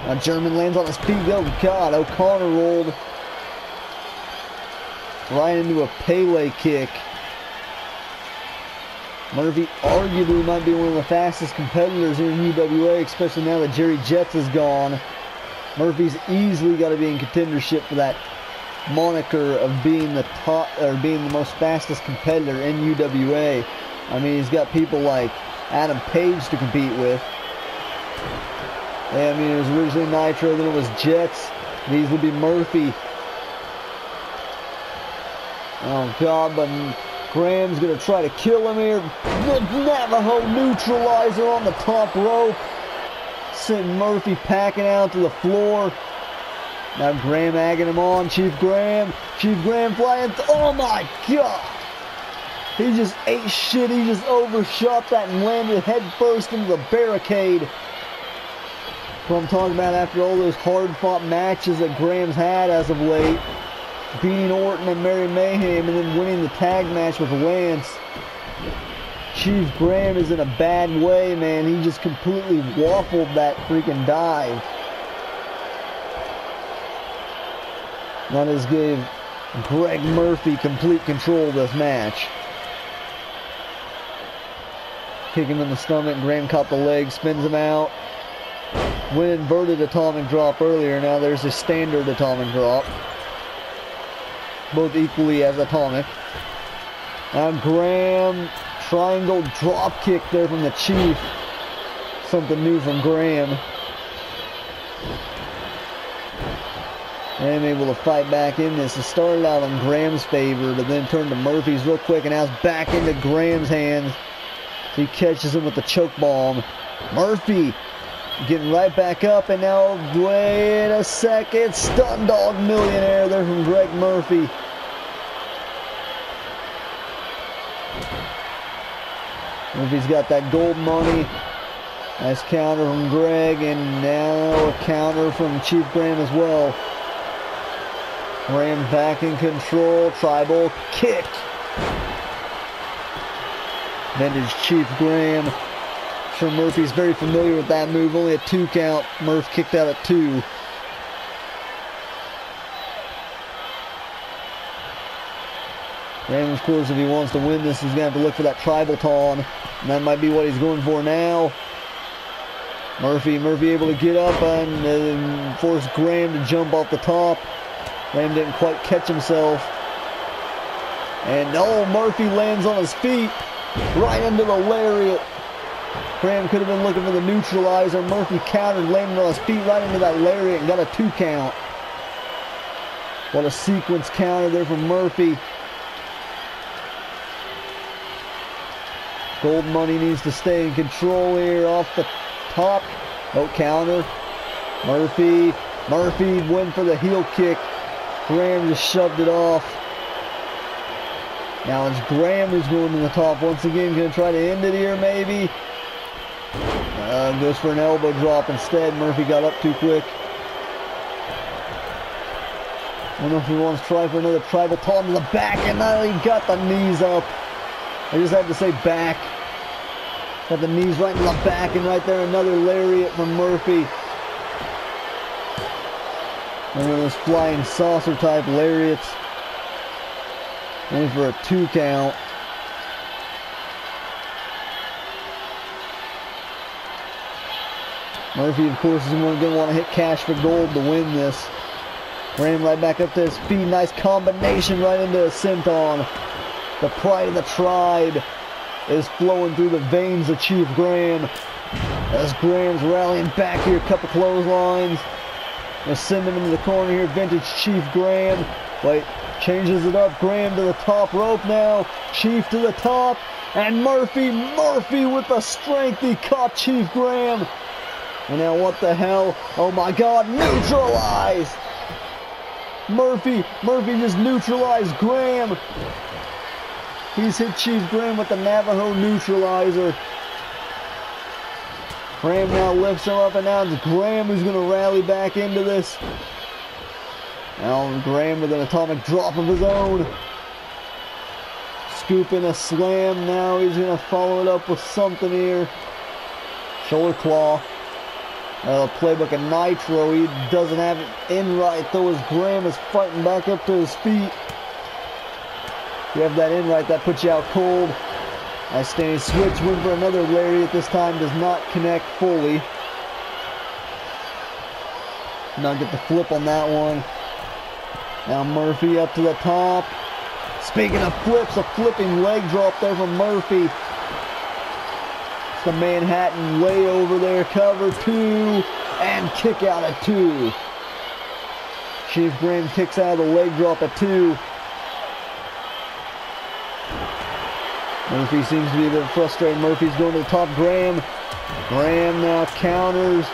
Now German lands on his feet. Oh, God. O'Connor rolled right into a Pele kick. Murphy arguably might be one of the fastest competitors in UWA, especially now that Jerry Jets is gone. Murphy's easily got to be in contendership for that moniker of being the top or being the most fastest competitor in UWA. I mean, he's got people like Adam Page to compete with. Yeah, I mean, it was originally Nitro, then it was Jets. These would be Murphy. Oh God, but Graham's gonna try to kill him here. The Navajo neutralizer on the top rope. Sending Murphy packing out to the floor. Now Graham egging him on. Chief Graham. Chief Graham flying. Oh my God. He just ate shit. He just overshot that and landed headfirst into the barricade. What I'm talking about after all those hard fought matches that Graham's had as of late beating Orton and Merry Mayhem and then winning the tag match with Lance. Chief Graham is in a bad way, man. He just completely waffled that freaking dive. That has gave Greg Murphy complete control of this match. Kick him in the stomach, Graham caught the leg, spins him out. Went inverted atomic drop earlier, now there's a standard atomic drop both equally as atomic. Now Graham, triangle drop kick there from the Chief. Something new from Graham. And able to fight back in this. It started out in Graham's favor, but then turned to Murphy's real quick, and now it's back into Graham's hands. He catches him with the choke bomb. Murphy getting right back up, and now wait a second, stun dog millionaire there from Greg Murphy. Murphy's got that gold money. Nice counter from Greg, and now a counter from Chief Graham as well. Graham back in control. Tribal kick. Vintage Chief Graham. Sure Murphy's very familiar with that move. Only a two count. Murph kicked out at two. Graham, of course, if he wants to win this, he's going to have to look for that tribal taunt. And that might be what he's going for now. Murphy, Murphy able to get up and, and force Graham to jump off the top. Graham didn't quite catch himself. And oh, Murphy lands on his feet right into the lariat. Graham could have been looking for the neutralizer. Murphy countered, landed on his feet right into that lariat and got a two count. What a sequence counter there from Murphy. Gold Money needs to stay in control here off the top. Oh, counter. Murphy. Murphy went for the heel kick. Graham just shoved it off. Now it's Graham who's going to the top once again. Going to try to end it here, maybe. Uh, goes for an elbow drop instead. Murphy got up too quick. I don't know if he wants to try for another tribal taunt to the back, and now he got the knees up. I just have to say back. Got the knees right in the back, and right there another lariat from Murphy. Of those flying saucer type lariats. Only for a two count. Murphy, of course, is going to want to hit cash for gold to win this. Ran right back up to his feet. Nice combination right into a senton. The pride of the tribe is flowing through the veins of Chief Graham. As Graham's rallying back here, couple clotheslines. Gonna send him into the corner here, vintage Chief Graham. Wait, changes it up. Graham to the top rope now. Chief to the top. And Murphy, Murphy with the strength. He caught Chief Graham. And now what the hell? Oh my god, neutralized! Murphy, Murphy just neutralized Graham. He's hit Chief Graham with the Navajo neutralizer. Graham now lifts him up and now it's Graham who's going to rally back into this. Now Graham with an atomic drop of his own. Scooping a slam. Now he's going to follow it up with something here. Shoulder claw. Uh, playbook of Nitro. He doesn't have it in right though as Graham is fighting back up to his feet. You have that in right, that puts you out cold. Nice standing switch, win for another lariat this time, does not connect fully. Not get the flip on that one. Now Murphy up to the top. Speaking of flips, a flipping leg drop there from Murphy. It's the Manhattan layover there, cover two, and kick out at two. Chief Graham kicks out of the leg drop at two. Murphy seems to be a bit frustrated. Murphy's going to the top. Graham. Graham now counters.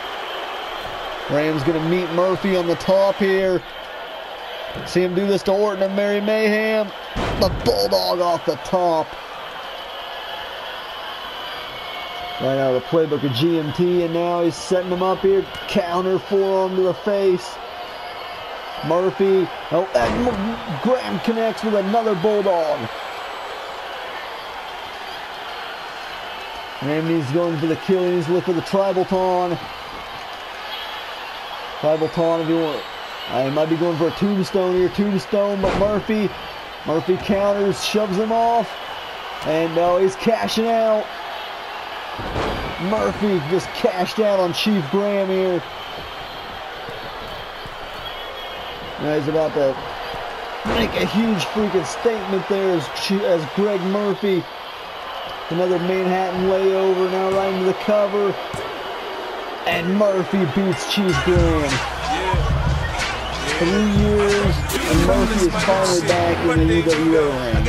Graham's going to meet Murphy on the top here. See him do this to Orton and Merry Mayhem. The Bulldog off the top. Right out of the playbook of GMT, and now he's setting him up here. Counter forearm to the face. Murphy. Oh, Graham connects with another Bulldog. Ramney's going for the kill. He's looking for the tribal taunt. Tribal taunt if you want. Uh, I might be going for a tombstone here. Tombstone, but Murphy. Murphy counters, shoves him off. And now he's cashing out. Murphy just cashed out on Chief Graham here. Now he's about to make a huge freaking statement there as, as Greg Murphy Another Manhattan layover now right into the cover. And Murphy beats Chief Graham. Three years, and Murphy is finally back in the UWA ring.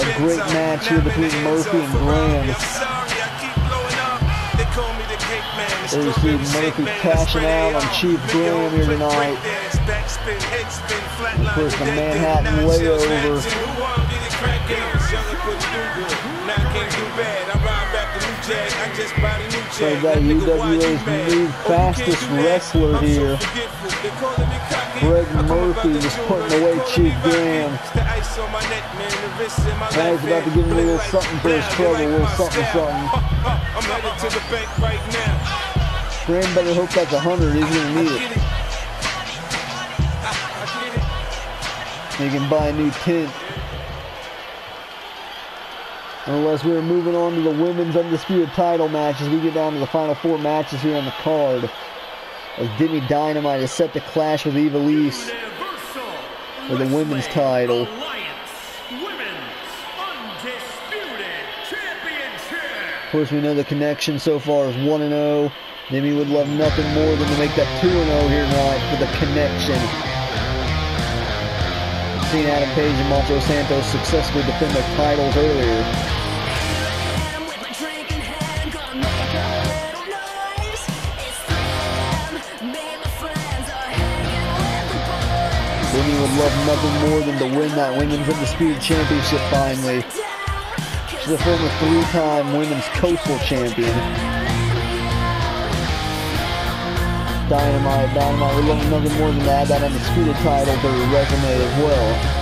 A great match here between Murphy and Graham. There you see Murphy cashing out on Chief Graham here tonight. Of course, the Manhattan layover. So that UWA's new fastest wrestler here. They calling me cocky. Greg I Murphy about the was jewelry, putting away calling Chief me Rocky. Graham. It's the ice on my neck, man. The wrist in my Now he's left about to give him a little something for his now, trouble, a little something, something. I'm headed to the bank right now. Graham better hope that's a hundred. He's gonna need it. it. I, I get it. He can buy a new tent. Unless we're moving on to the women's undisputed title matches, we get down to the final four matches here on the card. As Demi Dynamite is set to clash with Ivelisse for the women's title. Alliance Women's Undisputed Championship. Of course, we know the connection so far is 1 0. Demi would love nothing more than to make that 2 0 here tonight for the connection. Seen Adam Page and Macho Santos successfully defend their titles earlier. Demi would love nothing more than to win that Women's Undisputed Championship finally. She's a former three-time Women's Coastal Champion. Dynamite, Dynamite would love nothing more than to add that Undisputed title to her resume as well.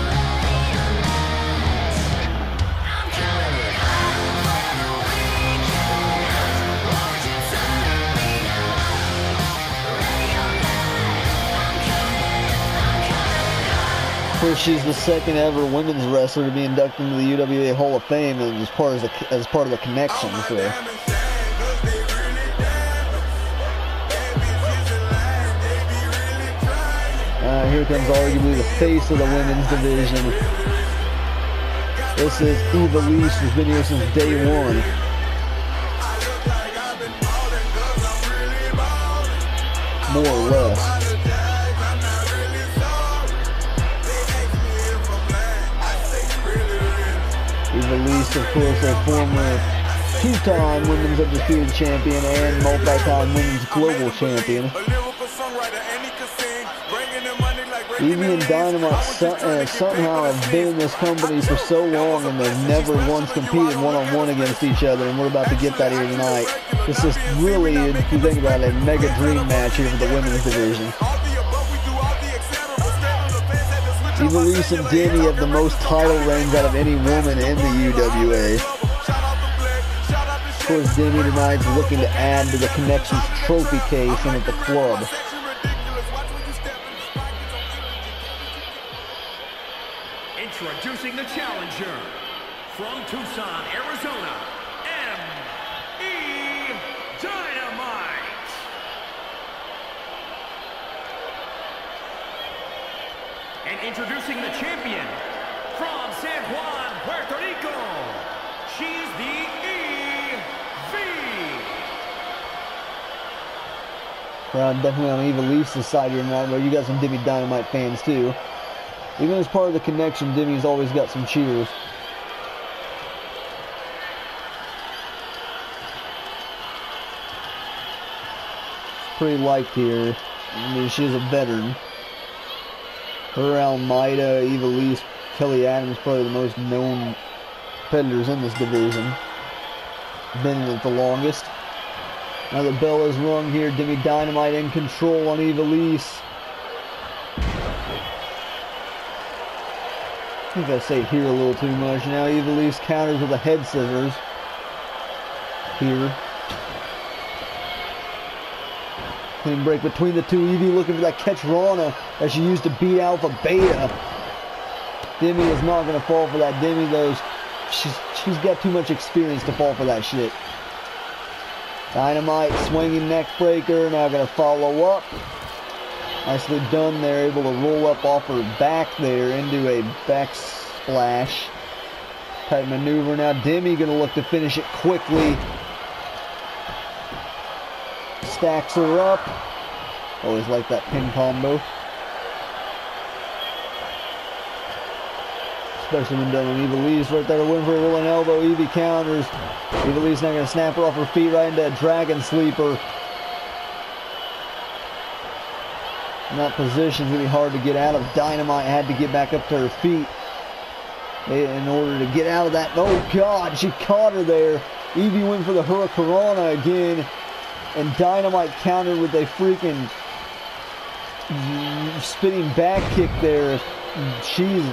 Course, she's the second ever women's wrestler to be inducted into the UWA Hall of Fame as part of the, as part of the connection. So. Uh, here comes arguably the face of the women's division. This is Ivelisse, who's been here since day one. More or less. Lise, of course, a former two-time Women's Undisputed Champion and multi-time Women's Global Champion. Evie and Dynamite so, uh, somehow have been in this company for so long and they've never once competed one-on-one against each other and we're about to get that here tonight. This is really, if you think about it, a mega dream match here for the women's division. Ivelisse and Demi have the most title reigns out of any woman in the UWA. Of course, Demi tonight's looking to add to the Connections trophy case and at the club. Introducing the challenger from Tucson, Arizona, introducing the champion from San Juan, Puerto Rico, she's the E.V. Crowd definitely on Ivelisse's side here tonight, but you got some Demi Dynamite fans too. Even as part of the connection, Demi's always got some cheers. Pretty liked here. I mean, she's a veteran. Her, Almeida, Ivelisse, Kelly Adams, probably the most known competitors in this division. Been in it the longest. Now the bell is rung here. Demi Dynamite in control on Ivelisse. I think I say here a little too much. Now Ivelisse counters with a head scissors. Here. Clean break between the two. Evie looking for that catch Rana that she used to beat Alpha Beta. Demi is not going to fall for that. Demi, though, she's, she's got too much experience to fall for that shit. Dynamite swinging neck breaker. Now going to follow up. Nicely done there. Able to roll up off her back there into a backsplash type maneuver. Now Demi going to look to finish it quickly. Stacks her up. Always like that pin combo. Especially when done on Ivelisse right there to win for a rolling elbow. Evie counters. Ivelisse now going to snap her off her feet right into a dragon sleeper. In that position, it's going to be hard to get out of. Dynamite had to get back up to her feet eh, in order to get out of that. Oh, God, she caught her there. Evie went for the Hurricanrana again, and Dynamite countered with a freaking spinning back kick there. She's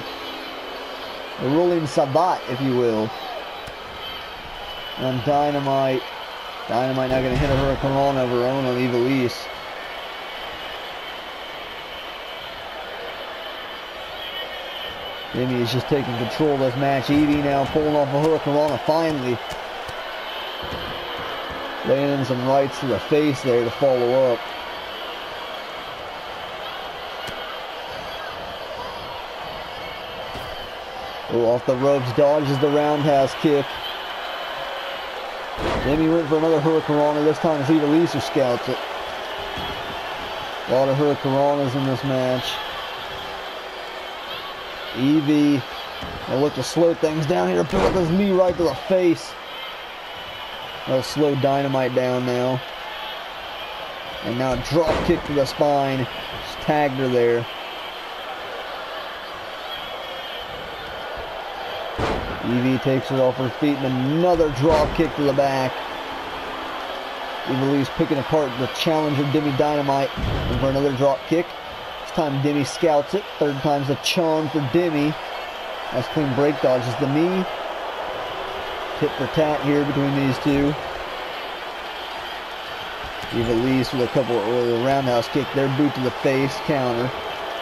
a rolling sabat, if you will. And Dynamite. Dynamite now going to hit a Hurricane of her own on Ivelisse. Demi is just taking control of this match. Evie now pulling off a Hurricane finally. Laying in some rights to the face there to follow up. Oh, off the ropes, dodges the roundhouse kick. Then he went for another Hurricane This time Ivelisse who scouts it. A lot of Hurricanes in this match. Evie, they look to slow things down here. Put up his knee right to the face. They'll slow Dynamite down now. And now drop kick to the spine. Just tagged her there. Evie takes her off her feet and another drop kick to the back. Ivelisse picking apart the challenger Demi Dynamite and for another drop kick. This time Demi scouts it. Third time's a charm for Demi. Nice clean break dodges the knee. Tit for tat here between these two. Ivelisse with a couple of a roundhouse kick there, boot to the face, counter.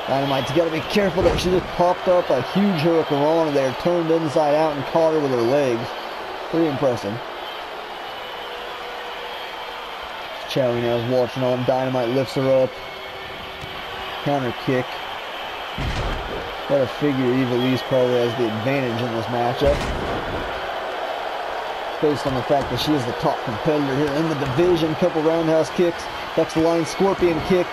Dynamite's got to be careful there. She just popped up a huge Hurricane there, turned inside out and caught her with her legs. Pretty impressive. Chowie now is watching on. Dynamite lifts her up. Counter kick. Gotta figure Ivelisse probably has the advantage in this matchup. Based on the fact that she is the top competitor here in the division. Couple roundhouse kicks. Ducks the line, scorpion kick.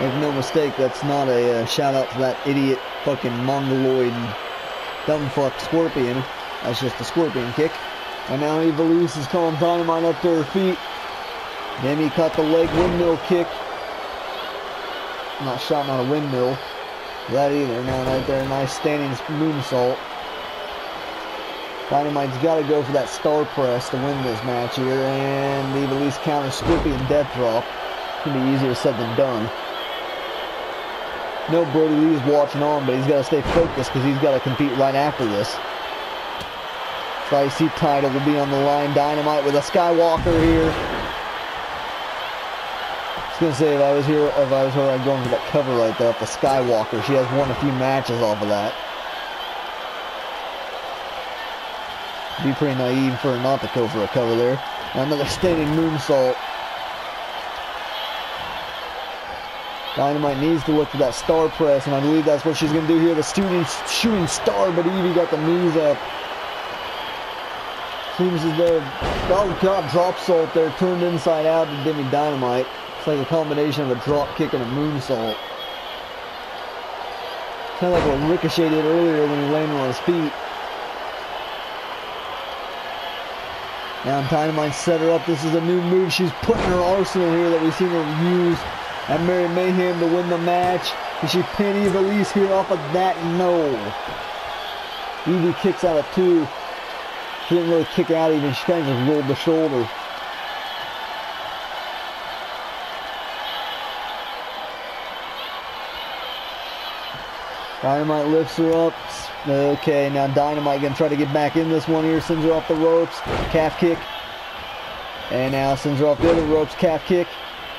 Make no mistake, that's not a uh, shout out to that idiot fucking mongoloid dumb fuck scorpion. That's just a scorpion kick. And now Eva Ivelisse is calling Dynamite up to her feet. Demi cut the leg windmill kick. Not shouting on a windmill. That either. Now right there, nice standing moonsault. Dynamite's got to go for that star press to win this match here. And Ivelisse counter Scorpion death drop. Gonna be easier said than done. No, Brodie Lee's watching on, but he's got to stay focused because he's got to compete right after this. Spicy title will be on the line. Dynamite with a Skywalker here. I was gonna say if I was here, if I was her, I'd go into that cover right there, the Skywalker. She has won a few matches off of that. Be pretty naive for her not to go for a cover there. Another standing moonsault. Dynamite needs to look for that star press, and I believe that's what she's going to do here. The shooting, shooting star, but Evie got the knees up. Seems as though, oh god, drop salt there, turned inside out to Demi Dynamite. It's like a combination of a drop kick and a moonsault. Kind of like what Ricochet did earlier when he landed on his feet. Now Dynamite set her up. This is a new move she's putting in her arsenal here that we've seen her use at Merry Mayhem to win the match. Can she pin Ivelisse here off of that? No. Evie kicks out of two. She didn't really kick out even. She kind of just rolled the shoulder. Dynamite lifts her up. Okay, now Dynamite gonna try to get back in this one here. Sends her off the ropes. Calf kick. And now sends her off the other ropes. Calf kick.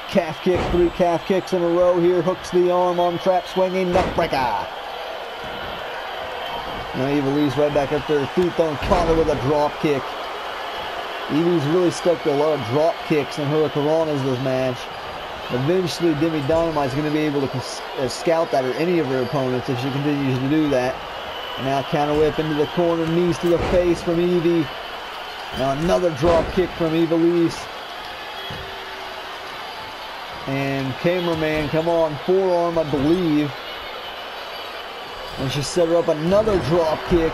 Calf kick, three calf kicks in a row here. Hooks the arm on trap swinging neckbreaker. Now Ivelisse right back up there. Feet on Connor with a drop kick. Evie's really stuck to a lot of drop kicks and hurricanranas this match. Eventually, Demi Dynamite's going to be able to uh, scout that or any of her opponents if she continues to do that. And now counter whip into the corner, knees to the face from Evie. Now another drop kick from Ivelisse. And cameraman, come on, forearm, I believe. And she set her up another drop kick.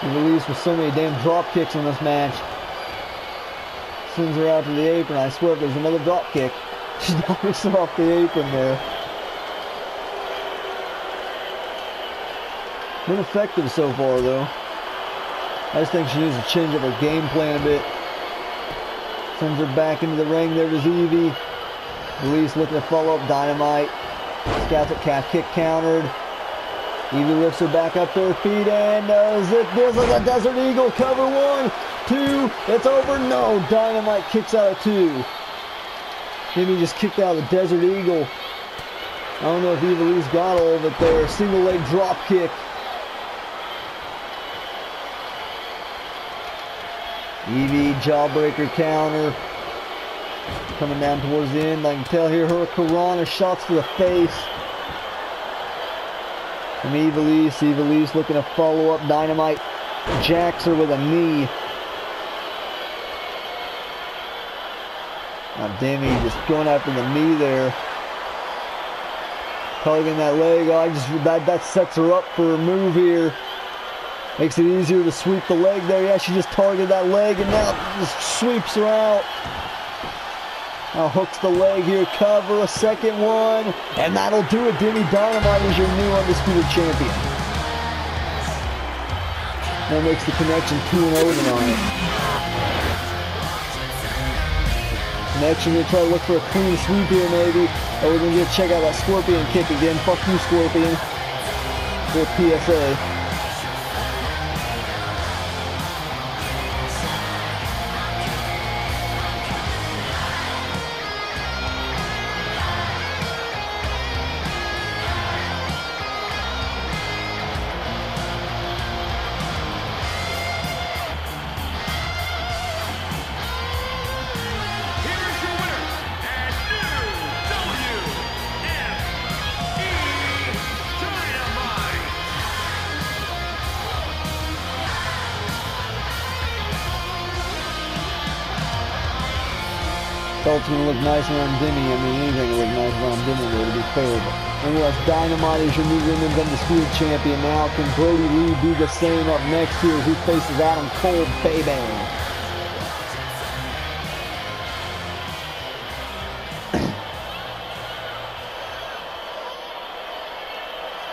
Ivelisse with so many damn drop kicks in this match. Sends her out to the apron. I swear there's another drop kick, she knocks her off the apron there. Been effective so far though. I just think she needs to change up her game plan a bit. Sends her back into the ring. There Evie. Elise looking to follow up Dynamite. Scouts at calf kick countered. Evie lifts her back up to her feet and uh, does it. This is a Desert Eagle cover. One, two. It's over. No. Dynamite kicks out of two. Maybe just kicked out of the Desert Eagle. I don't know if Ivelisse got all of it there. Single leg drop kick. Evie jawbreaker counter. Coming down towards the end. I can tell here her Karana shots to the face. From Ivelisse. Ivelisse looking to follow up. Dynamite jacks her with a knee. Now Demi just going after the knee there. Tugging that leg. I just that that sets her up for a move here. Makes it easier to sweep the leg there. Yeah, she just targeted that leg and now just sweeps her out. Now hooks the leg here, cover a second one, and that'll do it. Demi Dynamite is your new undisputed champion. That makes the connection 2 0 tonight. Connection gonna try to look for a clean sweep here maybe. Or we're gonna get check out that scorpion kick again. Fuck you, Scorpion. For PSA. Nice Demi. I mean, anything look nice Demi, though, to be fair. Nonetheless, Dynamite is your new women's undisputed champion now. Can Brodie Lee do the same up next here as he faces Adam Cole, baby?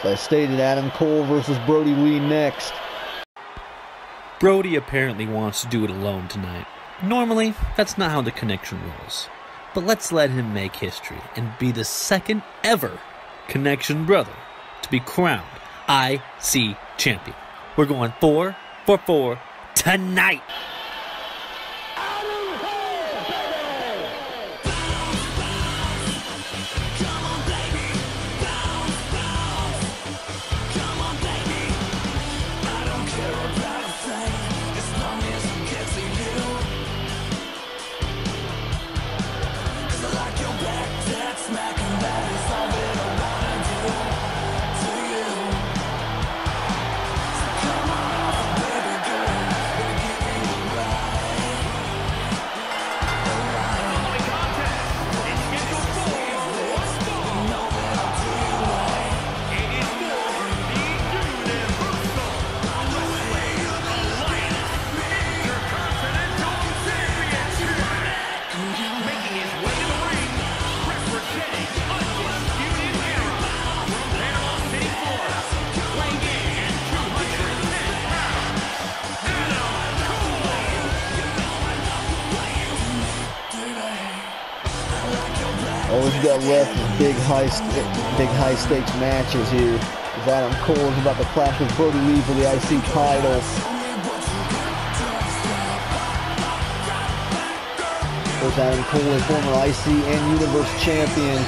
So I stated Adam Cole versus Brodie Lee next. Brodie apparently wants to do it alone tonight. Normally, that's not how the connection rolls. But let's let him make history and be the second ever connection brother to be crowned IC champion. We're going four for four tonight. Left is big high, big high stakes matches here. As Adam Cole is about to clash with Brodie Lee for the IC title. There's Adam Cole, a former IC and Universe champion.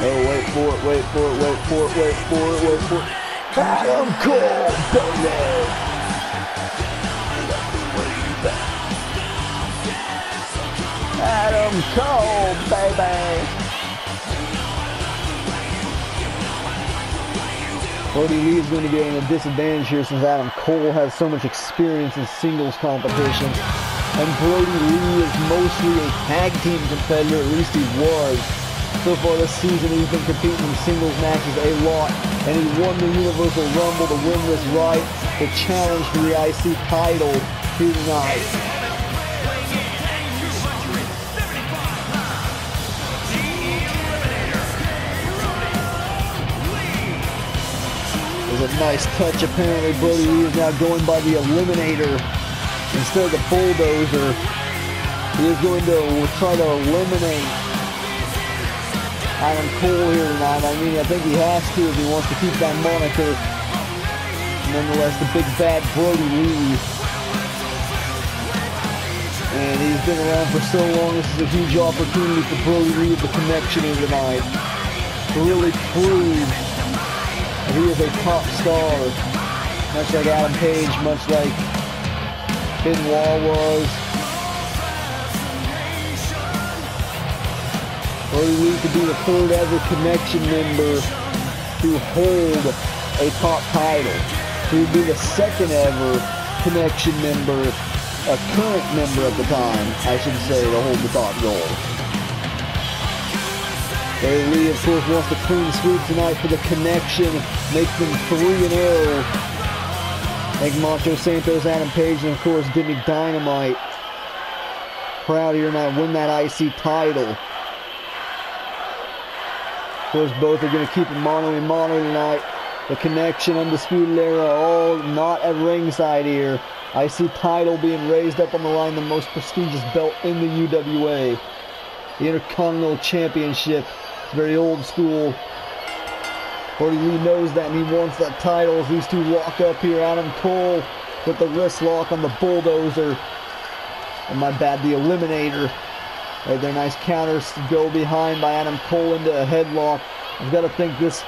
Oh, wait for it, wait for it, wait for it, wait for it, wait for it. Adam Cole, baby! Adam Cole, baby! Brodie Lee is going to be in a disadvantage here since Adam Cole has so much experience in singles competition. And Brodie Lee is mostly a tag team competitor, at least he was. So far this season he's been competing in singles matches a lot. And he won the Universal Rumble to win this right, the challenge for the IC title tonight. Nice touch. Apparently, Brodie Lee is now going by the Eliminator instead of the Bulldozer. He is going to try to eliminate Adam Cole here tonight. I mean, I think he has to if he wants to keep that moniker. Nonetheless, the big bad Brodie Lee. And he's been around for so long. This is a huge opportunity for Brodie Lee, the connection here tonight, to really prove he is a top star. Much like Adam Page, much like Benoit was. Brodie Lee could be the third ever connection member to hold a top title. He would be the second ever connection member, a current member at the time, I should say, to hold the top gold. Lee, of course, wants to clean sweep tonight for the connection, make them 3 and 0. Make Macho Santos, Adam Page, and of course, Demi Dynamite proud here tonight, win that IC title. Of course, both are going to keep it mono and mono tonight. The connection, undisputed era, all not at ringside here. IC title being raised up on the line, the most prestigious belt in the UWA. The Intercontinental Championship. Very old school. Brodie Lee knows that and he wants that title these two walk up here. Adam Cole with the wrist lock on the bulldozer. And my bad, the eliminator. Right there, nice counters to go behind by Adam Cole into a headlock. I've got to think this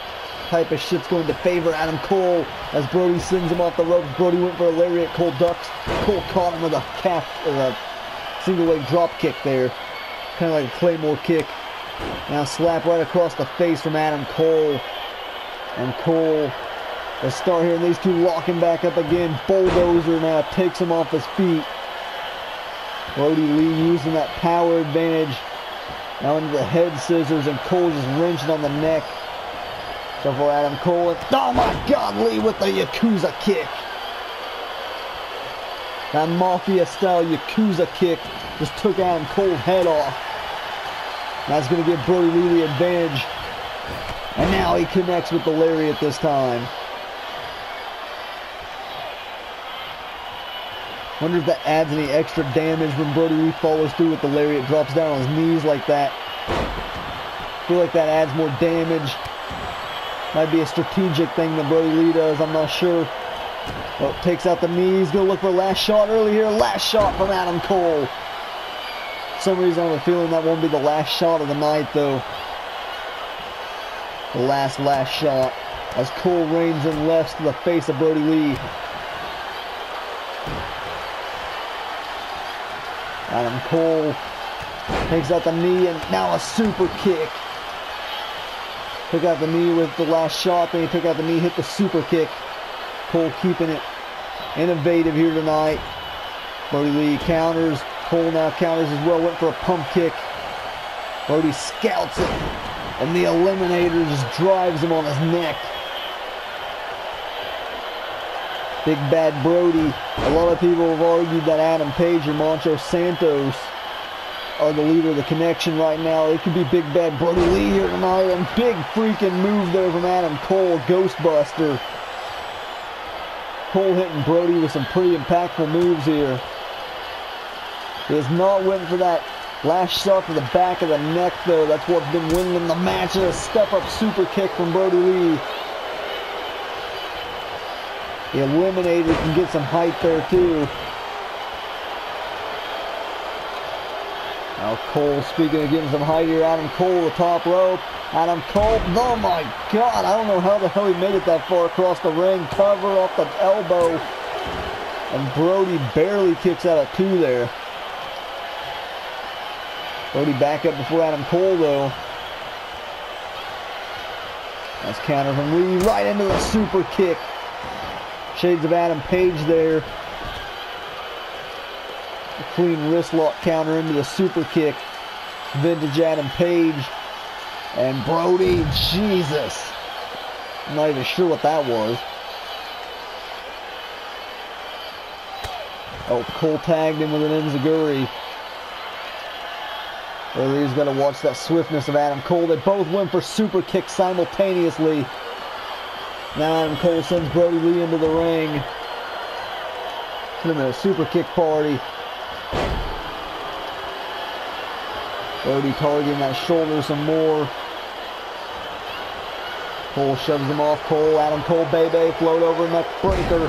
type of shit's going to favor Adam Cole as Brodie sends him off the ropes. Brodie went for a lariat. Cole ducks. Cole caught him with a calf or a single leg drop kick there. Kind of like a Claymore kick. Now slap right across the face from Adam Cole. And Cole, the start here, and these two locking back up again. Bulldozer now takes him off his feet. Brodie Lee using that power advantage. Now into the head scissors, and Cole just wrenching on the neck. So for Adam Cole, and, oh my God, Lee with the Yakuza kick. That Mafia style Yakuza kick just took Adam Cole's head off. That's going to give Brodie Lee the advantage. And now he connects with the lariat this time. Wonder if that adds any extra damage when Brodie Lee follows through with the lariat, drops down on his knees like that. feel like that adds more damage. Might be a strategic thing that Brodie Lee does, I'm not sure. Oh, takes out the knees, gonna look for a last shot early here. Last shot from Adam Cole. Some reason I have a feeling that won't be the last shot of the night though. The last, last shot. As Cole reigns in left to the face of Brodie Lee. Adam Cole takes out the knee and now a super kick. Took out the knee with the last shot, then he took out the knee, hit the super kick. Cole keeping it innovative here tonight. Brodie Lee counters. Cole now counters as well. Went for a pump kick. Brodie scouts it. And the Eliminator just drives him on his neck. Big Bad Brodie. A lot of people have argued that Adam Page or Macho Santos are the leader of the connection right now. It could be Big Bad Brodie Lee here tonight. And big freaking move there from Adam Cole, Ghostbuster. Cole hitting Brodie with some pretty impactful moves here. He has not went for that last shot to the back of the neck though. That's what's been winning the match. A step up super kick from Brodie Lee. The Eliminator can get some height there too. Now Cole speaking of getting some height here. Adam Cole, the top rope. Adam Cole, oh my God, I don't know how the hell he made it that far across the ring. Cover off the elbow. And Brodie barely kicks out at two there. Brodie back up before Adam Cole though. Nice counter from Lee right into the super kick. Shades of Adam Page there. A clean wrist lock counter into the super kick. Vintage Adam Page. And Brodie, Jesus. I'm not even sure what that was. Oh, Cole tagged him with an Enziguri. He's got to watch that swiftness of Adam Cole. They both went for super kicks simultaneously. Now Adam Cole sends Brodie Lee into the ring. Put him in a super kick party. Brodie targeting that shoulder some more. Cole shoves him off. Cole, Adam Cole, Bebe, float over neck breaker.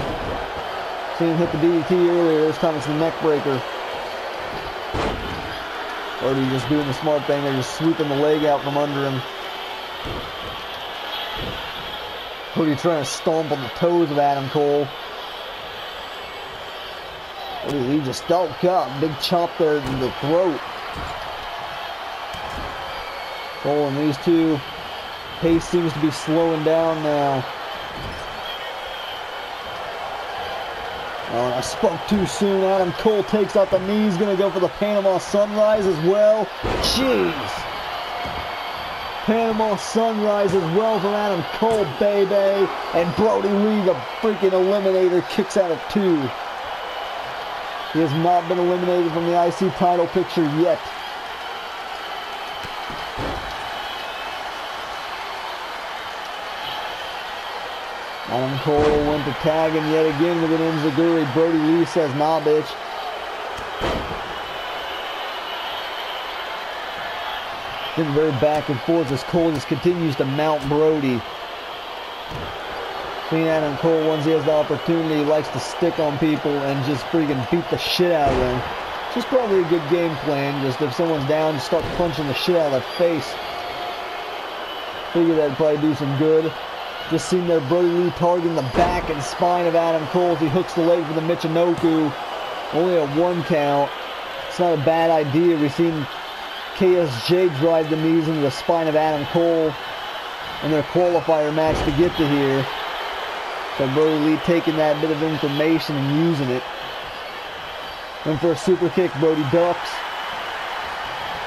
Seen him hit the DDT earlier. This time it's the neck breaker. Brodie just doing the smart thing. They're just sweeping the leg out from under him. Brodie trying to stomp on the toes of Adam Cole. Brodie Lee just don't up. Big chop there in the throat. Cole and these two. Pace seems to be slowing down now. I spoke too soon. Adam Cole takes out the knees. Gonna go for the Panama Sunrise as well. Jeez. Panama Sunrise as well from Adam Cole, baby. And Brodie Lee, the freaking eliminator, kicks out of two. He has not been eliminated from the IC title picture yet. Adam Cole went to tag him yet again with an Enziguri. Brodie Lee says, nah, bitch. Getting very back and forth as Cole just continues to mount Brodie. Seeing Adam Cole, once he has the opportunity, he likes to stick on people and just freaking beat the shit out of them. Is probably a good game plan. Just if someone's down, just start punching the shit out of their face. Figure that'd probably do some good. Just seen there Brodie Lee targeting the back and spine of Adam Cole as he hooks the leg for the Michinoku. Only a one count. It's not a bad idea. We've seen KSJ drive the knees into the spine of Adam Cole in their qualifier match to get to here. So Brodie Lee taking that bit of information and using it. Went for a super kick, Brodie ducks.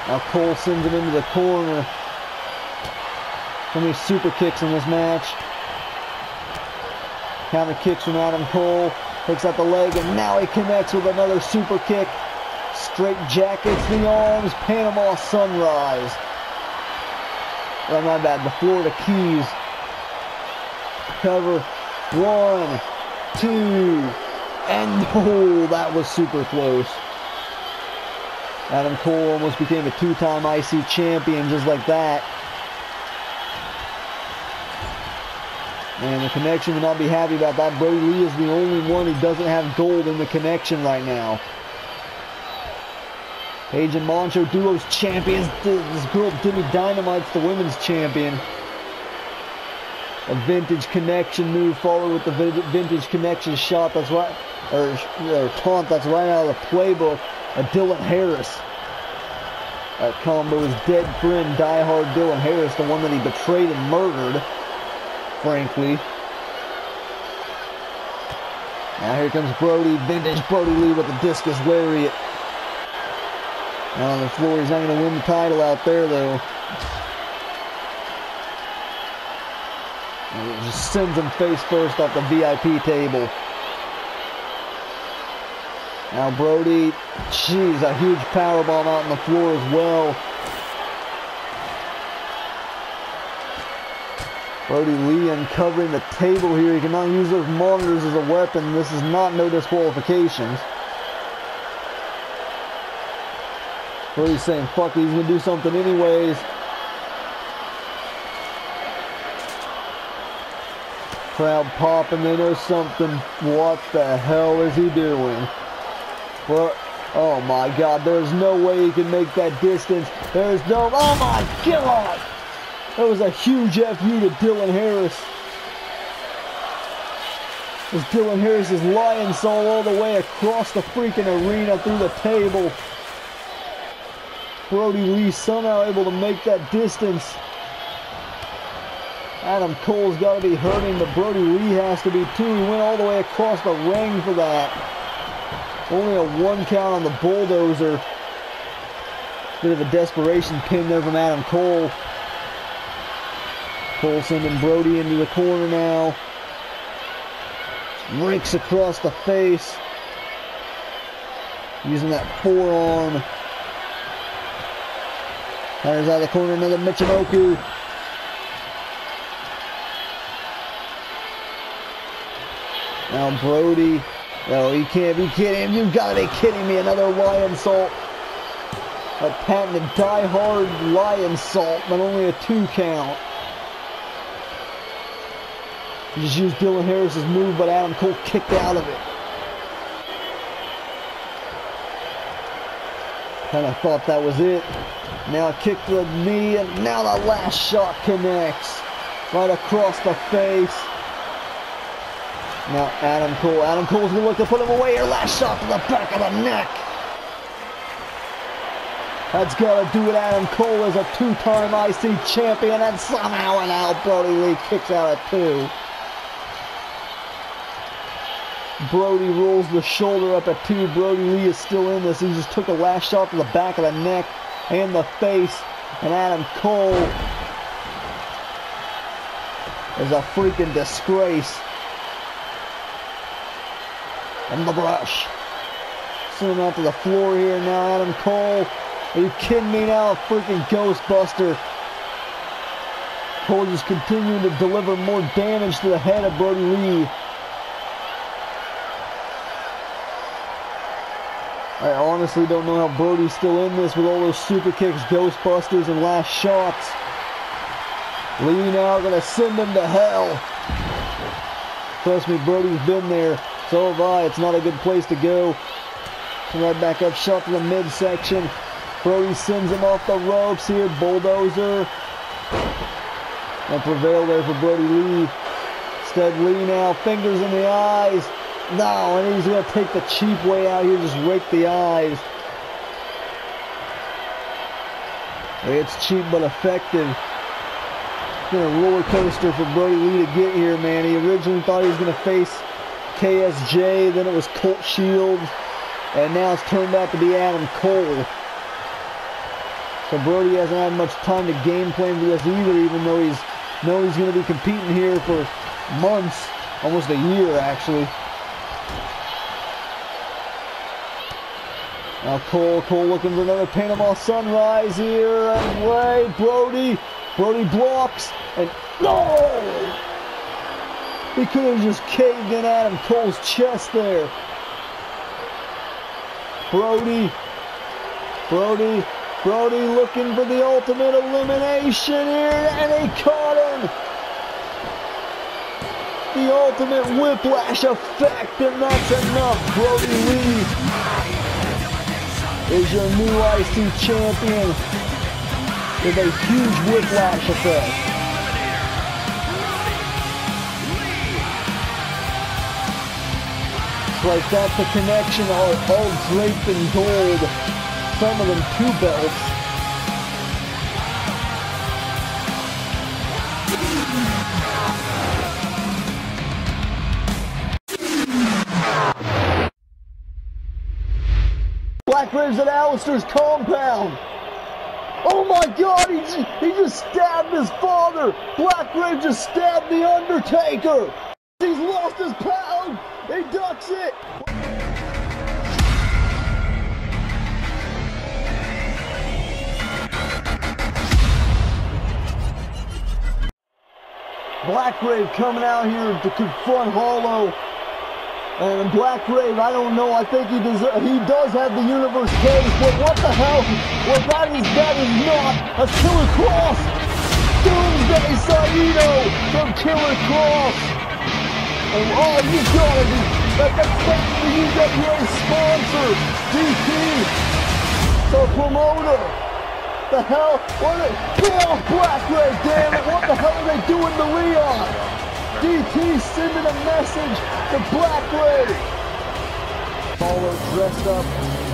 Now Cole sends him into the corner. How many super kicks in this match? Counter kicks from Adam Cole. Takes out the leg, and now he connects with another super kick. Straight jackets the arms. Panama Sunrise. Oh, my bad. The Florida Keys. Cover. One, two, and oh, that was super close. Adam Cole almost became a two-time IC champion just like that. And the connection will not be happy about that. Brodie Lee is the only one who doesn't have gold in the connection right now. Page and Macho duos champions. This girl Demi Dynamite's the women's champion. A vintage connection move followed with the vintage connection shot. That's right, or, or taunt. That's right out of the playbook. A Dylan Harris. That combo is dead friend, diehard Dylan Harris, the one that he betrayed and murdered frankly. Now here comes Brodie, vintage Brodie Lee with the discus lariat. Now on the floor, he's not going to win the title out there though. And it just sends him face first off the VIP table. Now Brodie, jeez, a huge powerbomb out on the floor as well. Brodie Lee uncovering the table here. He cannot use those monitors as a weapon. This is not no disqualifications. Brodie's saying, fuck it, he's gonna do something anyways. Crowd popping, they know something. What the hell is he doing? What? Oh my god, there's no way he can make that distance. There's no, oh my god! That was a huge FU to Dylan Harris. As Dylan Harris's Lionsault all the way across the freaking arena through the table. Brodie Lee somehow able to make that distance. Adam Cole's got to be hurting, but Brodie Lee has to be too. He went all the way across the ring for that. Only a one count on the bulldozer. Bit of a desperation pin there from Adam Cole. Cole and Brodie into the corner now. Rakes across the face. Using that forearm. Fires out of the corner, another Michinoku. Now Brodie. No, you can't be kidding. You gotta be kidding me. Another Lionsault. A patented die-hard Lionsault, but only a two count. He just used Dylan Harris's move, but Adam Cole kicked out of it. Kind of thought that was it. Now kick to the knee, and now the last shot connects. Right across the face. Now Adam Cole. Adam Cole's gonna look to put him away here. Last shot to the back of the neck. That's gotta do it. Adam Cole is a two-time IC champion, and somehow and out Brodie Lee kicks out at two. Brodie rolls the shoulder up at two. Brodie Lee is still in this. He just took a last shot to the back of the neck and the face. And Adam Cole is a freaking disgrace. And the brush. Send him out to the floor here now, Adam Cole. Are you kidding me now? A freaking Ghostbuster. Cole just continuing to deliver more damage to the head of Brodie Lee. I honestly don't know how Brodie's still in this with all those super kicks, Ghostbusters, and last shots. Lee now gonna send him to hell. Trust me, Brodie's been there. So have I. It's not a good place to go. Right back up, shot to the midsection. Brodie sends him off the ropes here. Bulldozer. And prevail there for Brodie Lee. Instead, Lee now, fingers in the eyes. No, and he's going to take the cheap way out here, just rake the eyes. It's cheap but effective. It's been a roller coaster for Brodie Lee to get here, man. He originally thought he was going to face KSJ, then it was Colt Shields, and now it's turned out to be Adam Cole. So Brodie hasn't had much time to game plan for this either, even though he's know he's going to be competing here for months, almost a year actually. Now Cole, Cole looking for another Panama Sunrise here, and Ray, Brodie, Brodie blocks, and no! He could have just caved in Adam Cole's chest there. Brodie, Brodie, Brodie looking for the ultimate elimination here, and he caught him. The ultimate whiplash effect, and that's enough. Brodie Lee is your new IC champion with a huge whiplash effect. Like that's the connection, all, all draped in gold. Some of them two belts. Blackgrave's at Alistair's compound. Oh my god, he just, he just stabbed his father. Blackgrave just stabbed The Undertaker. He's lost his pound. He ducks it. Blackgrave coming out here to confront Hollow. And Blackgrave, I don't know. I think he does. He does have the universe case, but what the hell? Well, that is that is not a Killer Cross. Doomsday Saito from Killer Cross. And oh, you gotta be. That, that's the UWA sponsor, DT, the promoter. The hell? What? They, oh, Blackgrave, damn it! What the hell are they doing to Leon? DT sending a message to Blackgrave. Baller dressed up,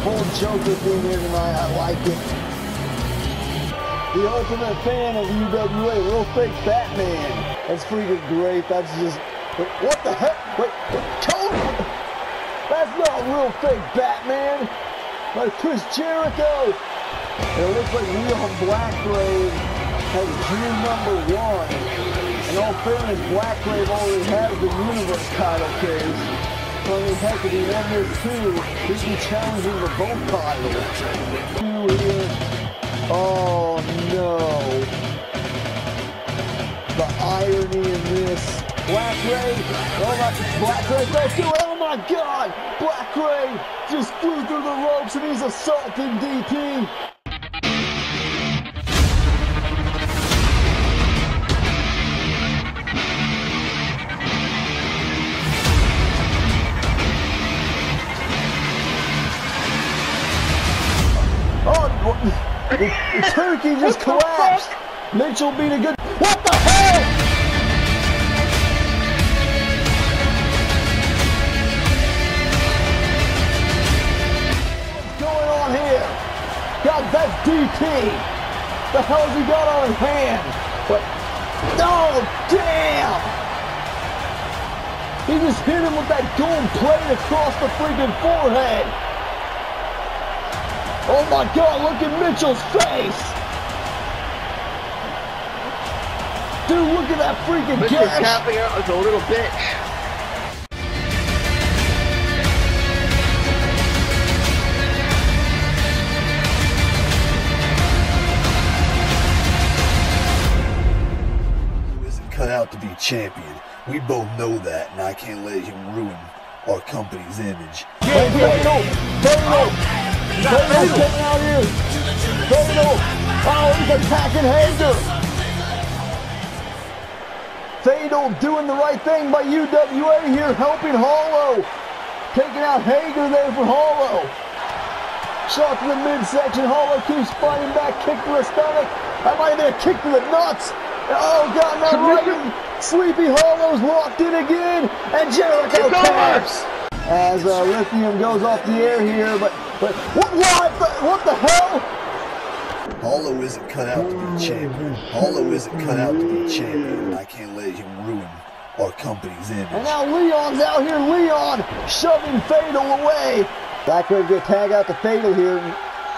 full Joker being here tonight. I like it. The ultimate fan of UWA, real fake Batman. That's freaking great. That's just. What the heck? Wait, Cody! That's not real fake Batman. Like Chris Jericho. It looks like Leon Blackgrave has dream number one. All fairness, Blackgrave already has the Universe title case. So I mean, heck, if he won this too, he'd be challenging the both titles. Two here. Oh no. The irony in this. Blackgrave, oh my, Blackgrave goes. Oh my God! Blackgrave just flew through the ropes and he's assaulting DT. Oh, the, the turkey just collapsed. Mitchell beat a good. What the hell? What's going on here? God, that's DT. The hell's he got on his hand? What? Oh, damn! He just hit him with that gold plate across the freaking forehead. Oh my God, look at Mitchell's face. Dude, look at that freaking Mr. gash. out is a little bitch. who isn't cut out to be champion. We both know that, and I can't let him ruin our company's image. Hey, Fatal! Fatal! Fatal's getting out here! Fatal! Oh, he's attacking Hager! Fatal doing the right thing by UWA here, helping Hollow! Taking out Hager there for Hollow! Shot to the midsection, Hollow keeps fighting back, kick to the stomach. That might been a kick to the nuts. Oh, God, not right. Sleepy Hollow's locked in again, and Jericho It's taps as uh, Lithium goes off the air here. But but what what the, what the hell? Hollow isn't cut out to be champion. Hollow isn't cut out to be champion, I can't let him ruin our company's image. And now Leon's out here. Leon shoving Fatal away. Blackbird gonna tag out the Fatal here.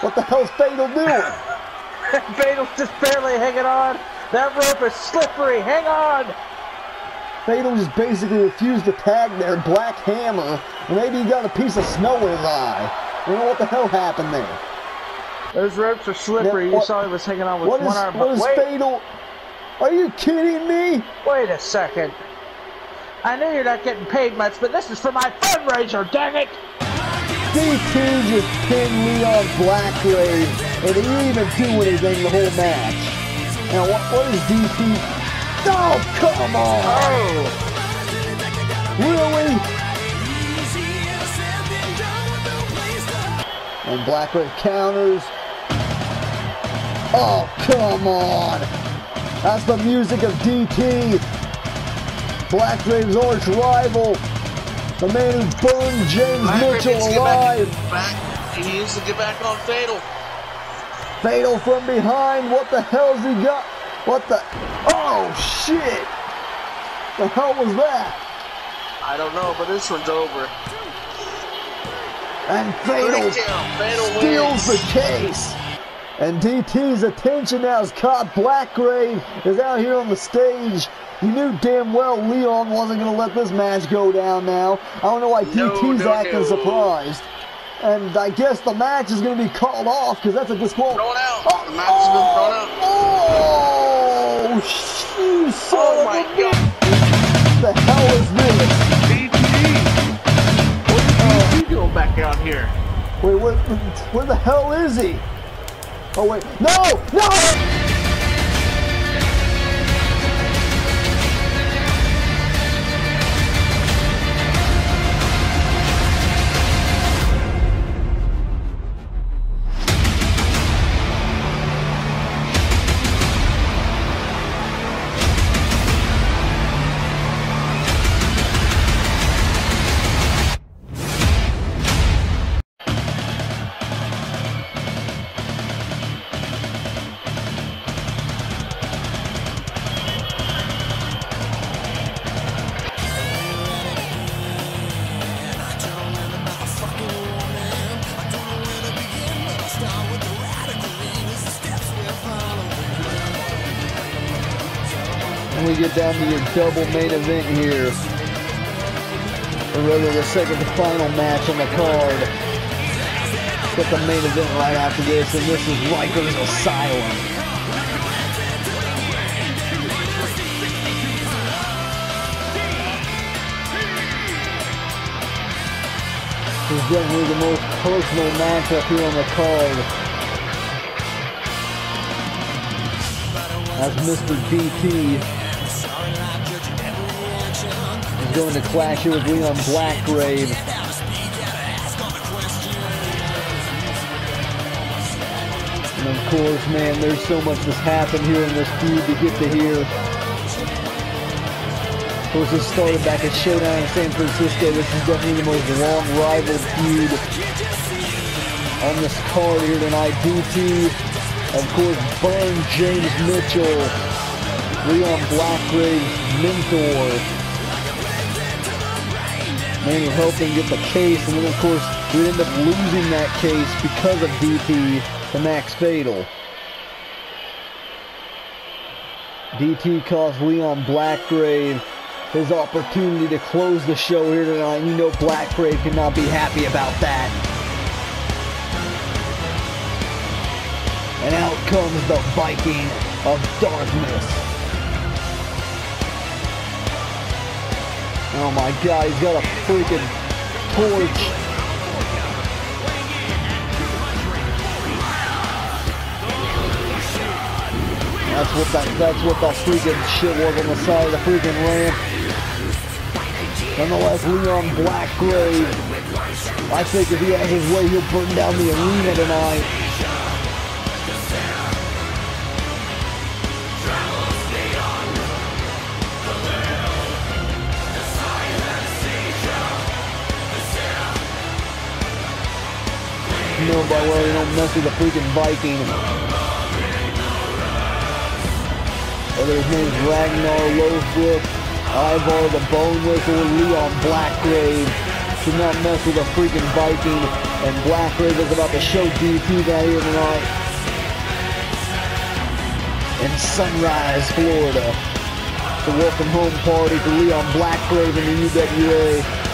What the hell's Fatal doing? Fatal's just barely hanging on. That rope is slippery. Hang on. Fatal just basically refused to tag there. Black Hammer. Maybe he got a piece of snow in his eye. You know what the hell happened there? Those ropes are slippery. Yeah, you saw he was hanging on with What one is, arm. what is Wait, Fatal? Are you kidding me? wait a second. I know you're not getting paid much, but this is for my fundraiser, dang it! DT just pinned Leon Blackgrave, and he didn't even do anything the whole match. Now, what, what is DT? Oh, come on! Oh, Really? And Blackgrave counters. Oh, come on! That's the music of DT. Blackgrave's arch rival. The man who burned James Blackbird Mitchell needs to get alive. back. He needs to get back on Fatal. Fatal from behind. What the hell's he got? What the? Oh shit! The hell was that? I don't know, but this one's over. And Fatal Fatal steals wins. the case. And DT's attention now is caught. Blackgrave is out here on the stage. You knew damn well Leon wasn't going to let this match go down now. I don't know why No, DT's no, acting no. surprised. And I guess the match is going to be called off because that's a disqualification. Thrown out. Oh, the match has been thrown out. Oh, oh. Sh- you son Oh my god. bitch. The hell is this? What is he doing back out here? Wait, where, where the hell is he? Oh wait, no, no! Double main event here. Or rather, the second to final match on the card. Get the main event right after this, and this is Ryker's Asylum. This is definitely the most personal matchup here on the card. As Mr. DT going to clash here with Leon Blackgrave. And of course, man, there's so much that's happened here in this feud to get to here. Of course, this started back at Showdown in San Francisco. This is definitely the most long rival feud on this card here tonight. DT, of course, Burn James Mitchell, Leon Blackgrave's mentor. Man who helped him get the case, and then of course we end up losing that case because of DT to Max Fatal. DT cost Leon Blackgrave his opportunity to close the show here tonight. You know Blackgrave cannot be happy about that. And out comes the Viking of Darkness. Oh my god, he's got a freaking torch. That's what that that's what that freaking shit was on the side of the freaking ramp. Nonetheless, Leon Blackgrave. I think if he has his way, he'll burn down the arena tonight. No, by the way, you don't mess with the freaking Viking. Whether his name's Ragnar Lothbrok, Ivar the Boneless, or Leon Blackgrave. Do not mess with a freaking Viking. And Blackgrave is about to show DT that here tonight. In Sunrise, Florida. The welcome home party for Leon Blackgrave in the UWA.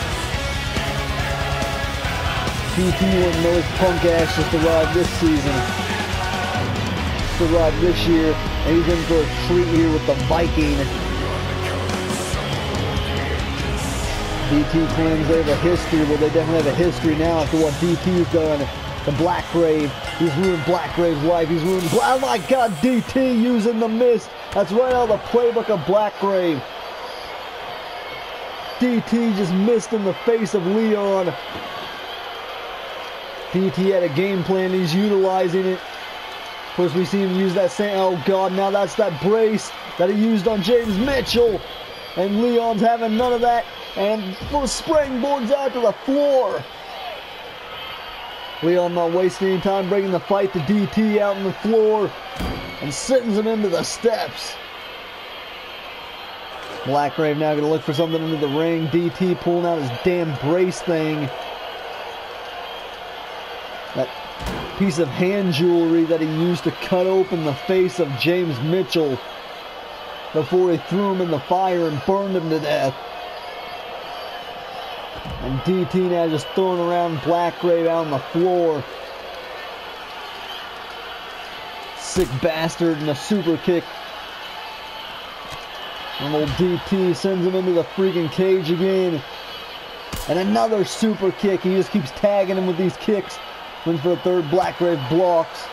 DT know his punk ass just arrived this season. Arrived this year, and he's in for a treat here with the Viking. DT claims they have a history. Well, they definitely have a history now after what DT's done. The Blackgrave, he's ruined Blackgrave's life. He's ruined. Bla- oh my God, DT using the mist. That's right out of the playbook of Blackgrave. DT just missed in the face of Leon. DT had a game plan. He's utilizing it. Of course, we see him use that same. Oh God! Now that's that brace that he used on James Mitchell, and Leon's having none of that. And springboards out to the floor. Leon not wasting any time bringing the fight to DT out on the floor and sends him into the steps. Black Blackgrave now gonna look for something into the ring. DT pulling out his damn brace thing. That piece of hand jewelry that he used to cut open the face of James Mitchell before he threw him in the fire and burned him to death. And DT now just throwing around Blackgrave out on the floor. Sick bastard and a super kick. And old DT sends him into the freaking cage again. And another super kick. He just keeps tagging him with these kicks. Went for the third. Blackgrave blocks.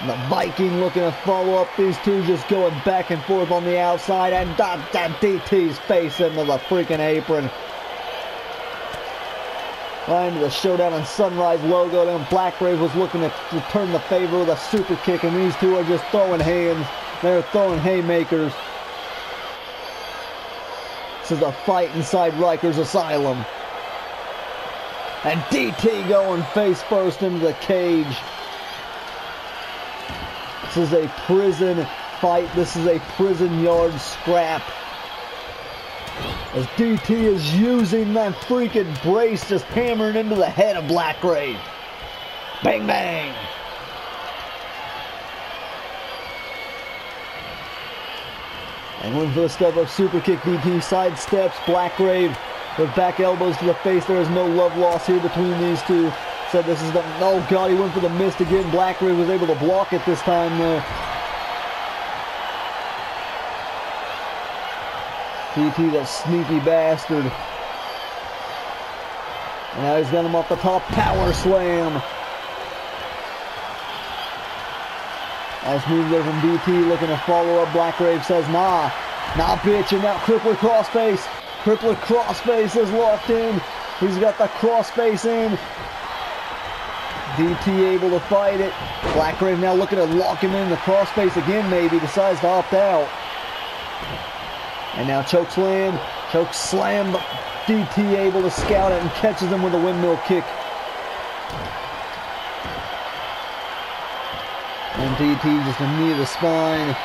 And the Viking looking to follow up. These two just going back and forth on the outside. And that DT's face into the freaking apron. Right into the Showdown and Sunrise logo. Then Blackgrave was looking to return the favor with a super kick. And these two are just throwing hands. They're throwing haymakers. This is a fight inside Ryker's Asylum. And DT going face first into the cage. This is a prison fight. This is a prison yard scrap. As DT is using that freaking brace, just hammering into the head of Blackgrave. Bang, bang. And one for the step up super kick. DT sidesteps Black Blackgrave with back elbows to the face. There is no love loss here between these two. Said this is the. Oh God, he went for the mist again. Blackgrave was able to block it this time there. DT, that sneaky bastard. And now he's got him off the top. Power slam. Nice move there from DT looking to follow up. Blackgrave says, nah. Nah, bitch. And now Crippler crossface. Crippler crossface is locked in. He's got the crossface in. DT able to fight it. Blackgrave now looking to lock him in the crossface again, maybe. Decides to opt out. And now choke slam. Choke slam. DT able to scout it and catches him with a windmill kick. And DT just a knee to the spine.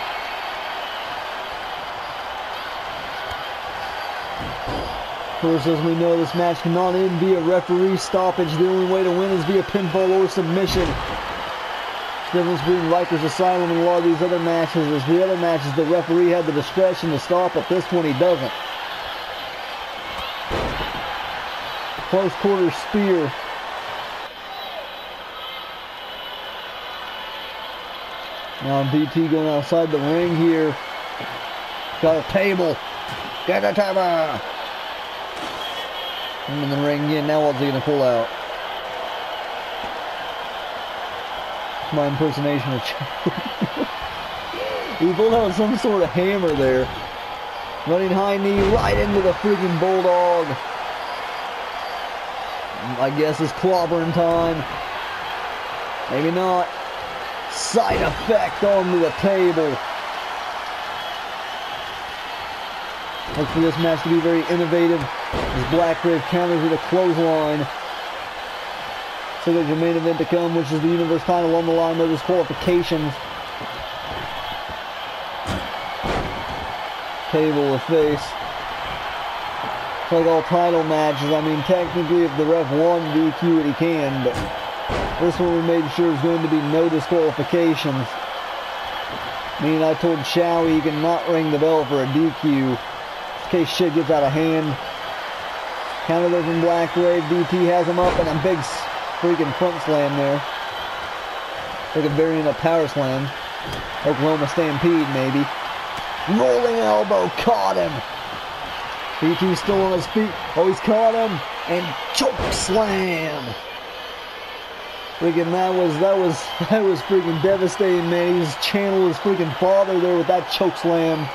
Of course, as we know, this match cannot end via referee stoppage. The only way to win is via pinfall or submission. The difference between Ryker's Asylum and a lot of these other matches is the other matches the referee had the discretion to stop, but this one he doesn't. Close quarter spear. Now DT going outside the ring here. Got a table. Get a table. In the ring again. Now what's he gonna pull out? My impersonation of He pulled out some sort of hammer there. Running high knee right into the freaking bulldog. I guess it's clobbering time. Maybe not. Side effect onto the table. Look for this match to be very innovative. As Blackgrave counters with a clothesline. So there's your main event to come, which is the Universe title on the line. No disqualifications. Table of face. It's like all title matches. I mean, technically, if the ref won DQ it, he can, but this one we made sure is going to be no disqualifications. Me and I told Showy he can not ring the bell for a DQ case shit gets out of hand. Counter there from Blackgrave. DT has him up and a big freaking front slam there. Like a variant of power slam. Oklahoma Stampede, maybe. Rolling elbow, caught him. DT still on his feet. Oh, he's caught him. And choke slam. Freaking that was that was that was freaking devastating, man. He's channeled his freaking father there with that choke slam.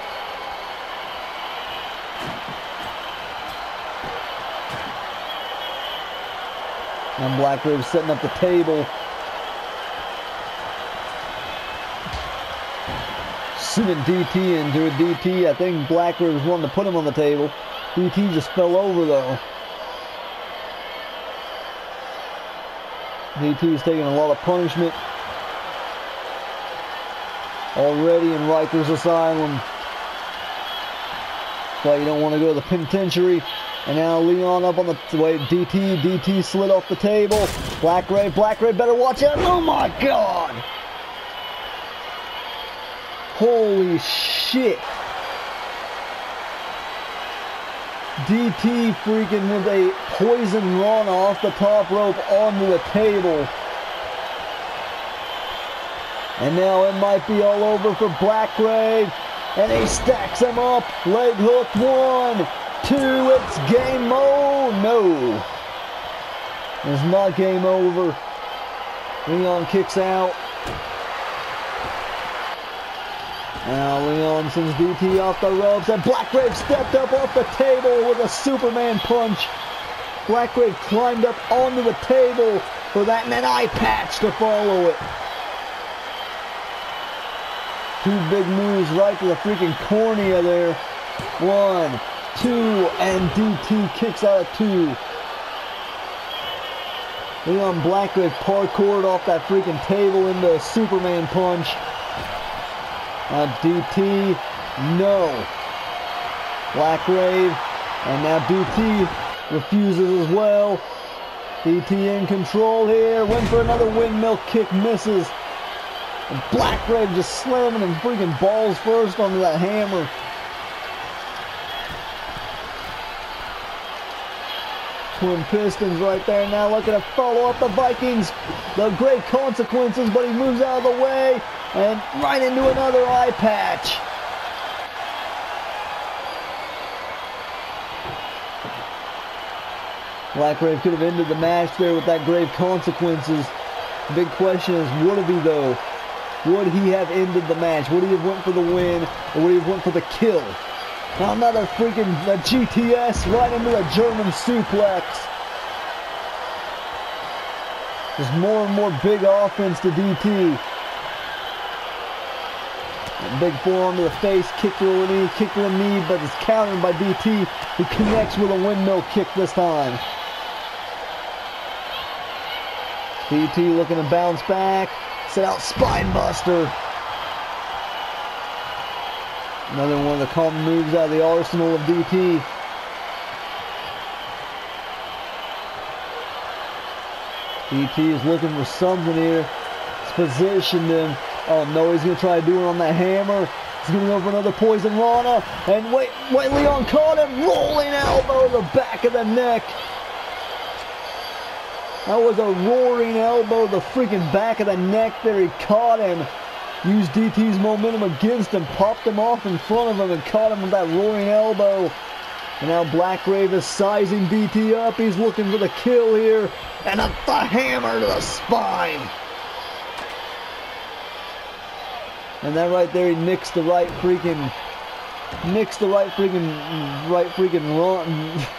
And Blackgrave setting up the table. Sending DT into a DT. I think Blackgrave was wanting to put him on the table. DT just fell over though. DT is taking a lot of punishment. Already in Ryker's Asylum. That's why you don't want to go to the penitentiary. And now Leon up on the wait, DT, DT slid off the table. Black Ray, Black Blackgrave better watch out. Oh my god! Holy shit. DT freaking with a poison run off the top rope onto the table. And now it might be all over for Blackgrave. And he stacks him up. Leg hook one, two, it's game over. No. It's not game over. Leon kicks out. Now Leon sends DT off the ropes and Blackgrave stepped up off the table with a Superman punch. Blackgrave climbed up onto the table for that and an eye patch to follow it. Two big moves right to the freaking cornea there. One, two, and DT kicks out of two. Leon Blackgrave parkoured off that freaking table into a Superman punch. Uh, now DT, no. Blackgrave, and now DT refuses as well. DT in control here, went for another windmill kick, misses. And Blackgrave just slamming and freaking balls first onto that hammer. Twin Pistons right there now looking to follow up the Vikings. The great consequences, but he moves out of the way and right into another eye patch. Blackgrave could have ended the match there with that grave consequences. The big question is, would he though? Would he have ended the match? Would he have went for the win, or would he have went for the kill? Another freaking uh, GTS right into a German suplex. There's more and more big offense to DT. Big forearm to the face, kick to the knee, kick to the knee, but it's countered by DT, who connects with a windmill kick this time. DT looking to bounce back, set out spine buster. Another one of the common moves out of the arsenal of DT. DT is looking for something here. It's positioned him. Oh no, he's gonna try to do it on that hammer. He's gonna go for another poison Rana. And wait, wait, Leon caught him. Rolling elbow to the back of the neck. That was a roaring elbow, the freaking back of the neck there. He caught him. Used DT's momentum against him, popped him off in front of him, and caught him with that roaring elbow. And now Blackgrave is sizing DT up. He's looking for the kill here. And a the hammer to the spine. And then right there, he nicks the right freaking, nicks the right freaking, right freaking run.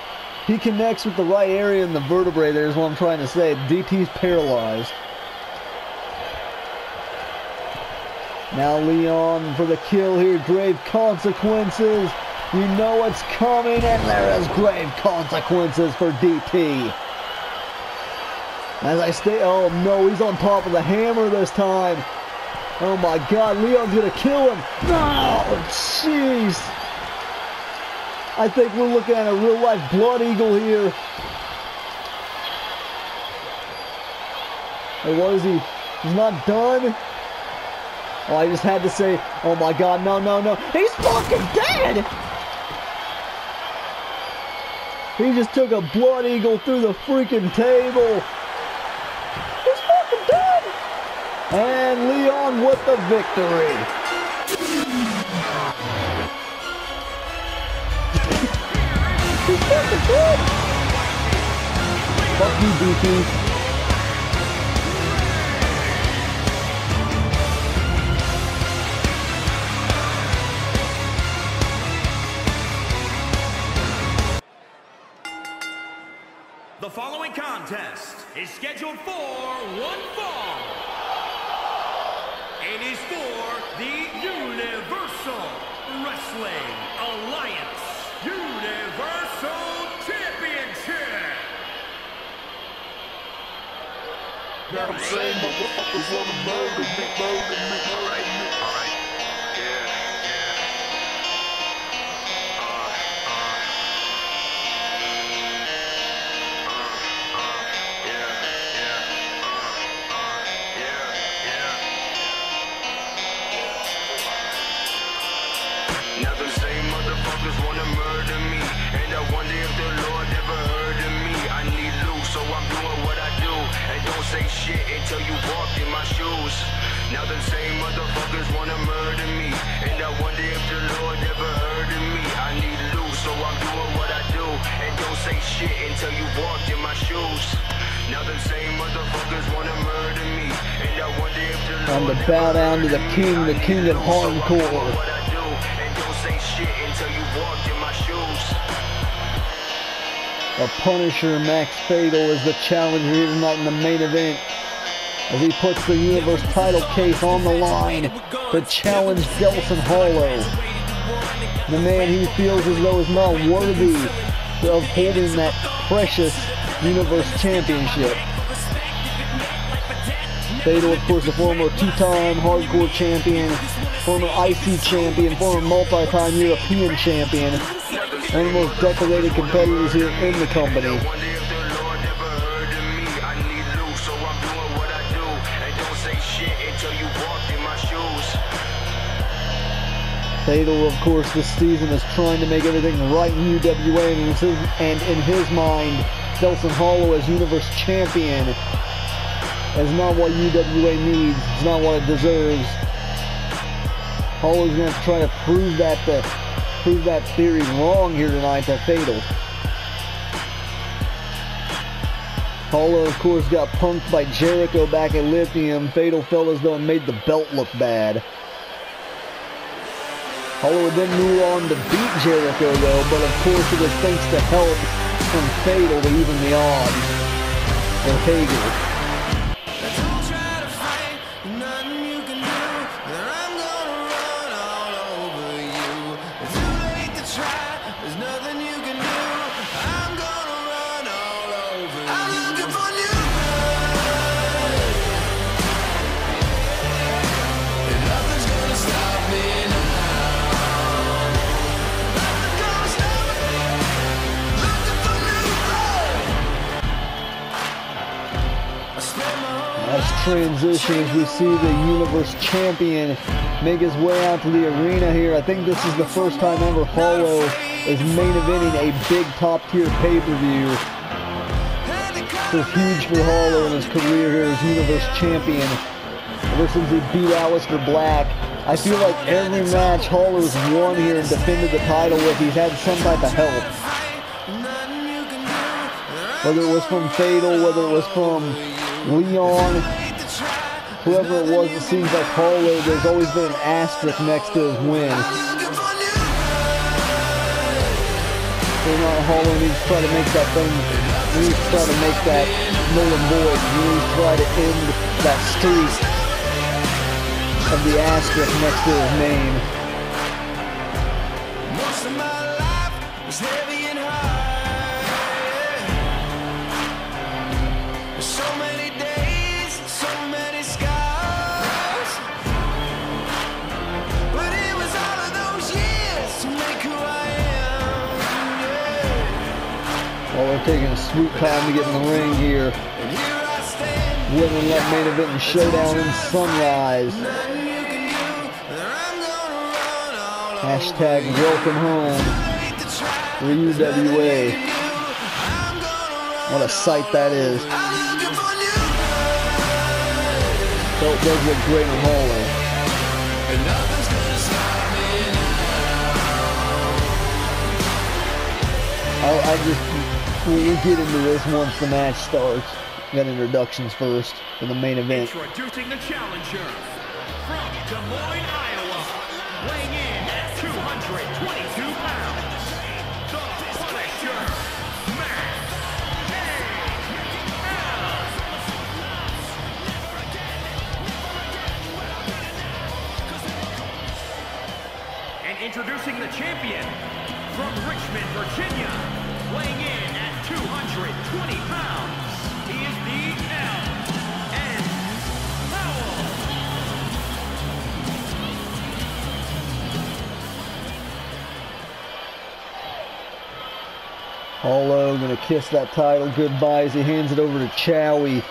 He connects with the right area in the vertebrae. There is what I'm trying to say. DT's paralyzed. Now Leon for the kill here. Grave consequences. You know what's coming, and there is grave consequences for DT. As I stay, oh no, he's on top of the hammer this time. Oh my God, Leon's gonna kill him. No, jeez. I think we're looking at a real life blood eagle here. Hey, what is he? He's not done. Oh, I just had to say, oh my god, no, no, no. He's fucking dead! He just took a blood eagle through the freaking table. He's fucking dead! And Leon with the victory. He's fucking dead! Fuck you, DT. Is scheduled for one fall. It is for the Universal Wrestling Alliance Universal Championship. Now I'm saying motherfuckers wanna murder me, murder me, murder me. Until you walked in my shoes. Now the same motherfuckers wanna murder me. And I wonder if the Lord ever heard of me. I need loot, so I'm doing what I do. And don't say shit until you walked in my shoes. Now the same motherfuckers wanna murder me. And I wonder if the Time to bow down to the king, the king of hardcore. And don't say shit until you walked in my shoes. The Punisher Max Fatal is the challenger here tonight in the main event. As he puts the Universe title case on the line to challenge Delsin Hollow. The man he feels as though is not worthy of holding that precious Universe Championship. Fatal, of course, a former two-time hardcore champion, former IC champion, former multi-time European champion, and the most decorated competitors here in the company. Fatal, of course, this season is trying to make everything right in UWA, and in his, mind, Delsin Hollow as Universe Champion is not what UWA needs. It's not what it deserves. Hollow's going to try to prove that to, prove that theory wrong here tonight to Fatal. Hollow, of course, got punked by Jericho back at Lithium. Fatal felt as though it made the belt look bad. Hollow would then move on to beat Jericho, though, but of course it was thanks to help from Fatal to even the odds for Hager. Transition as we see the Universe Champion make his way out to the arena here. I think this is the first time ever Hollow is main eventing a big top tier pay-per-view. This is huge for Hollow in his career here as Universe Champion. Ever since he beat Aleister Black, I feel like every match Hollow's won here and defended the title with, he's had some type of help. Whether it was from Fatal, whether it was from Leon, whoever it was, it seems like Hollow, there's always been an asterisk next to his win. So now Hollow needs to try to make that thing, he needs to try to make that null and void. He needs to try to end that streak of the asterisk next to his name. They're taking a sweet time to get in the ring here. Women Love main event and showdown in Sunrise. Hashtag welcome home UWA. What a sight that is. Felt does look great in Hollow. I, I just, we'll get into this once the match starts. Got introductions first for the main event. Introducing the challenger from Des Moines, Iowa, weighing in at 222 pounds, the Punisher, Matt And introducing the champion from Richmond, Virginia, weighing in 220 pounds, he is the L. N. Powell. Hollow gonna kiss that title goodbye as he hands it over to Chowie.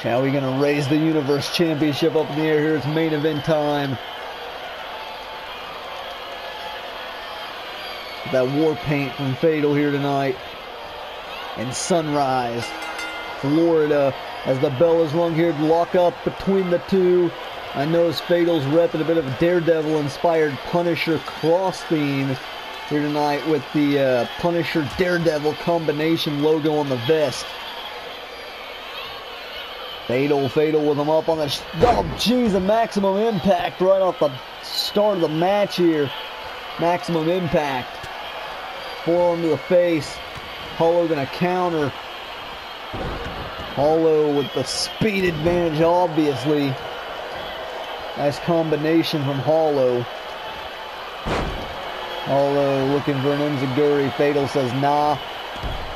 Chowie gonna raise the Universe Championship up in the air here. It's main event time. That war paint from Fatal here tonight. And Sunrise, Florida, as the bell is rung here to lock up between the two. I notice Fatal's repping a bit of a Daredevil inspired Punisher cross theme here tonight with the uh, Punisher Daredevil combination logo on the vest. Fatal, Fatal with him up on the. Oh, jeez, a maximum impact right off the start of the match here. Maximum impact. Forearm to the face. Hollow gonna counter. Hollow with the speed advantage, obviously. Nice combination from Hollow. Hollow looking for an Enziguri. Fatal says nah.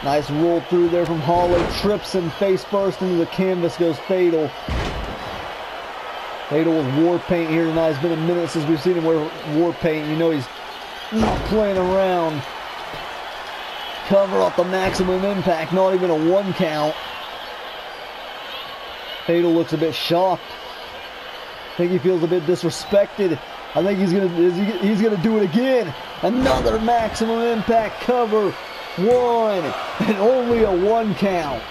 Nice roll through there from Hollow. Trips him face first into the canvas. Goes Fatal. Fatal with war paint here tonight. It's been a minute since we've seen him wear war paint. You know he's not playing around. Cover up the maximum impact. Not even a one count. Fatal looks a bit shocked. I think he feels a bit disrespected. I think he's gonna he's gonna do it again. Another maximum impact cover. One and only a one count.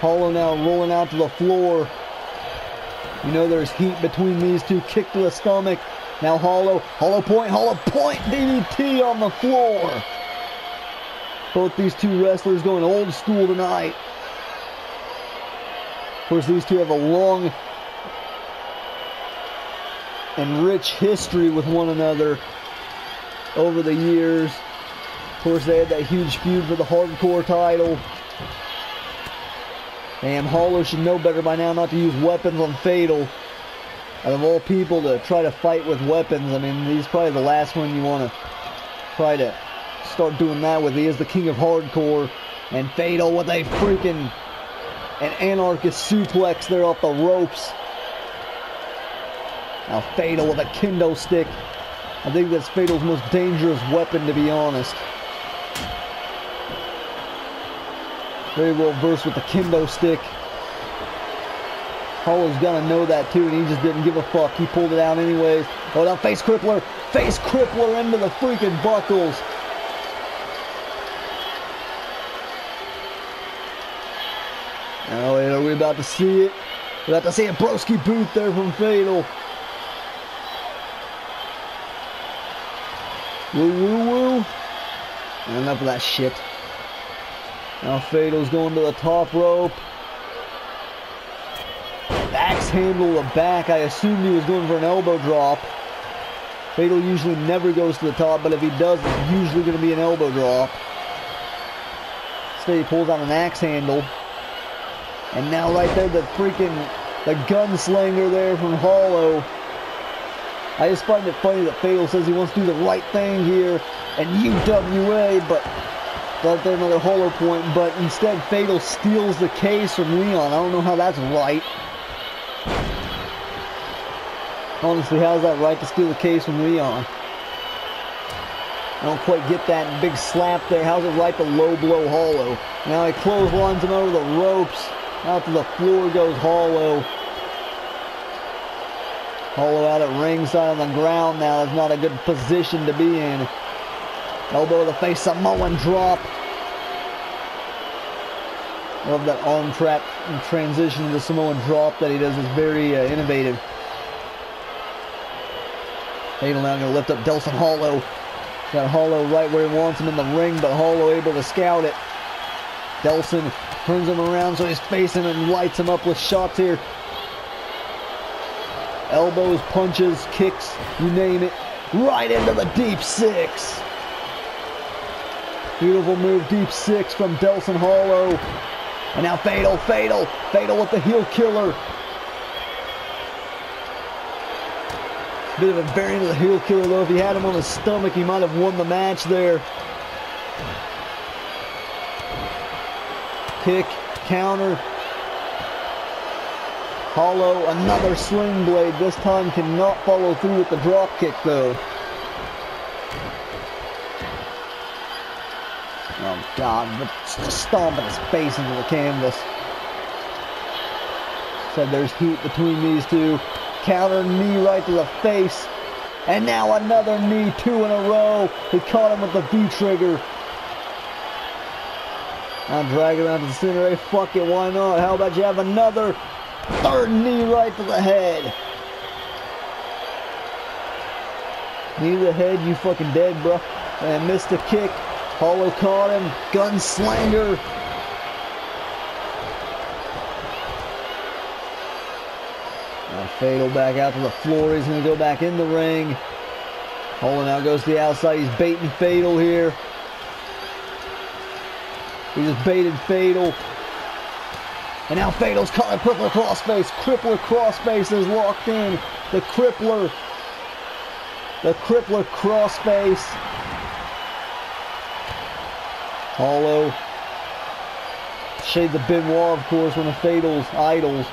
Hollow now rolling out to the floor. You know there's heat between these two. Kick to the stomach. Now Hollow, Hollow Point, Hollow Point, DDT on the floor. Both these two wrestlers going old school tonight. Of course, these two have a long and rich history with one another over the years. Of course, they had that huge feud for the hardcore title. And Hollow should know better by now not to use weapons on Fatal. Out of all people to try to fight with weapons, I mean, he's probably the last one you want to try to start doing that with. He is the king of hardcore. And Fatal with a freaking an anarchist suplex there off the ropes. Now Fatal with a kendo stick. I think that's Fatal's most dangerous weapon, to be honest. Very well versed with the kendo stick. Hollow's gonna know that too, and he just didn't give a fuck. He pulled it out anyways. Oh, now face crippler, face crippler into the freaking buckles. Oh, wait, are we about to see it? We're about to see a broski boot there from Fatal. Woo woo woo. Enough of that shit. Now Fatal's going to the top rope. Axe handle the back. I assumed he was going for an elbow drop. Fatal usually never goes to the top, but if he does, it's usually going to be an elbow drop. Instead, he pulls out an axe handle. And now right there, the freaking, the gunslinger there from Hollow. I just find it funny that Fatal says he wants to do the right thing here and UWA, but right there another hollow point, but instead Fatal steals the case from Leon. I don't know how that's right. Honestly, how's that right to steal the case from Leon? I don't quite get that big slap there. How's it right to low blow Hollow? Now he clotheslines him over the ropes. Out to the floor goes Hollow. Hollow out at ringside on the ground now. That's not a good position to be in. Elbow to the face, Samoan drop. Love that arm trap and transition to the Samoan drop that he does is very uh, innovative. Fatal now going to lift up Delsin Hollow. Got Hollow right where he wants him in the ring, but Hollow able to scout it. Delsin turns him around so he's facing and lights him up with shots here. Elbows, punches, kicks, you name it. Right into the deep six. Beautiful move, deep six from Delsin Hollow. And now Fatal, Fatal, Fatal with the heel killer. Bit of a variant of the heel killer though. If he had him on his stomach, he might have won the match there. Kick, counter. Hollow, another swing blade. This time cannot follow through with the drop kick though. Oh God, but stomping his face into the canvas. Said there's heat between these two. Counter knee right to the face. And now another knee, two in a row. He caught him with the V-trigger. Now drag around to the center. Hey, fuck it, why not? How about you have another third knee right to the head? Knee to the head, you fucking dead, bro. And missed the kick. Hollow caught him. Gunslinger. Now Fatal back out to the floor. He's going to go back in the ring. Hollow now goes to the outside. He's baiting Fatal here. He just baited Fatal. And now Fatal's caught a crippler crossface. Crippler crossface is locked in. The crippler. The crippler crossface. Hollow. Shade the Benoit, of course, one of Fatal's idols.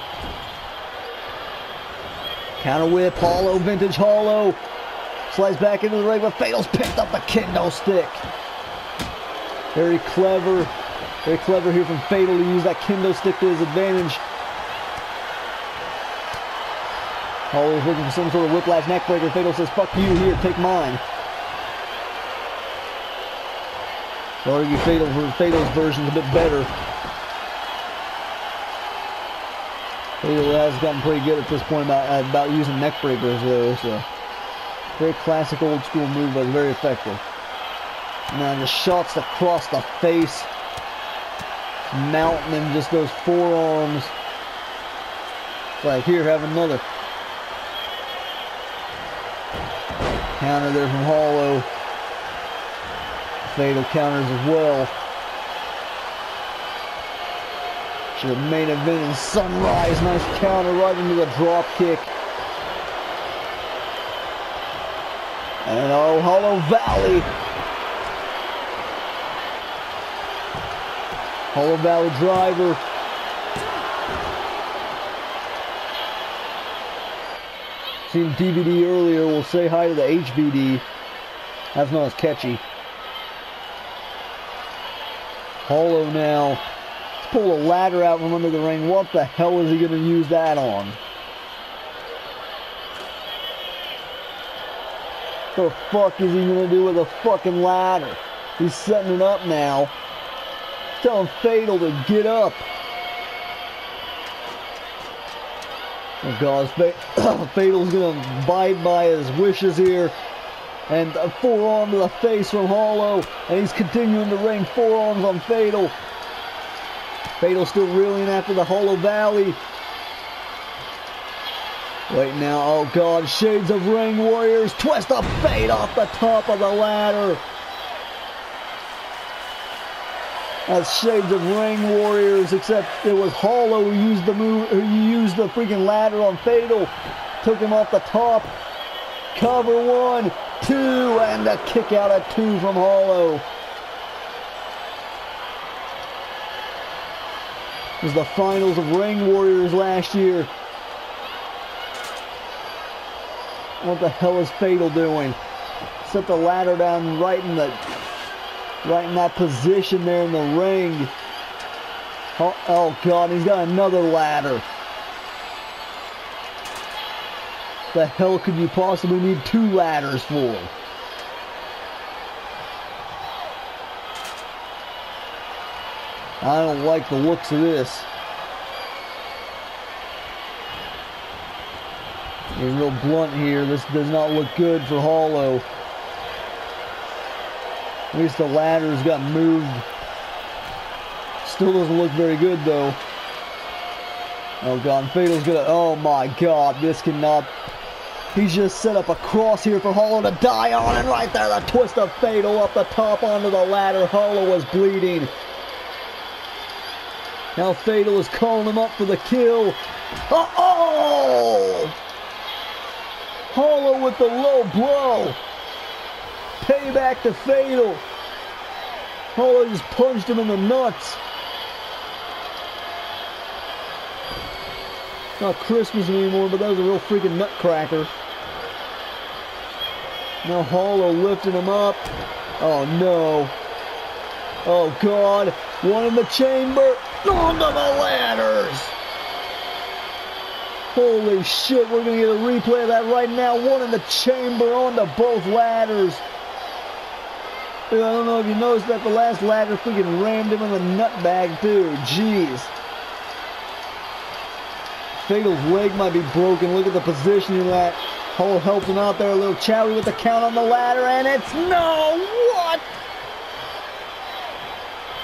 Counter whip, Hollow, vintage Hollow. Slides back into the ring, but Fatal's picked up the kendo stick. Very clever. Very clever here from Fatal to use that kendo stick to his advantage. Always looking for some sort of whiplash neckbreaker. Fatal says, fuck you here, take mine. I'll argue Fatal, Fatal's version's a bit better. Fatal has gotten pretty good at this point about, about using neck breakers though, so. Very classic old school move, but very effective. Now just shots across the face. Mounting him, just those forearms. It's like, here, have another. Counter there from Hollow. Fatal counters as well. To the main event in Sunrise. Nice counter right into the drop kick. And oh, Hollow Valley. Hollow Valley driver. Seen DVD earlier. We'll say hi to the HBD. That's not as catchy. Hollow now. Let's pull a ladder out from under the ring. What the hell is he going to use that on? What The fuck is he going to do with a fucking ladder? He's setting it up now. Telling Fatal to get up. Oh God, Fatal's gonna abide by his wishes here. And a forearm to the face from Hollow. And he's continuing to rain forearms on Fatal. Fatal still reeling after the Hollow Valley. Right now, oh God, Shades of Ring Warriors. Twist of Fate off the top of the ladder. That's Shades of Ring Warriors, except it was Hollow who used the move, who used the freaking ladder on Fatal. Took him off the top. Cover one, two, and a kick out at two from Hollow. It was the finals of Ring Warriors last year. What the hell is Fatal doing? Set the ladder down right in the right in that position there in the ring. Oh, oh god, he's got another ladder. The hell could you possibly need two ladders for? I don't like the looks of this. Being real blunt here, this does not look good for Hollow. At least the ladder's got moved. Still doesn't look very good though. Oh god, Fatal's gonna, oh my god, this cannot, he's just set up a cross here for Hollow to die on, and right there, the twist of Fatal up the top onto the ladder, Hollow was bleeding. Now Fatal is calling him up for the kill. Uh-oh! Hollow with the low blow. Payback to Fatal. Hollow just punched him in the nuts. Not Christmas anymore, but that was a real freaking nutcracker. Now Hollow lifting him up. Oh no. Oh god. One in the chamber. Onto the ladders. Holy shit, we're gonna get a replay of that right now. One in the chamber onto both ladders. I don't know if you noticed that the last ladder freaking rammed him in the nut bag too. Jeez. Fatal's leg might be broken. Look at the positioning that. Hole him out there a little. Chowie with the count on the ladder, and it's no! What?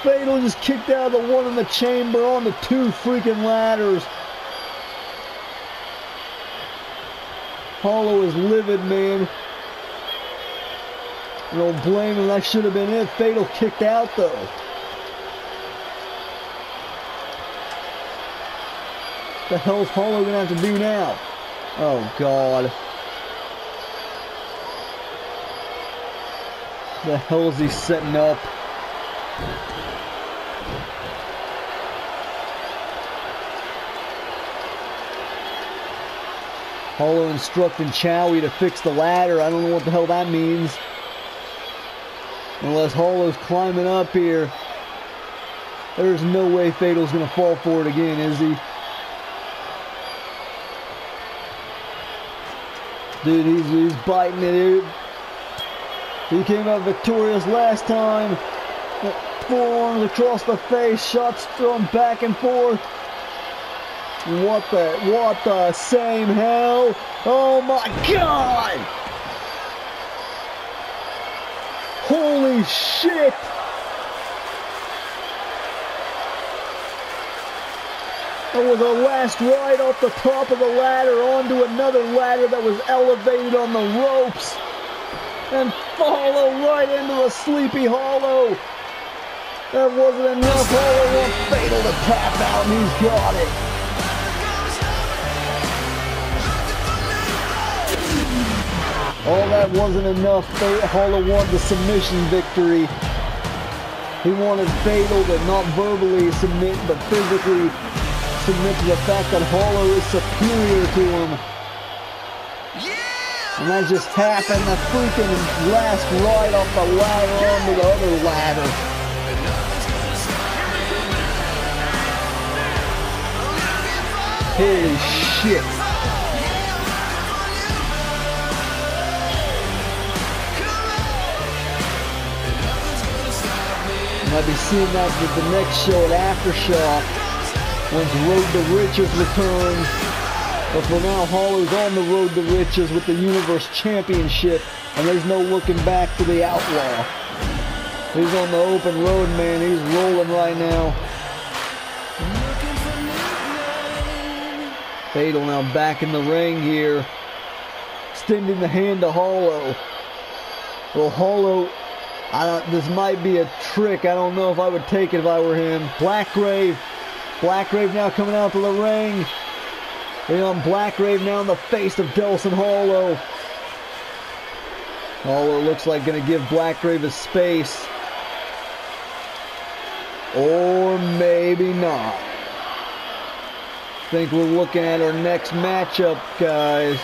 Fatal just kicked out of the one in the chamber on the two freaking ladders. Hollow is livid, man. Don't blame him. That should have been it. Fatal kicked out, though. The hell's Hollow gonna have to do now? Oh God. The hell is he setting up? Hollow instructing Chowie to fix the ladder. I don't know what the hell that means. Unless Hollow's climbing up here. There's no way Fatal's gonna fall for it again, is he? Dude, he's, he's biting it, dude. He came out victorious last time. Forearms across the face, shots thrown back and forth. What the, what the same hell? Oh my god! Holy shit! That was a last ride off the top of the ladder onto another ladder that was elevated on the ropes. And follow right into the sleepy hollow. That wasn't enough. Hollow Fatal to tap out, and he's got it. All that wasn't enough. Hollow won the submission victory. He wanted Fatal to not verbally submit, but physically submit to the fact that Hollow is superior to him. And that just happened. The freaking last ride off the ladder onto the other ladder. Holy shit. Might be seeing that with the next show at Aftershock once Road to Riches returns. But for now, Hollow's on the road to riches with the Universe Championship, and there's no looking back for the Outlaw. He's on the open road, man. He's rolling right now. Fatal now back in the ring here. Extending the hand to Hollow. Well, Hollow, this might be a trick. I don't know if I would take it if I were him. Blackgrave. Blackgrave now coming out to the ring. Leon Blackgrave now in the face of Delsin Hollow. Hollow looks like going to give Blackgrave a space. Or maybe not. think we're looking at our next matchup, guys.